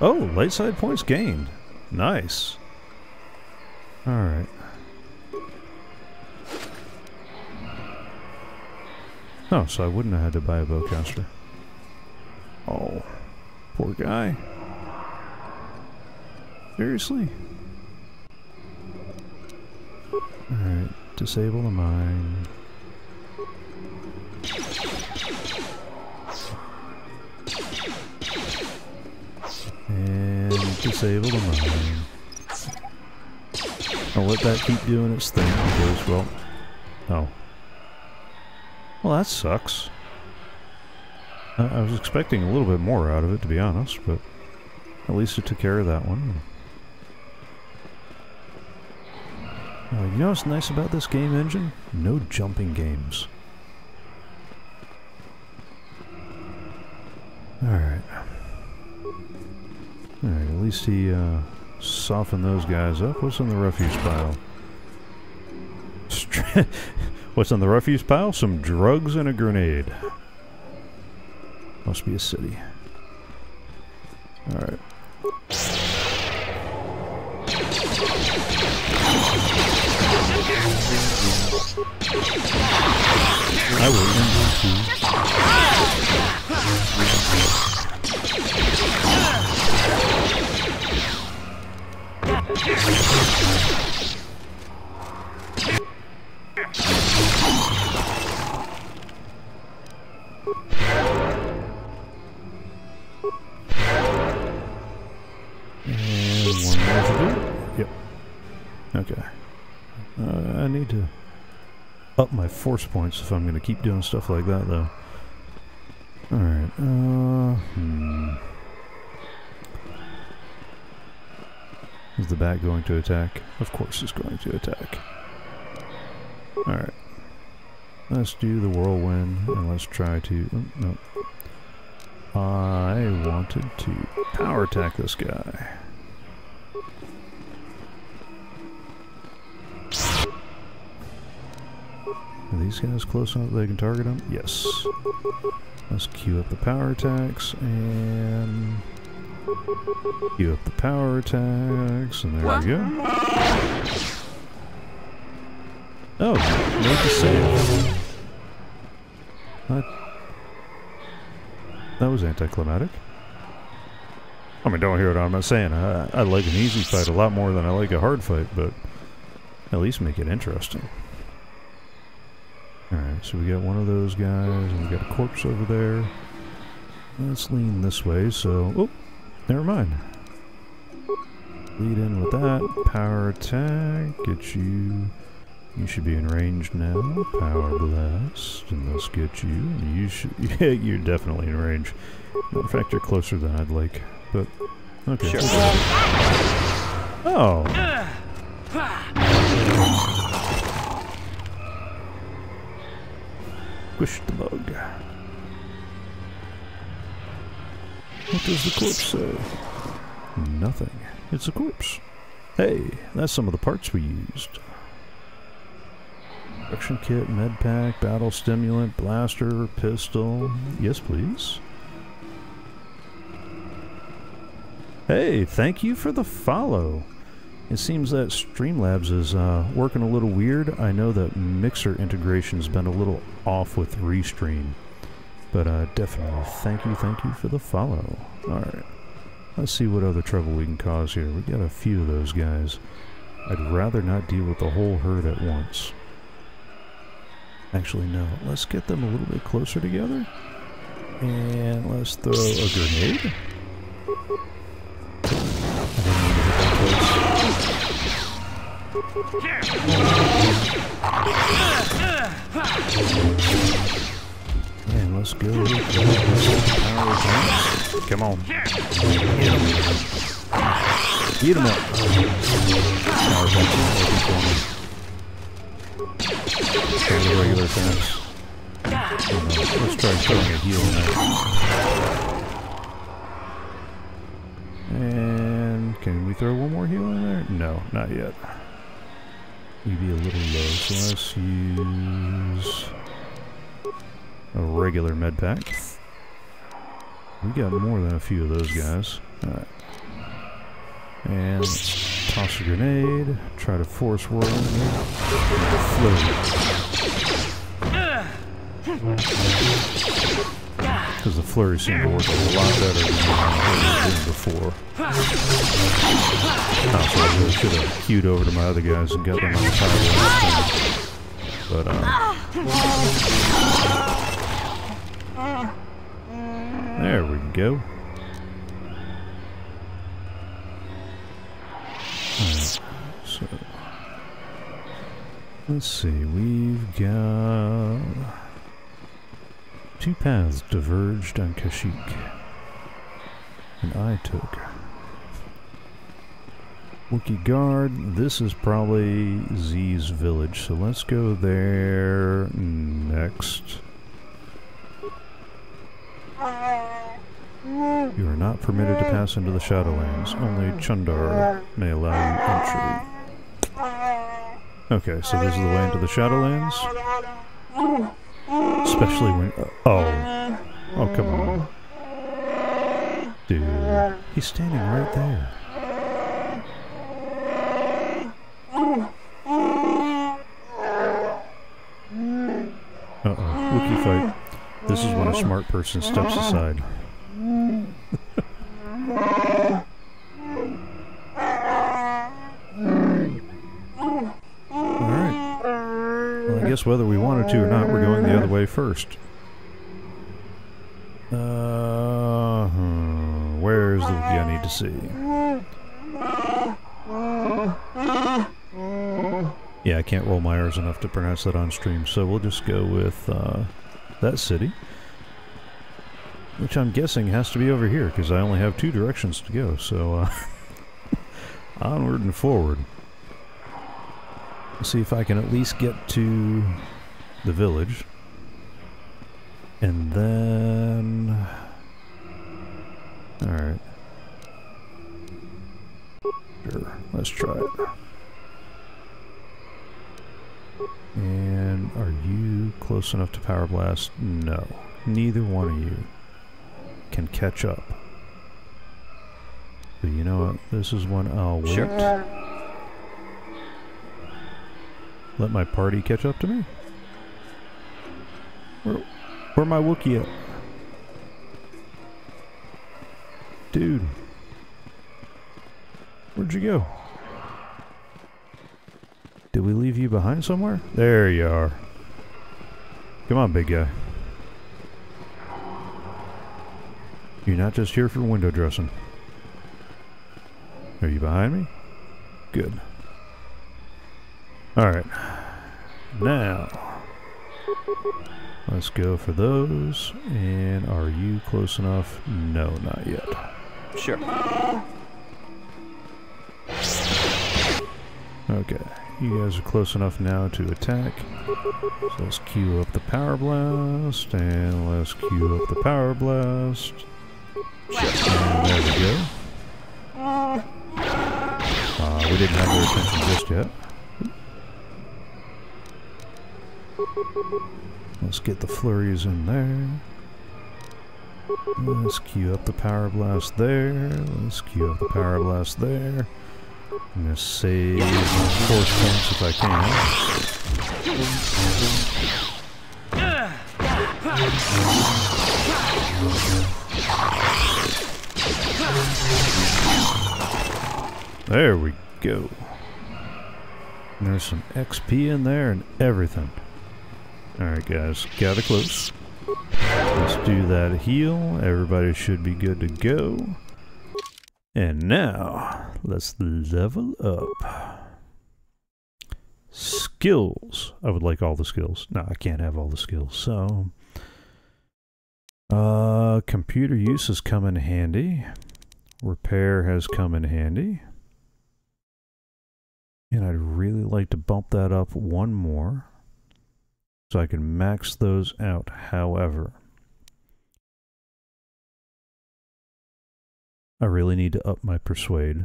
Oh, light side points gained. Nice. All right. Oh, so I wouldn't have had to buy a bowcaster. Oh, poor guy. Seriously? Alright, disable the mine. And disable the mine. I'll let that keep doing its thing because, well, oh. Well, that sucks. I, was expecting a little bit more out of it, to be honest, but at least it took care of that one. Uh, you know what's nice about this game engine? No jumping games. Alright. Alright, at least he uh, softened those guys up. What's in the refuse pile? [laughs] Stra- What's in the refuse pile? Some drugs and a grenade. Must be a city. Alright. I will end And Yep. Okay. Uh, I need to up my force points if I'm going to keep doing stuff like that, though. Alright, uh... Hmm. Is the bat going to attack? Of course it's going to attack. Alright. Let's do the whirlwind, and let's try to... oh, no. I wanted to power attack this guy. Are these guys close enough that they can target them? Yes. Let's queue up the power attacks and queue up the power attacks, and there we go. Oh, made the save. That, that was anticlimactic. I mean, don't hear what I'm not saying. I, I like an easy fight a lot more than I like a hard fight, but at least make it interesting. Alright, so we got one of those guys, and we got a corpse over there. Let's lean this way, so... Oh, never mind. Lead in with that. Power attack. Get you... You should be in range now. Power blast. And let's get you. You should... [laughs] Yeah, you're definitely in range. In fact, you're closer than I'd like. But, okay. Sure. Oh. Squish the bug. What does the corpse say? Nothing. It's a corpse. Hey, that's some of the parts we used. Production kit, med pack, battle stimulant, blaster, pistol. Yes, please. Hey, thank you for the follow. It seems that Streamlabs is uh, working a little weird. I know that Mixer integration's been a little off with Restream. But uh, definitely, thank you, thank you for the follow. Alright. Let's see what other trouble we can cause here. We got a few of those guys. I'd rather not deal with the whole herd at once. Actually, no. Let's get them a little bit closer together. And let's throw a grenade. And let's go. Come on. Get him. Up. Power regular. Let's try throwing a heal there. And can we throw one more heal in there? No, not yet. Maybe a little low, so let's use a regular med pack. We got more than a few of those guys. Alright. And toss a grenade. Try to force whirl in here. Because the flurry seemed to work a lot better than it did before. Oh, so I really should have queued over to my other guys and got them on the power But, uh... There we go. Right, so... Let's see, we've got... Two paths diverged on Kashyyyk. And I took. Wookie Guard, this is probably Z's village, so let's go there next. You are not permitted to pass into the Shadowlands. Only Chuundar may allow you entry. Okay, so this is the way into the Shadowlands? Especially when... Oh. Oh, come on. Dude. He's standing right there. Uh-oh. Wookiee fight. This is when a smart person steps aside. [laughs] Alright. Well, I guess whether we wanted to or not, we're going the other way first. Uh, hmm, where's the I need to see? Yeah, I can't roll my R's enough to pronounce that on stream, so we'll just go with uh, that city. Which I'm guessing has to be over here, because I only have two directions to go, so uh, [laughs] onward and forward. See if I can at least get to the village. And then... Alright. Sure, let's try it. And are you close enough to Power Blast? No. Neither one of you can catch up. But you know what? This is one I'll wait. Sure. Let my party catch up to me? Where, where my Wookiee at? Dude. Where'd you go? Did we leave you behind somewhere? There you are. Come on, big guy. You're not just here for window dressing. Are you behind me? Good. Alright. Now, let's go for those. And are you close enough? No, not yet. Sure. Okay. You guys are close enough now to attack. So let's queue up the power blast, and let's queue up the power blast. And there we go. Uh, we didn't have their attention just yet. Let's get the flurries in there. Let's queue up the power blast there. Let's queue up the power blast there. I'm gonna save my force points if I can. There we go. There's some XP in there and everything. Alright guys, gather close. Let's do that heal. Everybody should be good to go. And now, let's level up. Skills. I would like all the skills. No, I can't have all the skills. So, uh, computer use has come in handy. Repair has come in handy. And I'd really like to bump that up one more. So I can max those out. However, I really need to up my persuade.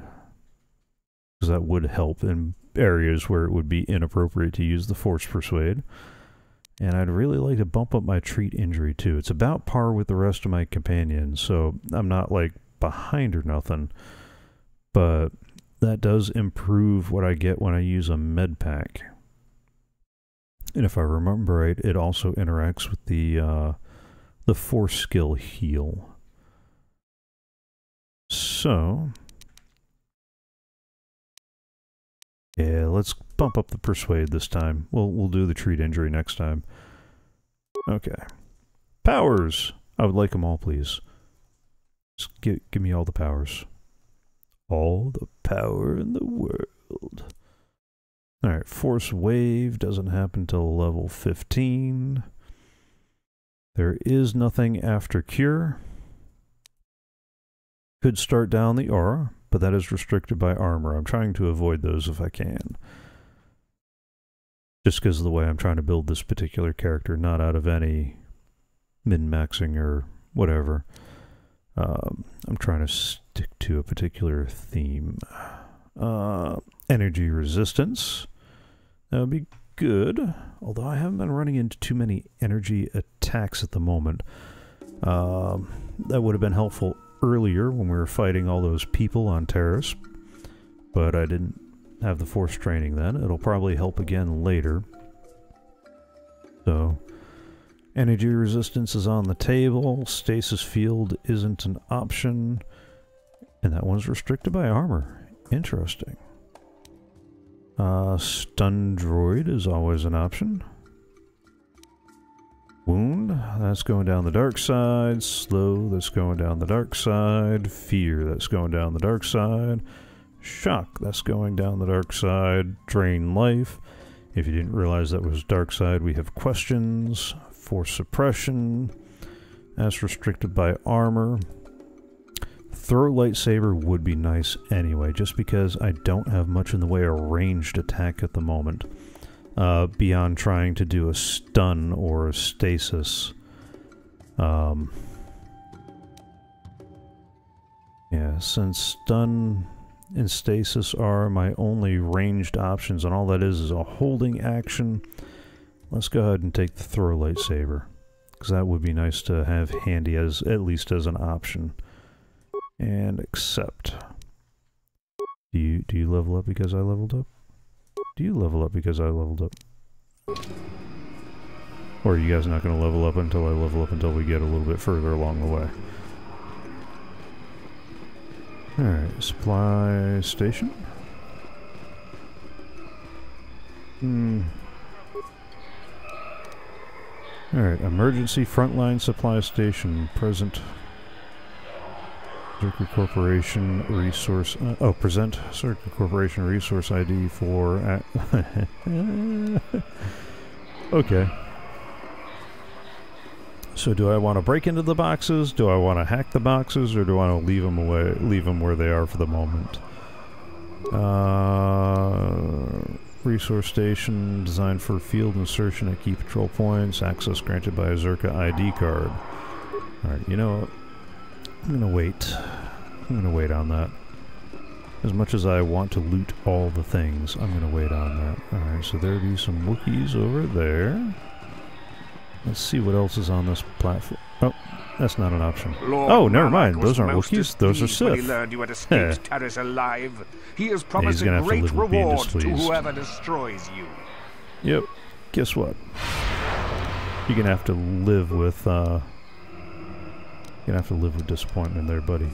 Because that would help in areas where it would be inappropriate to use the force persuade. And I'd really like to bump up my treat injury too. It's about par with the rest of my companions, so I'm not like behind or nothing. But that does improve what I get when I use a med pack. And if I remember right, it also interacts with the uh, the force skill heal. So, yeah, let's bump up the persuade this time. We'll we'll do the treat injury next time. Okay, powers. I would like them all, please. Just give give me all the powers. All the power in the world. Alright, Force Wave doesn't happen till level 15. There is nothing after Cure. Could start down the aura, but that is restricted by armor. I'm trying to avoid those if I can. Just because of the way I'm trying to build this particular character, not out of any min-maxing or whatever. Um, I'm trying to stick to a particular theme. Uh, energy resistance. That would be good, although I haven't been running into too many energy attacks at the moment. Um, that would have been helpful earlier when we were fighting all those people on Taris, but I didn't have the force training then. It'll probably help again later. So, energy resistance is on the table. Stasis field isn't an option. And that one's restricted by armor. Interesting. Uh, stun droid is always an option. Wound, that's going down the dark side. Slow, that's going down the dark side. Fear, that's going down the dark side. Shock, that's going down the dark side. Drain life. If you didn't realize that was dark side, we have questions. Force suppression. That's restricted by armor. Throw lightsaber would be nice anyway, just because I don't have much in the way of ranged attack at the moment. Uh, beyond trying to do a stun or a stasis. Um, yeah, since stun and stasis are my only ranged options, and all that is is a holding action, let's go ahead and take the throw lightsaber. Because that would be nice to have handy as at least as an option. And accept. Do you do you level up because I leveled up? Do you level up because I leveled up? Or are you guys not going to level up until I level up until we get a little bit further along the way? Alright, supply station. Hmm. Alright, emergency frontline supply station present Czerka Corporation resource. Uh, oh, present Czerka Corporation resource ID for. [laughs] okay. So, do I want to break into the boxes? Do I want to hack the boxes, or do I want to leave them away, leave them where they are for the moment? Uh, resource station designed for field insertion at key patrol points. Access granted by a Czerka ID card. All right, you know? I'm gonna wait. I'm gonna wait on that. As much as I want to loot all the things, I'm gonna wait on that. Alright, so there be some Wookiees over there. Let's see what else is on this platform. Oh, that's not an option. Lord oh, never mind. Those aren't Wookiees. Those are displeased when Sith. He learned you had [laughs] escaped Taris alive. He is promising gonna have to great being reward to whoever destroys you. Yep. Guess what? You're gonna have to live with. uh... Gonna have to live with disappointment, there, buddy.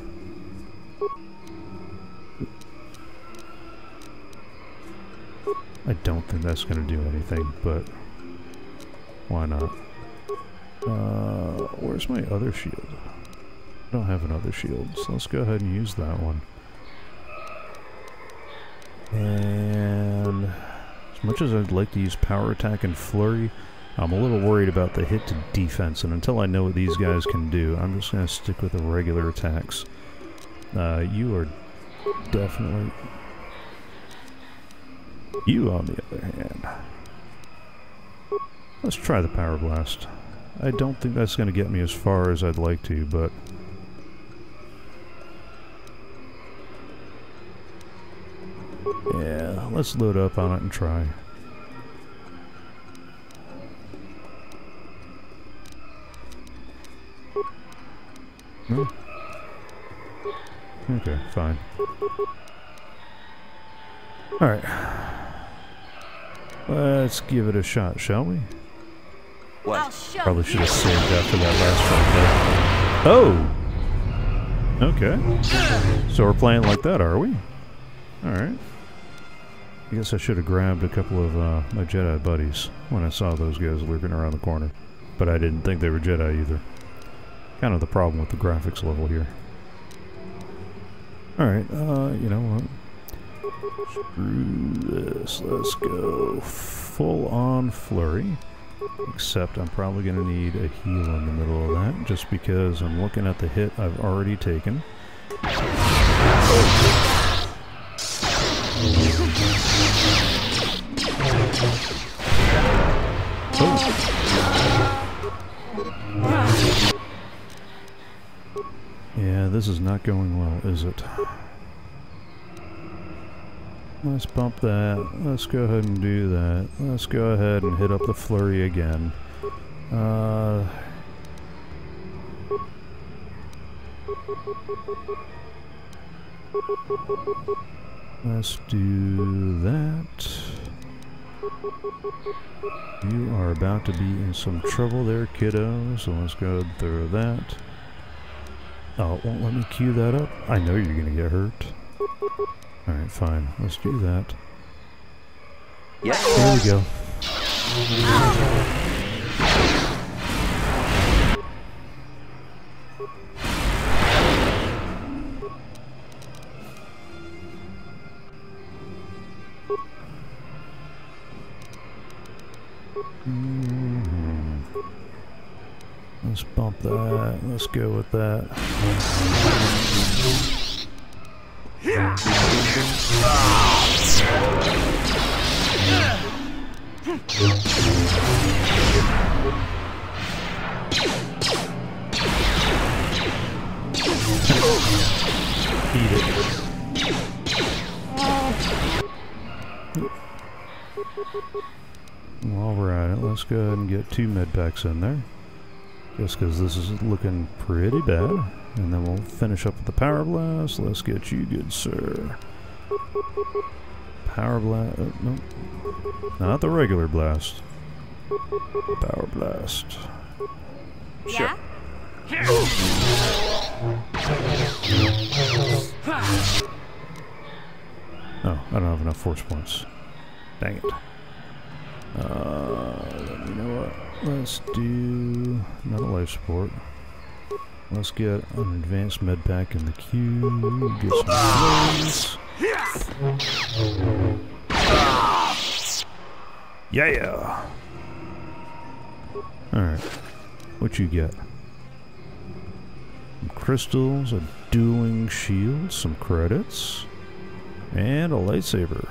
I don't think that's gonna do anything, but why not? Uh, where's my other shield? I don't have another shield, so let's go ahead and use that one. And as much as I'd like to use power attack and flurry, I'm a little worried about the hit to defense, and until I know what these guys can do, I'm just going to stick with the regular attacks. Uh, you are definitely... You, on the other hand... Let's try the Power Blast. I don't think that's going to get me as far as I'd like to, but... Yeah, let's load up on it and try. Hmm. Okay, fine. Alright. Let's give it a shot, shall we? What? Probably should have saved after that last one. Oh! Okay. So we're playing like that, are we? Alright. I guess I should have grabbed a couple of uh, my Jedi buddies when I saw those guys lurking around the corner. But I didn't think they were Jedi either. Kind of the problem with the graphics level here. Alright, uh, you know what? Screw this. Let's go full on flurry. Except I'm probably going to need a heal in the middle of that, just because I'm looking at the hit I've already taken. This is not going well, is it? Let's bump that. Let's go ahead and do that. Let's go ahead and hit up the flurry again. Uh, let's do that. You are about to be in some trouble there, kiddo, so let's go ahead and throw that. Oh, it won't let me cue that up? I know you're gonna get hurt. Alright, fine. Let's do that. Yeah. Here we go. Mhm. Let's bump that. Let's go with that. Eat it. At it, let's go ahead and get two med packs in there. Just because this is looking pretty bad. And then we'll finish up with the power blast. Let's get you good, sir. Power blast. Uh, no. Not the regular blast. Power blast. Sure. Oh, I don't have enough force points. Dang it. Uh, you know what? Let's do not a life support. Let's get an advanced med pack in the queue. Get some clothes. Yeah. All right. What you get? Some crystals, a dueling shield, some credits, and a lightsaber.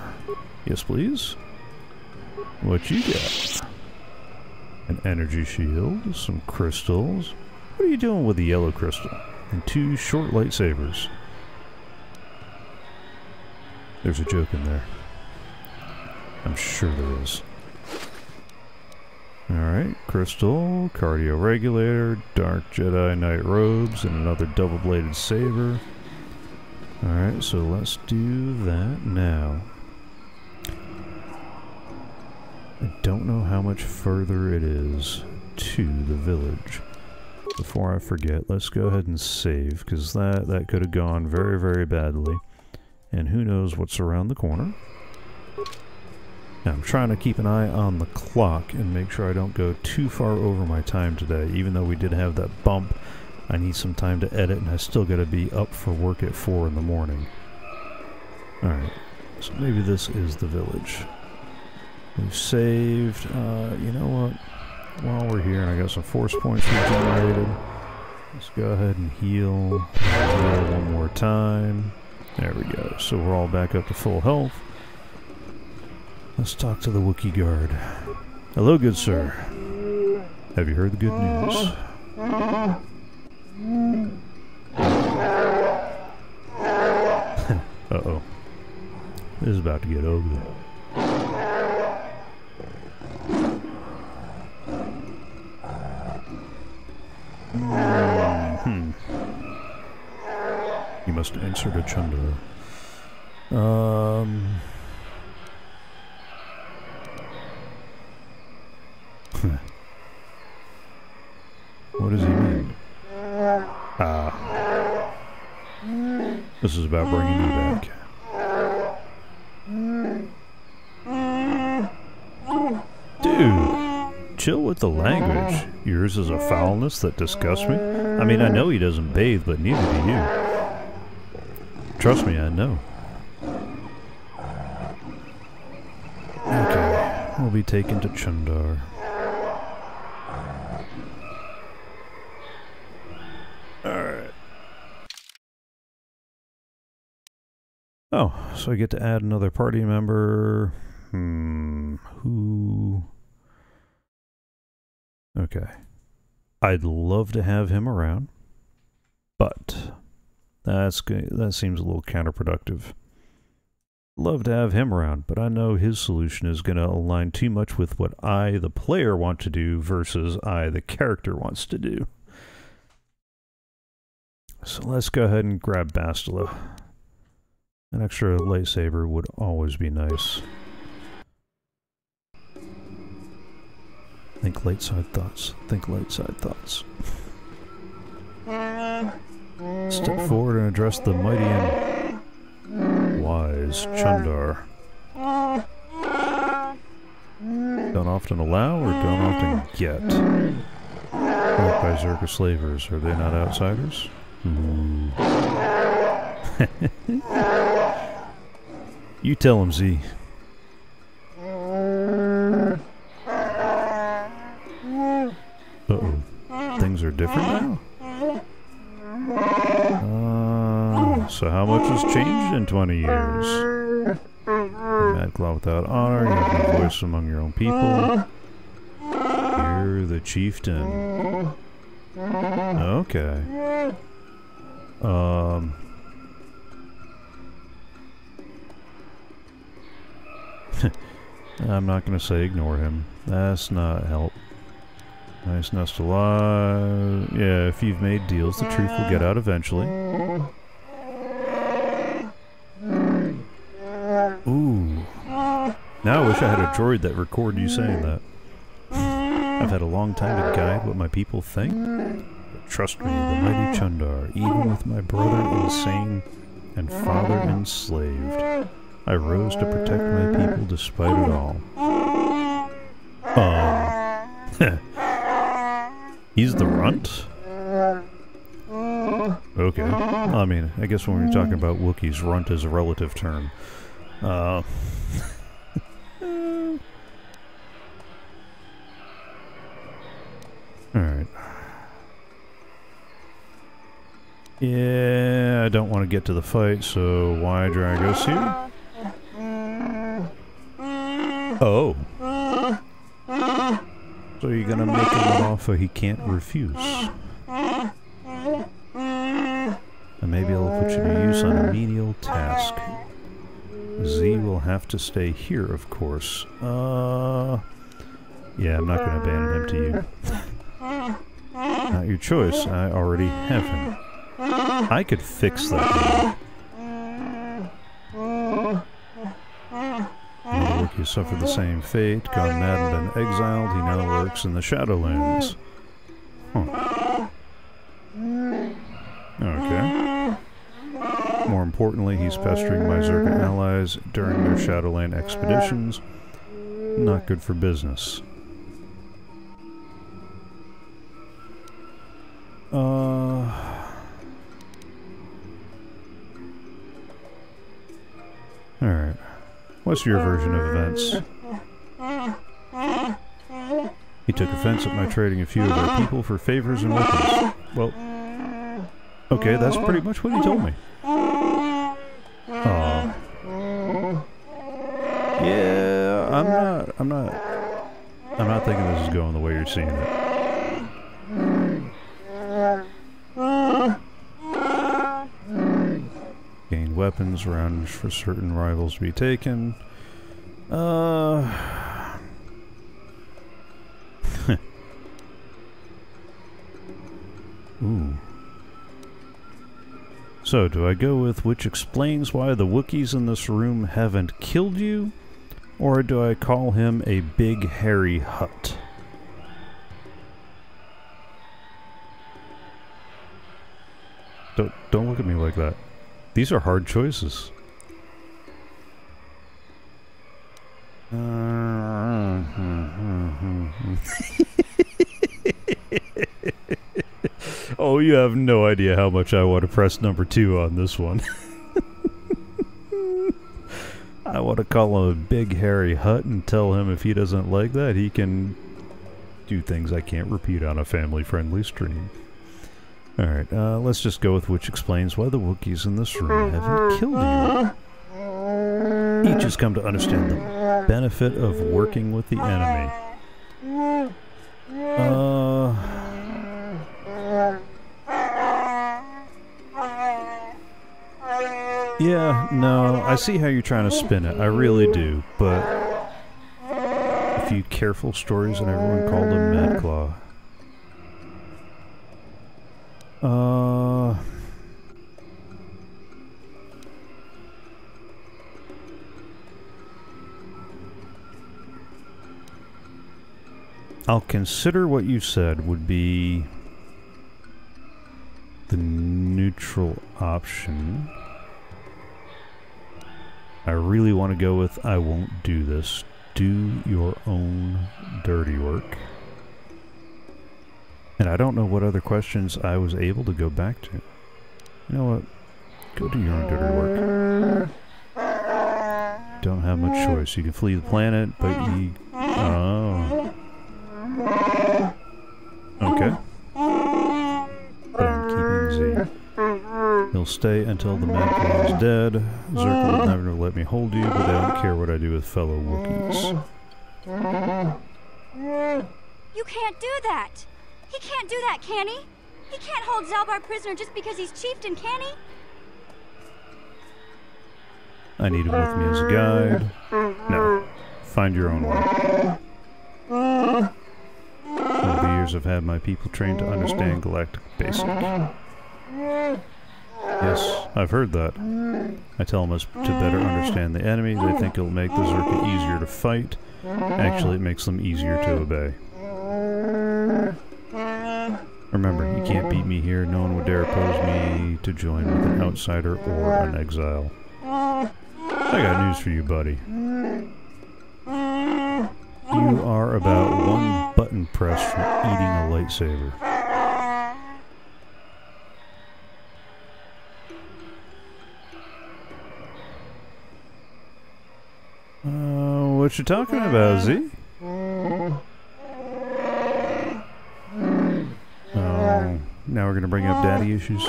Yes, please. What you get? An energy shield, some crystals. What are you doing with the yellow crystal? And two short lightsabers. There's a joke in there. I'm sure there is. Alright, crystal, cardio regulator, dark Jedi knight robes, and another double bladed saber. Alright, so let's do that now. I don't know how much further it is to the village. Before I forget, let's go ahead and save, because that, that could have gone very, very badly. And who knows what's around the corner. Now, I'm trying to keep an eye on the clock and make sure I don't go too far over my time today. Even though we did have that bump, I need some time to edit, and I still got to be up for work at 4 in the morning. Alright, so maybe this is the village. We've saved, uh, you know what? While we're here, and I got some force points regenerated, let's go ahead and heal, one more time. There we go. So we're all back up to full health. Let's talk to the Wookiee guard. Hello, good sir. Have you heard the good news? [laughs] Uh-oh. This is about to get ugly. Hmm. You must answer to Chuundar. Um. what does he mean? Ah. This is about bringing you back. Dude, chill with the language. Yours is a foulness that disgusts me. I mean, I know he doesn't bathe, but neither do you. Trust me, I know. Okay, we'll be taken to Chuundar. Alright. Oh, so I get to add another party member. Hmm, who... Okay. I'd love to have him around, but that's that seems a little counterproductive. Love to have him around, but I know his solution is going to align too much with what I, the player, want to do versus I, the character, wants to do. So let's go ahead and grab Bastila. An extra lightsaber would always be nice. Think light side thoughts. Think light side thoughts. Step forward and address the mighty and wise Chuundar. Don't often allow or don't often get. Like by Czerka slavers, are they not outsiders? Ooh. Hmm. [laughs] you tell him, Z. Uh-oh. Things are different now? Uh, so how much has changed in 20 years? Mad Claw without honor, you have no voice among your own people. You're the chieftain. Okay. Um... [laughs] I'm not going to say ignore him. That's not help. Nice nest alive. Yeah, if you've made deals, the truth will get out eventually. Ooh. Now I wish I had a droid that recorded you saying that. I've had a long time to guide what my people think. But trust me, the mighty Chuundar, even with my brother insane and father enslaved, I rose to protect my people despite it all. Um... [laughs] He's the runt? Okay. I mean, I guess when we're talking about Wookiees, runt is a relative term. Uh, [laughs] Alright. Yeah, I don't want to get to the fight, so why drag us here? Oh. So you're gonna make him an offer he can't refuse. And maybe I'll put you to use on a menial task. Z will have to stay here, of course. Uh, Yeah, I'm not going to abandon him to you. Not your choice. I already have him. I could fix that. Wookiee suffered the same fate, gone mad and been exiled. He now works in the Shadowlands. Huh. Okay. More importantly, he's pestering my Czerka allies during their Shadowland expeditions. Not good for business. Uh... What's your version of events? He took offense at my trading a few of our people for favors and weapons. Well, okay, that's pretty much what he told me. Yeah, I'm not, I'm not, I'm not thinking this is going the way you're seeing it. Gain weapons, rounds for certain rivals to be taken. Uh... [laughs] Ooh. So, do I go with which explains why the Wookiees in this room haven't killed you? Or do I call him a big hairy Hutt? Don't, don't look at me like that. These are hard choices. [laughs] oh, you have no idea how much I want to press number two on this one. [laughs] I want to call him a big hairy Hutt and tell him if he doesn't like that, he can do things I can't repeat on a family-friendly stream. Alright, uh, let's just go with which explains why the Wookiees in this room haven't killed you. Each has come to understand the benefit of working with the enemy. Uh... Yeah, no, I see how you're trying to spin it. I really do, but a few careful stories and everyone called him Mad Claw. Uh... I'll consider what you said would be the neutral option. I really want to go with I won't do this. Do your own dirty work. And I don't know what other questions I was able to go back to. You know what? Go do your own dirty work. Don't have much choice. You can flee the planet, but you... Oh. Okay. But I'm keeping Z. He'll stay until the Mad is dead. Czerka will never let me hold you, but I don't care what I do with fellow Wookiees. You can't do that! He can't do that, can he? He can't hold Zaalbar prisoner just because he's chieftain, can he? I need him with me as a guide. No. Find your own way. Over the years I've had my people trained to understand galactic basic. Yes, I've heard that. I tell them to better understand the enemy. They think it'll make the Czerka easier to fight. Actually, it makes them easier to obey. Remember, you can't beat me here. No one would dare oppose me to join with an outsider or an exile. I got news for you, buddy. You are about one button press from eating a lightsaber. Uh, what you talking about, Z? Now we're gonna bring up daddy issues.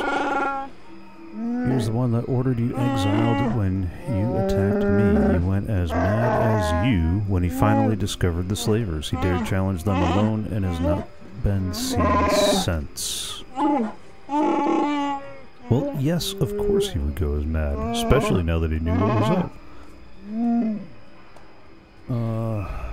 Here's the one that ordered you exiled when you attacked me. He went as mad as you when he finally discovered the slavers. He dared challenge them alone and has not been seen since. Well, yes, of course he would go as mad, especially now that he knew what was up. Uh,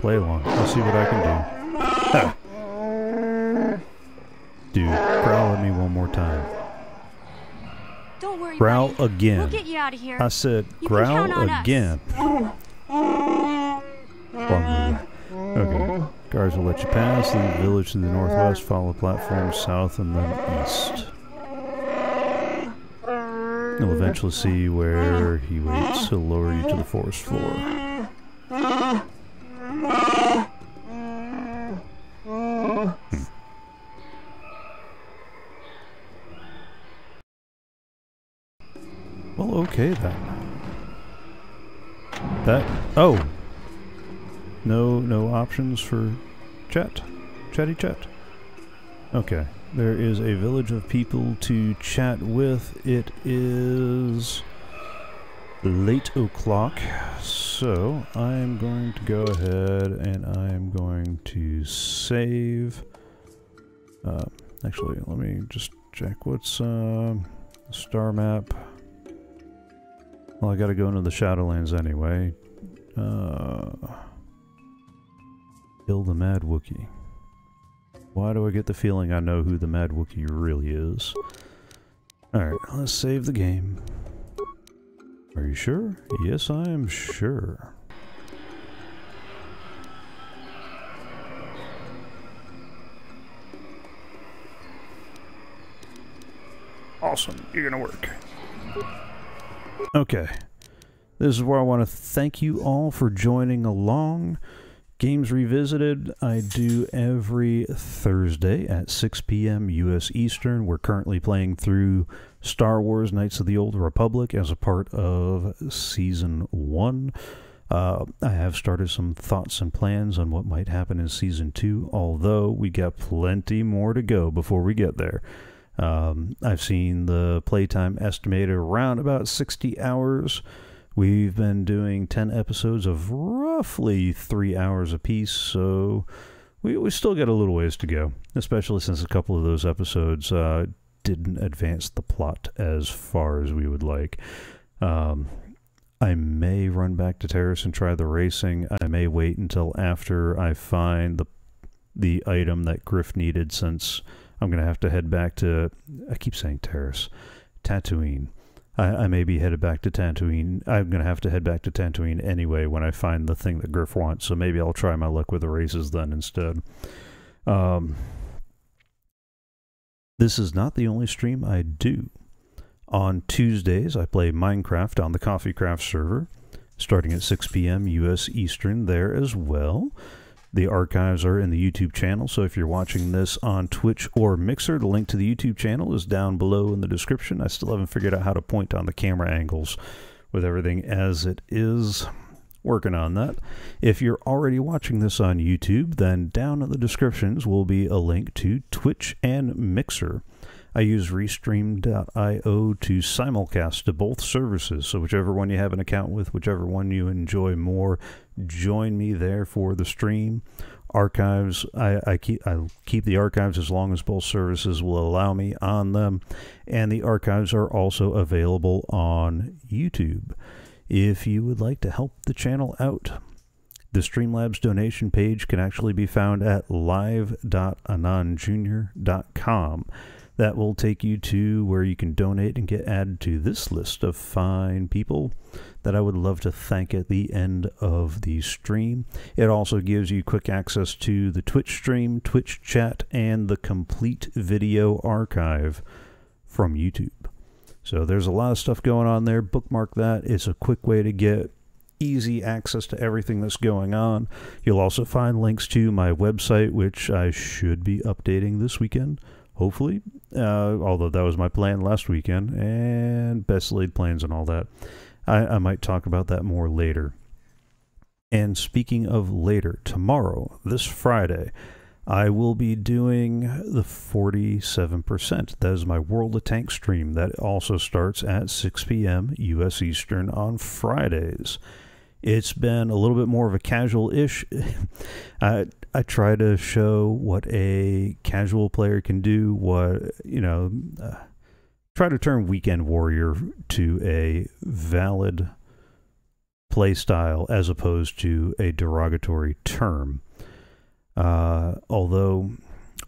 Play along. I'll see what I can do. Dude, growl at me one more time. Don't worry. Growl buddy. again. We'll get you out of here. I said You growl again. Okay. Guards will let you pass. Leave the village to the northwest. Follow the platform south and then east. You'll eventually see where he waits. He'll lower you to the forest floor. Well, okay then. That oh, no no options for chat, chatty chat. Okay, there is a village of people to chat with. It is late o'clock, so I'm going to go ahead and I'm going to save. Uh, actually, let me just check what's um star map. Well, I gotta go into the Shadowlands anyway. Uh, kill the Mad Wookiee. Why do I get the feeling I know who the Mad Wookiee really is? Alright, let's save the game. Are you sure? Yes, I am sure. Awesome, you're gonna work. Okay. This is where I want to thank you all for joining along. Games Revisited, I do every Thursday at 6 p.m. U.S. Eastern. We're currently playing through Star Wars Knights of the Old Republic as a part of Season 1. Uh, I have started some thoughts and plans on what might happen in Season 2, although we got plenty more to go before we get there. Um, I've seen the playtime estimated around about 60 hours. We've been doing 10 episodes of roughly three hours apiece, so we, we still got a little ways to go, especially since a couple of those episodes uh, didn't advance the plot as far as we would like. Um, I may run back to Taris and try the racing. I may wait until after I find the the item that Griff needed since I'm going to have to head back to, I keep saying Taris, Tatooine. I, I may be headed back to Tatooine. I'm going to have to head back to Tatooine anyway when I find the thing that Griff wants, so maybe I'll try my luck with the races then instead. Um, this is not the only stream I do. On Tuesdays, I play Minecraft on the Coffee Craft server, starting at 6 p.m. U.S. Eastern there as well. The archives are in the YouTube channel, so if you're watching this on Twitch or Mixer, the link to the YouTube channel is down below in the description. I still haven't figured out how to point on the camera angles with everything as it is. Working on that. If you're already watching this on YouTube, then down in the descriptions will be a link to Twitch and Mixer. I use Restream.io to simulcast to both services, so whichever one you have an account with, whichever one you enjoy more, join me there for the stream. Archives, I, I keep I keep the archives as long as both services will allow me on them, and the archives are also available on YouTube. If you would like to help the channel out, the Streamlabs donation page can actually be found at live.anonjr.com. That will take you to where you can donate and get added to this list of fine people that I would love to thank at the end of the stream. It also gives you quick access to the Twitch stream, Twitch chat, and the complete video archive from YouTube. So there's a lot of stuff going on there. Bookmark that. It's a quick way to get easy access to everything that's going on. You'll also find links to my website, which I should be updating this weekend hopefully. Uh, although that was my plan last weekend, and best laid plans and all that. I, I might talk about that more later. And speaking of later, tomorrow, this Friday, I will be doing the 47%. That is my World of Tanks stream. That also starts at 6 p.m. U.S. Eastern on Fridays. It's been a little bit more of a casual ish. [laughs] I, I try to show what a casual player can do, what, you know, uh, try to turn Weekend Warrior to a valid play style as opposed to a derogatory term. Uh, although,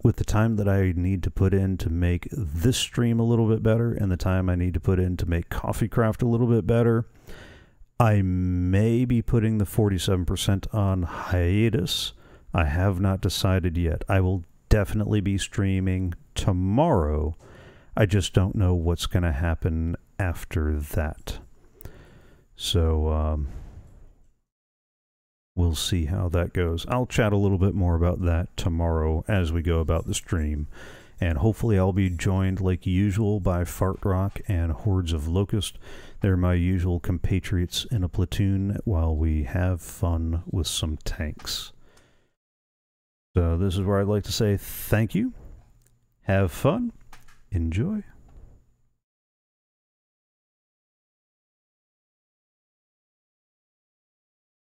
with the time that I need to put in to make this stream a little bit better and the time I need to put in to make Coffee Craft a little bit better, I may be putting the 47% on hiatus. I have not decided yet. I will definitely be streaming tomorrow. I just don't know what's going to happen after that. So, um, we'll see how that goes. I'll chat a little bit more about that tomorrow as we go about the stream. And hopefully, I'll be joined like usual by Fart Rock and Hordes of Locust. They're my usual compatriots in a platoon while we have fun with some tanks. So, this is where I'd like to say thank you, have fun, enjoy.